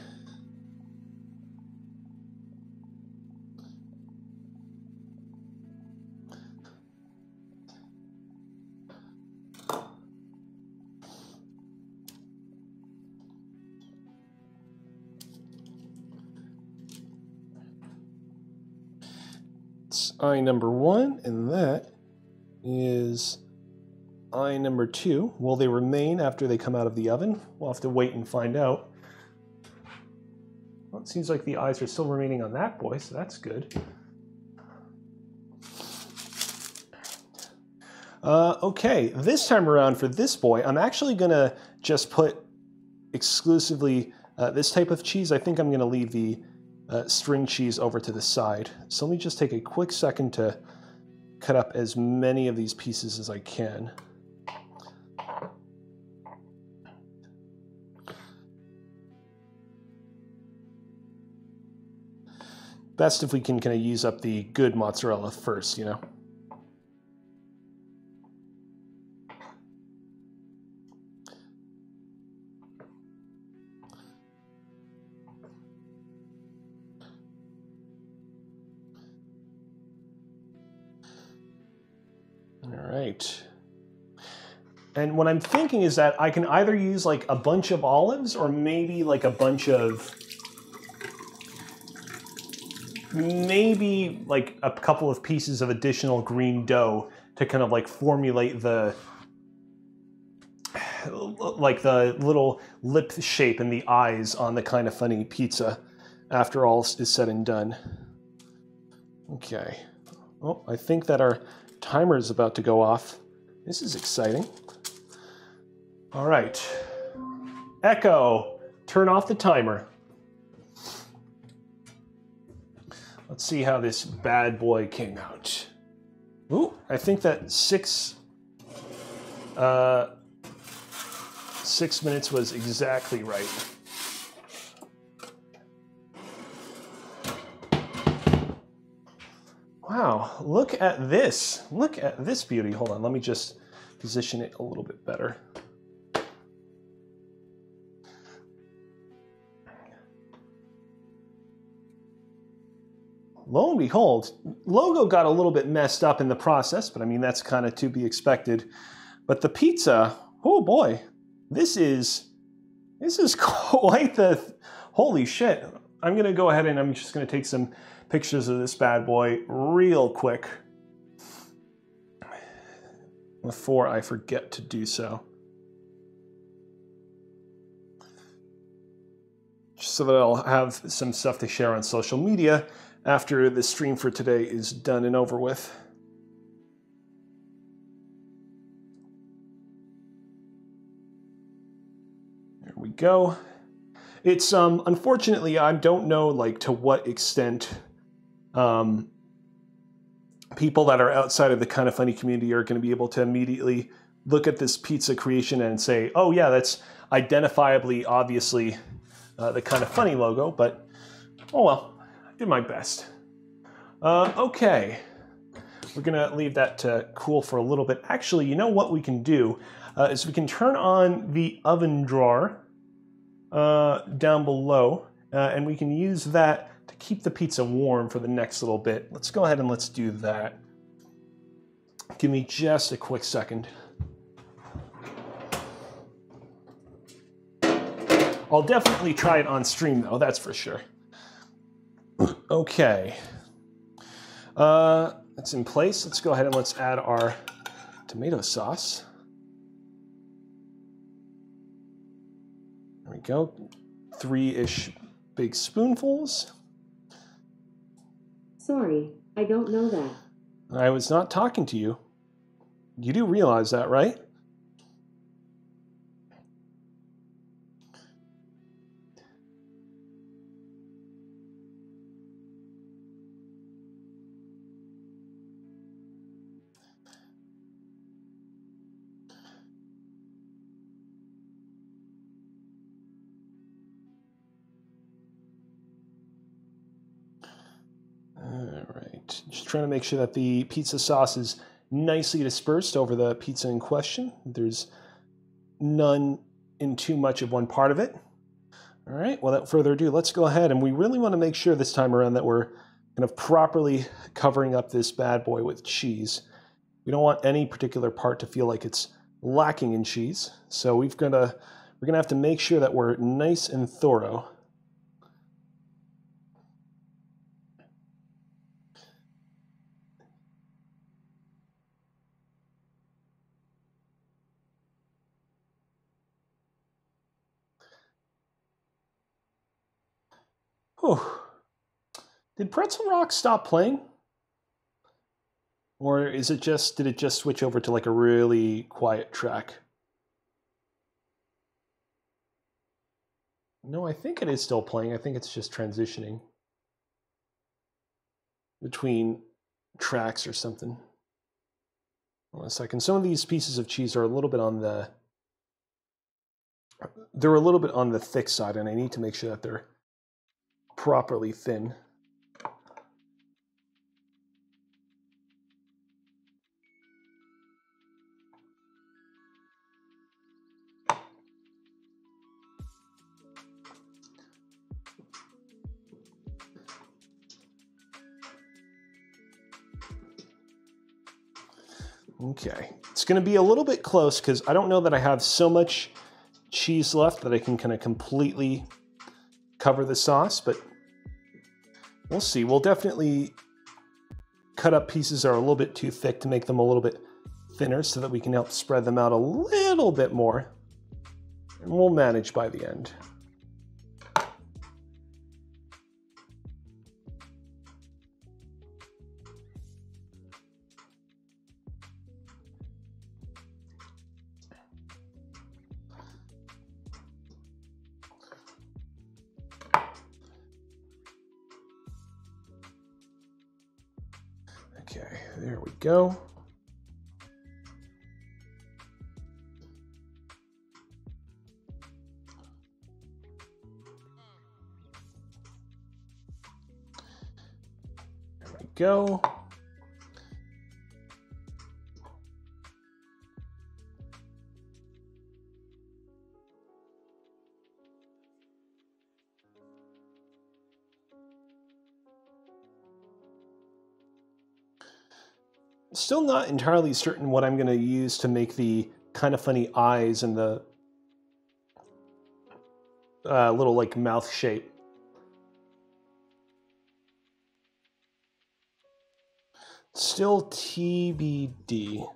S1: It's eye number one, and that is eye number two. Will they remain after they come out of the oven? We'll have to wait and find out. Well, it seems like the eyes are still remaining on that boy, so that's good. Uh, okay, this time around for this boy, I'm actually gonna just put exclusively uh, this type of cheese. I think I'm gonna leave the uh, string cheese over to the side. So let me just take a quick second to cut up as many of these pieces as I can. Best if we can kind of use up the good mozzarella first, you know? All right. And what I'm thinking is that I can either use like a bunch of olives or maybe like a bunch of maybe like a couple of pieces of additional green dough to kind of like formulate the like the little lip shape and the eyes on the Kinda Funny pizza after all is said and done. Okay. Oh, I think that our timer is about to go off. This is exciting. All right. Echo, turn off the timer. Let's see how this bad boy came out. Ooh, I think that six, uh, six minutes was exactly right. Wow, look at this. Look at this beauty. Hold on, let me just position it a little bit better. Lo and behold, logo got a little bit messed up in the process, but I mean, that's kind of to be expected. But the pizza, oh boy, this is, this is quite the, holy shit. I'm gonna go ahead and I'm just gonna take some pictures of this bad boy real quick before I forget to do so. Just so that I'll have some stuff to share on social media after the stream for today is done and over with. There we go. It's um unfortunately I don't know like to what extent um people that are outside of the Kinda Funny community are going to be able to immediately look at this pizza creation and say, "Oh yeah, that's identifiably obviously uh, the Kinda Funny logo," but oh well did my best. Uh, okay, we're gonna leave that to cool for a little bit. Actually, you know what we can do uh, is we can turn on the oven drawer uh, down below, uh, and we can use that to keep the pizza warm for the next little bit. Let's go ahead and let's do that. Give me just a quick second. I'll definitely try it on stream though, that's for sure. Okay. Uh, it's in place. Let's go ahead and let's add our tomato sauce. There we go. Three-ish big spoonfuls.
S2: Sorry, I don't know that.
S1: I was not talking to you. You do realize that, right? Trying to make sure that the pizza sauce is nicely dispersed over the pizza in question. There's none in too much of one part of it. All right, without further ado, let's go ahead and we really want to make sure this time around that we're kind of properly covering up this bad boy with cheese. We don't want any particular part to feel like it's lacking in cheese. So we've to, we're gonna have to make sure that we're nice and thorough Whew. Did Pretzel Rock stop playing? Or is it just did it just switch over to like a really quiet track? No, I think it is still playing. I think it's just transitioning between tracks or something. One second. Some of these pieces of cheese are a little bit on the they're a little bit on the thick side, and I need to make sure that they're properly thin. Okay, it's gonna be a little bit close because I don't know that I have so much cheese left that I can kind of completely cover the sauce, but we'll see. We'll definitely cut up pieces that are a little bit too thick to make them a little bit thinner so that we can help spread them out a little bit more. And we'll manage by the end. Go. There we go. Still not entirely certain what I'm going to use to make the Kinda Funny eyes and the uh, little like mouth shape. Still TBD.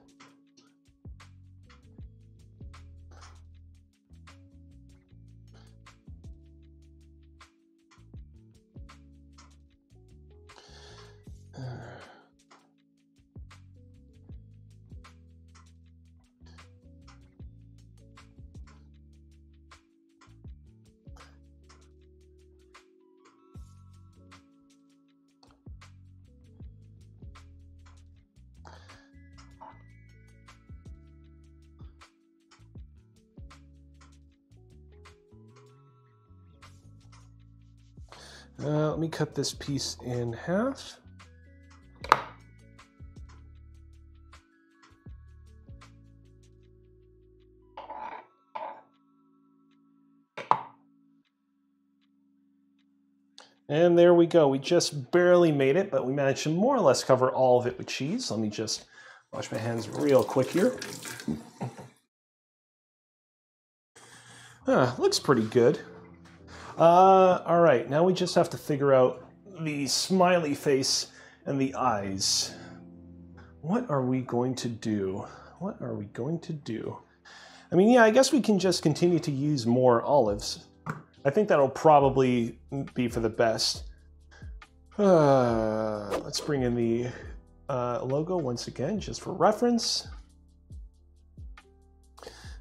S1: Cut this piece in half. And there we go. We just barely made it, but we managed to more or less cover all of it with cheese. Let me just wash my hands real quick here. Ah, looks pretty good. Uh, all right, now we just have to figure out the smiley face and the eyes. What are we going to do? What are we going to do? I mean, yeah, I guess we can just continue to use more olives. I think that'll probably be for the best. Uh, let's bring in the uh, logo once again, just for reference.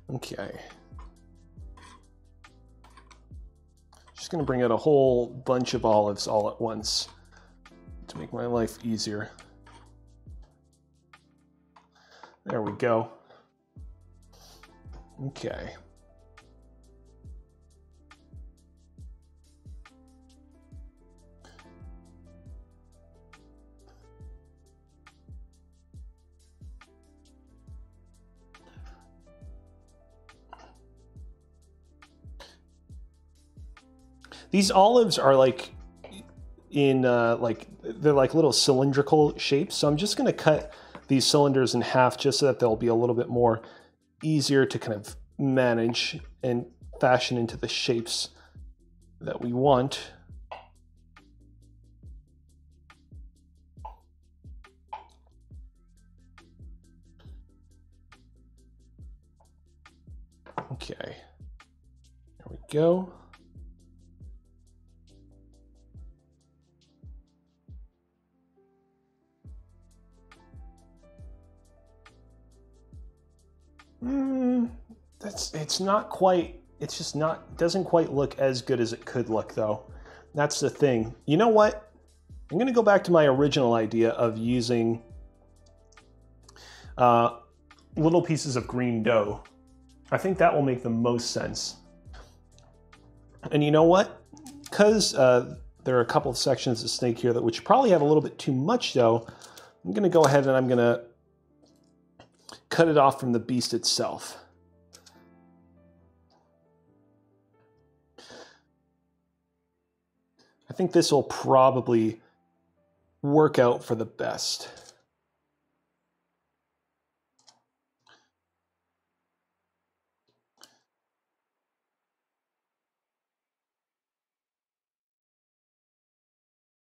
S1: Okay. Just gonna bring out a whole bunch of olives all at once to make my life easier. There we go. Okay. These olives are like in uh, like they're like little cylindrical shapes. So I'm just going to cut these cylinders in half just so that they'll be a little bit more easier to kind of manage and fashion into the shapes that we want. Okay, there we go. Mm, that's it's not quite. It's just not doesn't quite look as good as it could look though. That's the thing. You know what? I'm going to go back to my original idea of using uh, little pieces of green dough. I think that will make the most sense. And you know what? Because uh, there are a couple of sections of snake here that which probably have a little bit too much dough, I'm going to go ahead and I'm going to cut it off from the beast itself. I think this will probably work out for the best.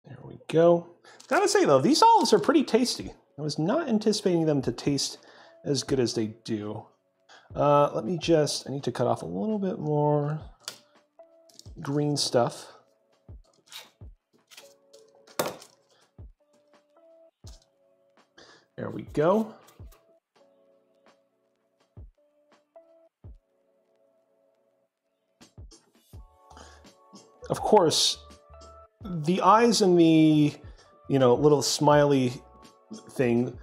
S1: There we go. Gotta say though, these olives are pretty tasty. I was not anticipating them to taste as good as they do. Uh, let me just, I need to cut off a little bit more green stuff. There we go. Of course, the eyes and the, you know, little smiley thing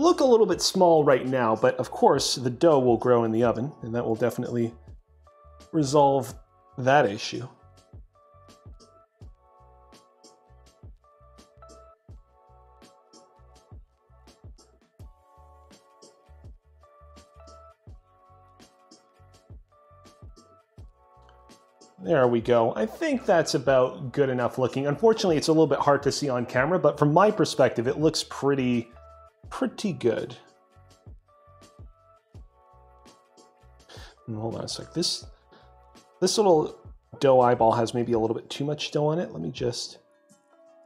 S1: look a little bit small right now, but of course the dough will grow in the oven and that will definitely resolve that issue. There we go. I think that's about good enough looking. Unfortunately, it's a little bit hard to see on camera, but from my perspective, it looks pretty, pretty good. Hold on a sec. This, this little dough eyeball has maybe a little bit too much dough on it. Let me just,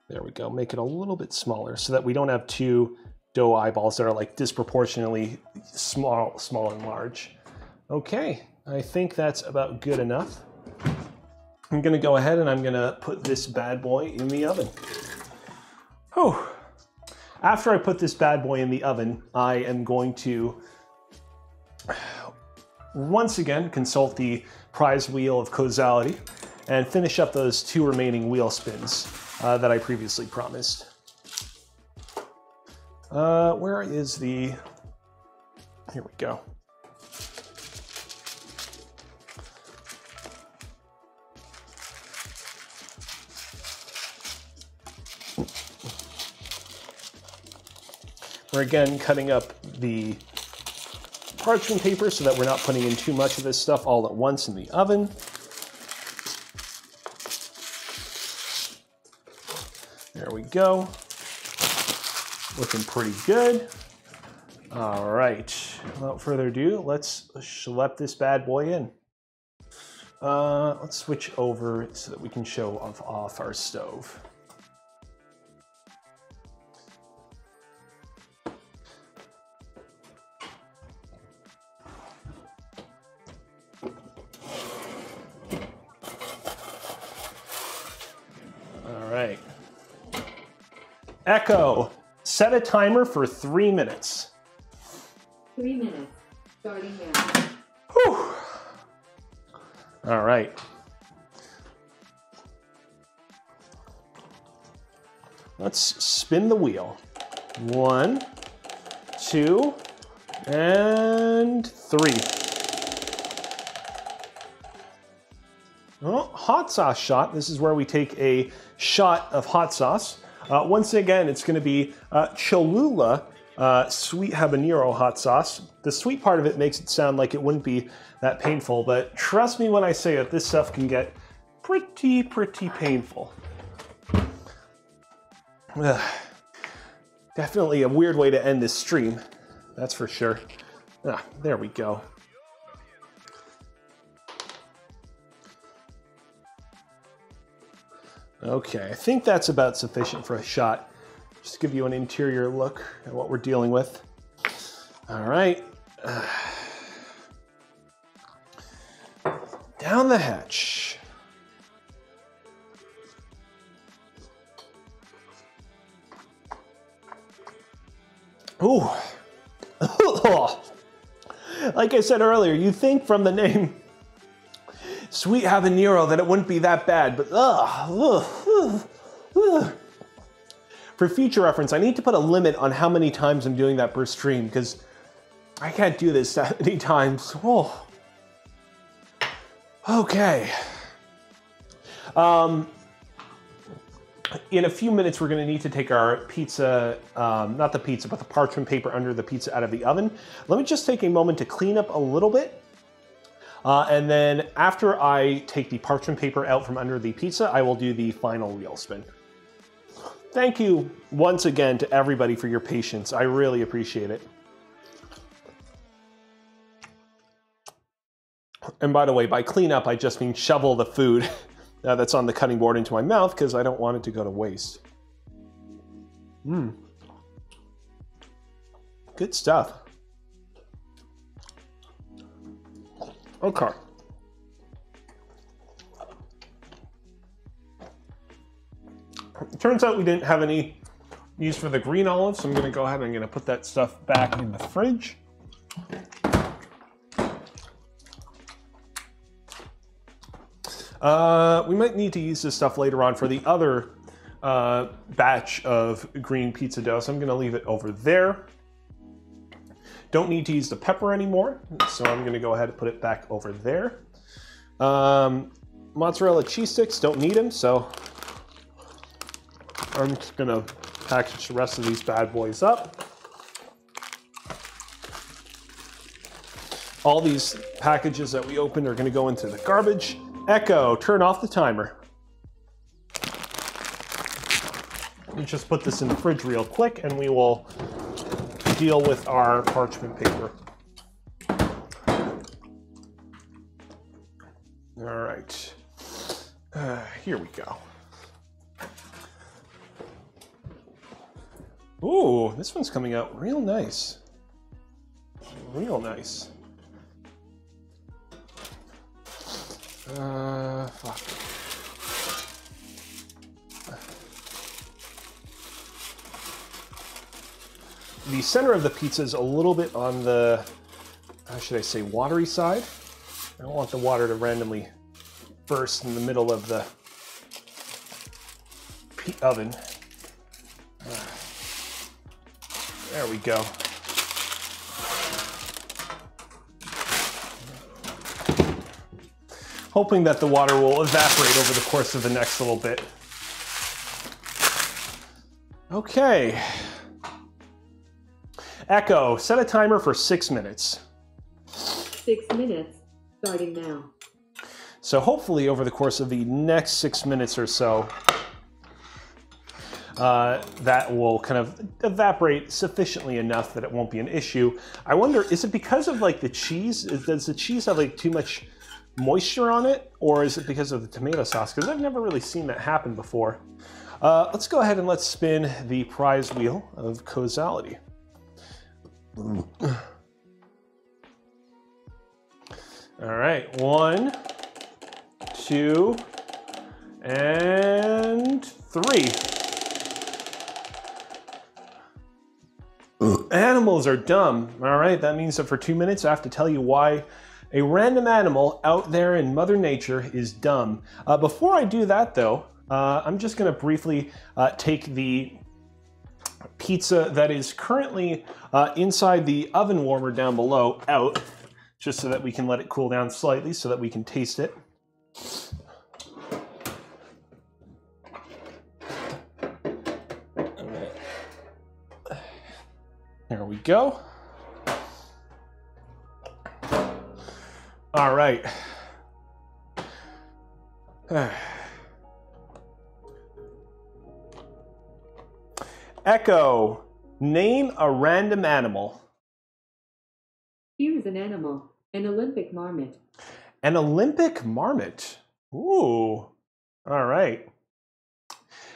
S1: there we go, make it a little bit smaller so that we don't have two dough eyeballs that are like disproportionately small, small and large. Okay, I think that's about good enough. I'm gonna go ahead and I'm gonna put this bad boy in the oven. Whew. After I put this bad boy in the oven, I am going to once again consult the prize wheel of causality and finish up those two remaining wheel spins uh, that I previously promised. Uh, where is the, here we go. We're again cutting up the parchment paper so that we're not putting in too much of this stuff all at once in the oven. There we go. Looking pretty good. All right, without further ado, let's schlep this bad boy in. Uh, let's switch over so that we can show off, off our stove. Echo, set a timer for three minutes.
S2: Three minutes, starting now.
S1: Whew. All right. Let's spin the wheel. One, two, and three. Oh, hot sauce shot. This is where we take a shot of hot sauce uh, once again, it's going to be uh, Cholula uh, sweet habanero hot sauce. The sweet part of it makes it sound like it wouldn't be that painful, but trust me when I say it, this stuff can get pretty, pretty painful. Ugh. Definitely a weird way to end this stream, that's for sure. Ah, there we go. Okay, I think that's about sufficient for a shot. Just to give you an interior look at what we're dealing with. All right. Down the hatch. Ooh. like I said earlier, you think from the name sweet habanero that it wouldn't be that bad, but ugh, ugh, ugh, For future reference, I need to put a limit on how many times I'm doing that per stream because I can't do this that many times. Oh. Okay. Um, in a few minutes, we're gonna need to take our pizza, um, not the pizza, but the parchment paper under the pizza out of the oven. Let me just take a moment to clean up a little bit uh, and then after I take the parchment paper out from under the pizza, I will do the final wheel spin. Thank you once again to everybody for your patience. I really appreciate it. And by the way, by clean up, I just mean shovel the food uh, that's on the cutting board into my mouth because I don't want it to go to waste. Mmm. Good stuff. Okay. It turns out we didn't have any use for the green olives, so I'm going to go ahead and I'm going to put that stuff back in the fridge. Uh, we might need to use this stuff later on for the other uh, batch of green pizza dough, so I'm going to leave it over there. Don't need to use the pepper anymore, so I'm to go ahead and put it back over there. Um, mozzarella cheese sticks, don't need them, so I'm just to package the rest of these bad boys up. All these packages that we opened are to go into the garbage. Echo, turn off the timer. Let me just put this in the fridge real quick and we will deal with our parchment paper. All right, uh, here we go. Ooh, this one's coming out real nice. Real nice. Uh, fuck. The center of the pizza is a little bit on the, how should I say, watery side. I don't want the water to randomly burst in the middle of the oven. There we go. Hoping that the water will evaporate over the course of the next little bit. Okay. Echo, set a timer for six minutes.
S2: Six minutes, starting now.
S1: So hopefully over the course of the next six minutes or so, uh, that will kind of evaporate sufficiently enough that it won't be an issue. I wonder, is it because of like the cheese? Does the cheese have like too much moisture on it? Or is it because of the tomato sauce? Because I've never really seen that happen before. Uh, let's go ahead and let's spin the prize wheel of causality. All right, one, two, and three. Animals are dumb. All right, that means that for two minutes I have to tell you why a random animal out there in Mother Nature is dumb. Uh, before I do that, though, uh, I'm just going to briefly uh, take the pizza that is currently uh, inside the oven warmer down below out, just so that we can let it cool down slightly so that we can taste it. There we go. All right. Echo, name a random animal.
S2: Here's an animal, an Olympic marmot.
S1: An Olympic marmot. Ooh. All right.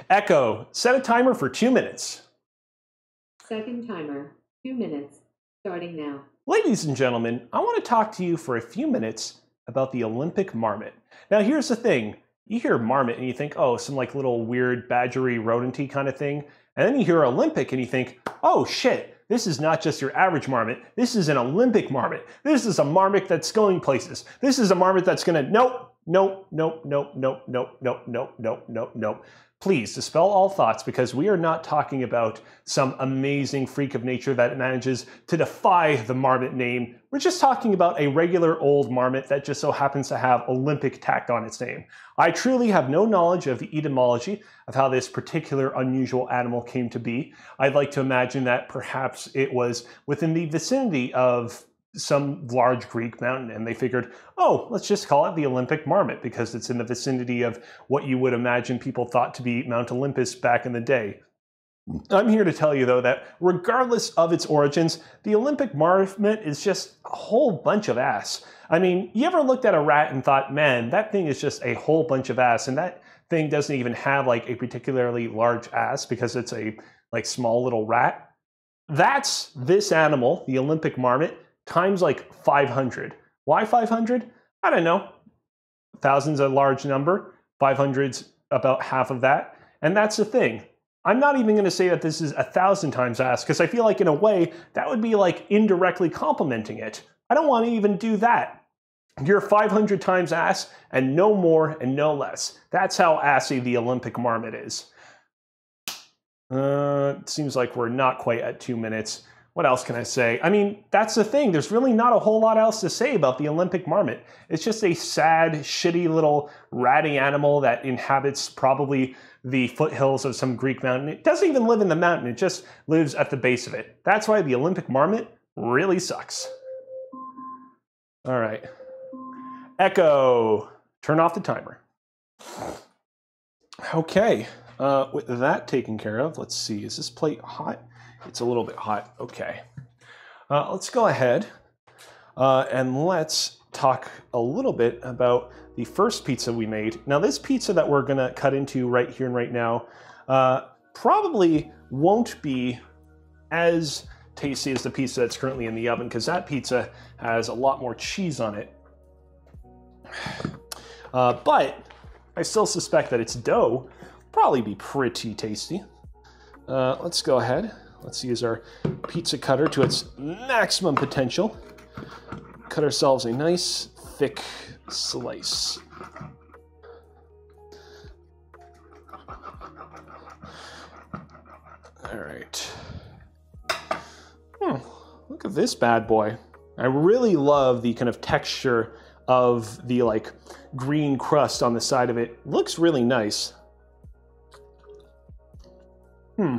S1: Echo, set a timer for two minutes.
S2: Second timer, two minutes, starting now.
S1: Ladies and gentlemen, I want to talk to you for a few minutes about the Olympic marmot. Now, here's the thing. You hear marmot and you think, oh, some like little weird badgery rodenty kind of thing. And then you hear Olympic and you think, oh shit, this is not just your average marmot. This is an Olympic marmot. This is a marmot that's going places. This is a marmot that's gonna, nope, nope, nope, nope, nope, nope, nope, nope, nope, nope, nope. Please dispel all thoughts because we are not talking about some amazing freak of nature that manages to defy the marmot name. We're just talking about a regular old marmot that just so happens to have Olympic tacked on its name. I truly have no knowledge of the etymology of how this particular unusual animal came to be. I'd like to imagine that perhaps it was within the vicinity of some large Greek mountain, and they figured, oh, let's just call it the Olympic marmot because it's in the vicinity of what you would imagine people thought to be Mount Olympus back in the day. I'm here to tell you, though, that regardless of its origins, the Olympic marmot is just a whole bunch of ass. I mean, you ever looked at a rat and thought, man, that thing is just a whole bunch of ass, and that thing doesn't even have like a particularly large ass because it's a like small little rat? That's this animal, the Olympic marmot, times like 500. Why 500? I don't know. Thousand's a large number. 500's about half of that. And that's the thing. I'm not even going to say that this is a thousand times ass because I feel like in a way that would be like indirectly complimenting it. I don't want to even do that. You're 500 times ass and no more and no less. That's how assy the Olympic marmot is. Uh, it seems like we're not quite at two minutes. What else can I say? I mean, that's the thing. There's really not a whole lot else to say about the Olympic marmot. It's just a sad, shitty little ratty animal that inhabits probably the foothills of some Greek mountain. It doesn't even live in the mountain, it just lives at the base of it. That's why the Olympic marmot really sucks. All right. Echo, turn off the timer. Okay, uh, with that taken care of, let's see, is this plate hot? It's a little bit hot, okay. Uh, let's go ahead uh, and let's talk a little bit about the first pizza we made. Now this pizza that we're gonna cut into right here and right now uh, probably won't be as tasty as the pizza that's currently in the oven because that pizza has a lot more cheese on it. Uh, but I still suspect that its dough probably be pretty tasty. Uh, let's go ahead. Let's use our pizza cutter to its maximum potential. Cut ourselves a nice thick slice. All right. Hmm, look at this bad boy. I really love the kind of texture of the like green crust on the side of it. Looks really nice. Hmm.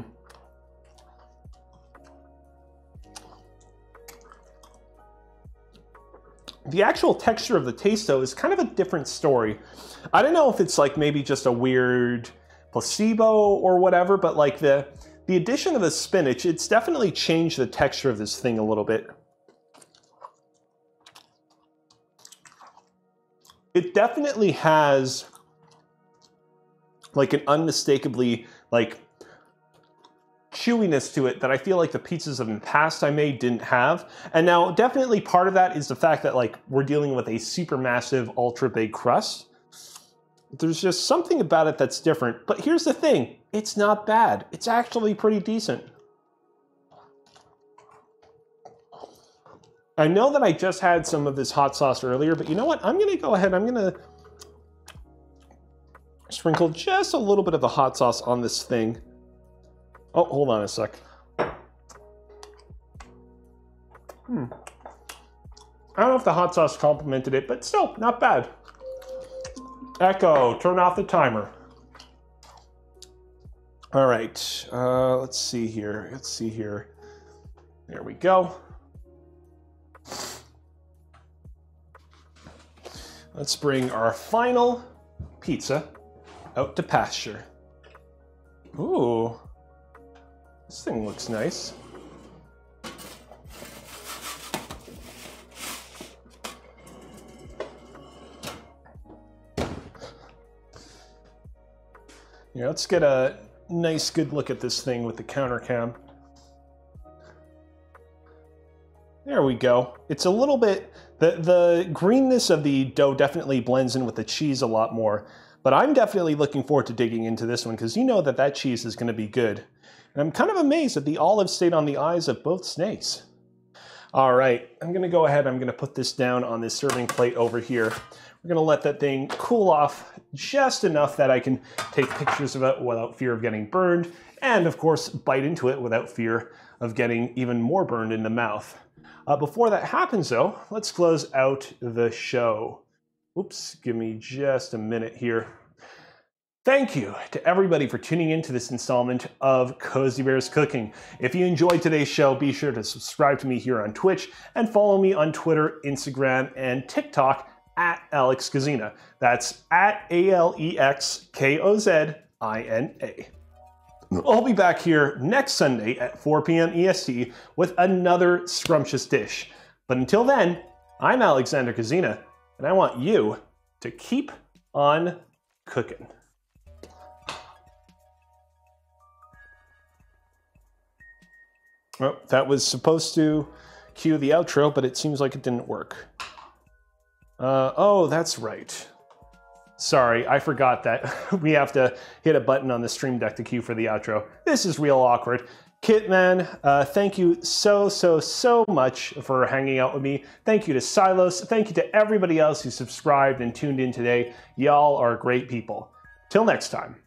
S1: The actual texture of the taste, though, is kind of a different story. I don't know if it's like maybe just a weird placebo or whatever, but like the the addition of the spinach, it's definitely changed the texture of this thing a little bit. It definitely has like an unmistakably like chewiness to it that I feel like the pizzas of the past I made didn't have. And now definitely part of that is the fact that like we're dealing with a super massive ultra big crust. There's just something about it that's different. But here's the thing, it's not bad. It's actually pretty decent. I know that I just had some of this hot sauce earlier, but you know what? I'm gonna go ahead, I'm gonna sprinkle just a little bit of the hot sauce on this thing. Oh, hold on a sec. Hmm. I don't know if the hot sauce complemented it, but still, not bad. Echo, turn off the timer. All right, uh, let's see here. Let's see here. There we go. Let's bring our final pizza out to pasture. Ooh, this thing looks nice. Yeah, let's get a nice good look at this thing with the counter cam. There we go. It's a little bit, the, the greenness of the dough definitely blends in with the cheese a lot more. But I'm definitely looking forward to digging into this one because you know that that cheese is going to be good. And I'm kind of amazed that the olive stayed on the eyes of both snakes. All right, I'm gonna go ahead, I'm gonna put this down on this serving plate over here. We're gonna let that thing cool off just enough that I can take pictures of it without fear of getting burned, and of course, bite into it without fear of getting even more burned in the mouth. Uh, before that happens though, let's close out the show. Oops, give me just a minute here. Thank you to everybody for tuning in to this installment of Kozibear's Cooking. If you enjoyed today's show, be sure to subscribe to me here on Twitch and follow me on Twitter, Instagram, and TikTok at Alex Kozina. That's at A L E X K O Z I N A. I'll be back here next Sunday at 4 p.m. EST with another scrumptious dish. But until then, I'm Alexander Kozina, and I want you to keep on cooking. Oh, that was supposed to cue the outro, but it seems like it didn't work. Uh, oh, that's right. Sorry, I forgot that we have to hit a button on the Stream Deck to cue for the outro. This is real awkward. Kitman, uh, thank you so, so, so much for hanging out with me. Thank you to Silas. Thank you to everybody else who subscribed and tuned in today. Y'all are great people. Till next time.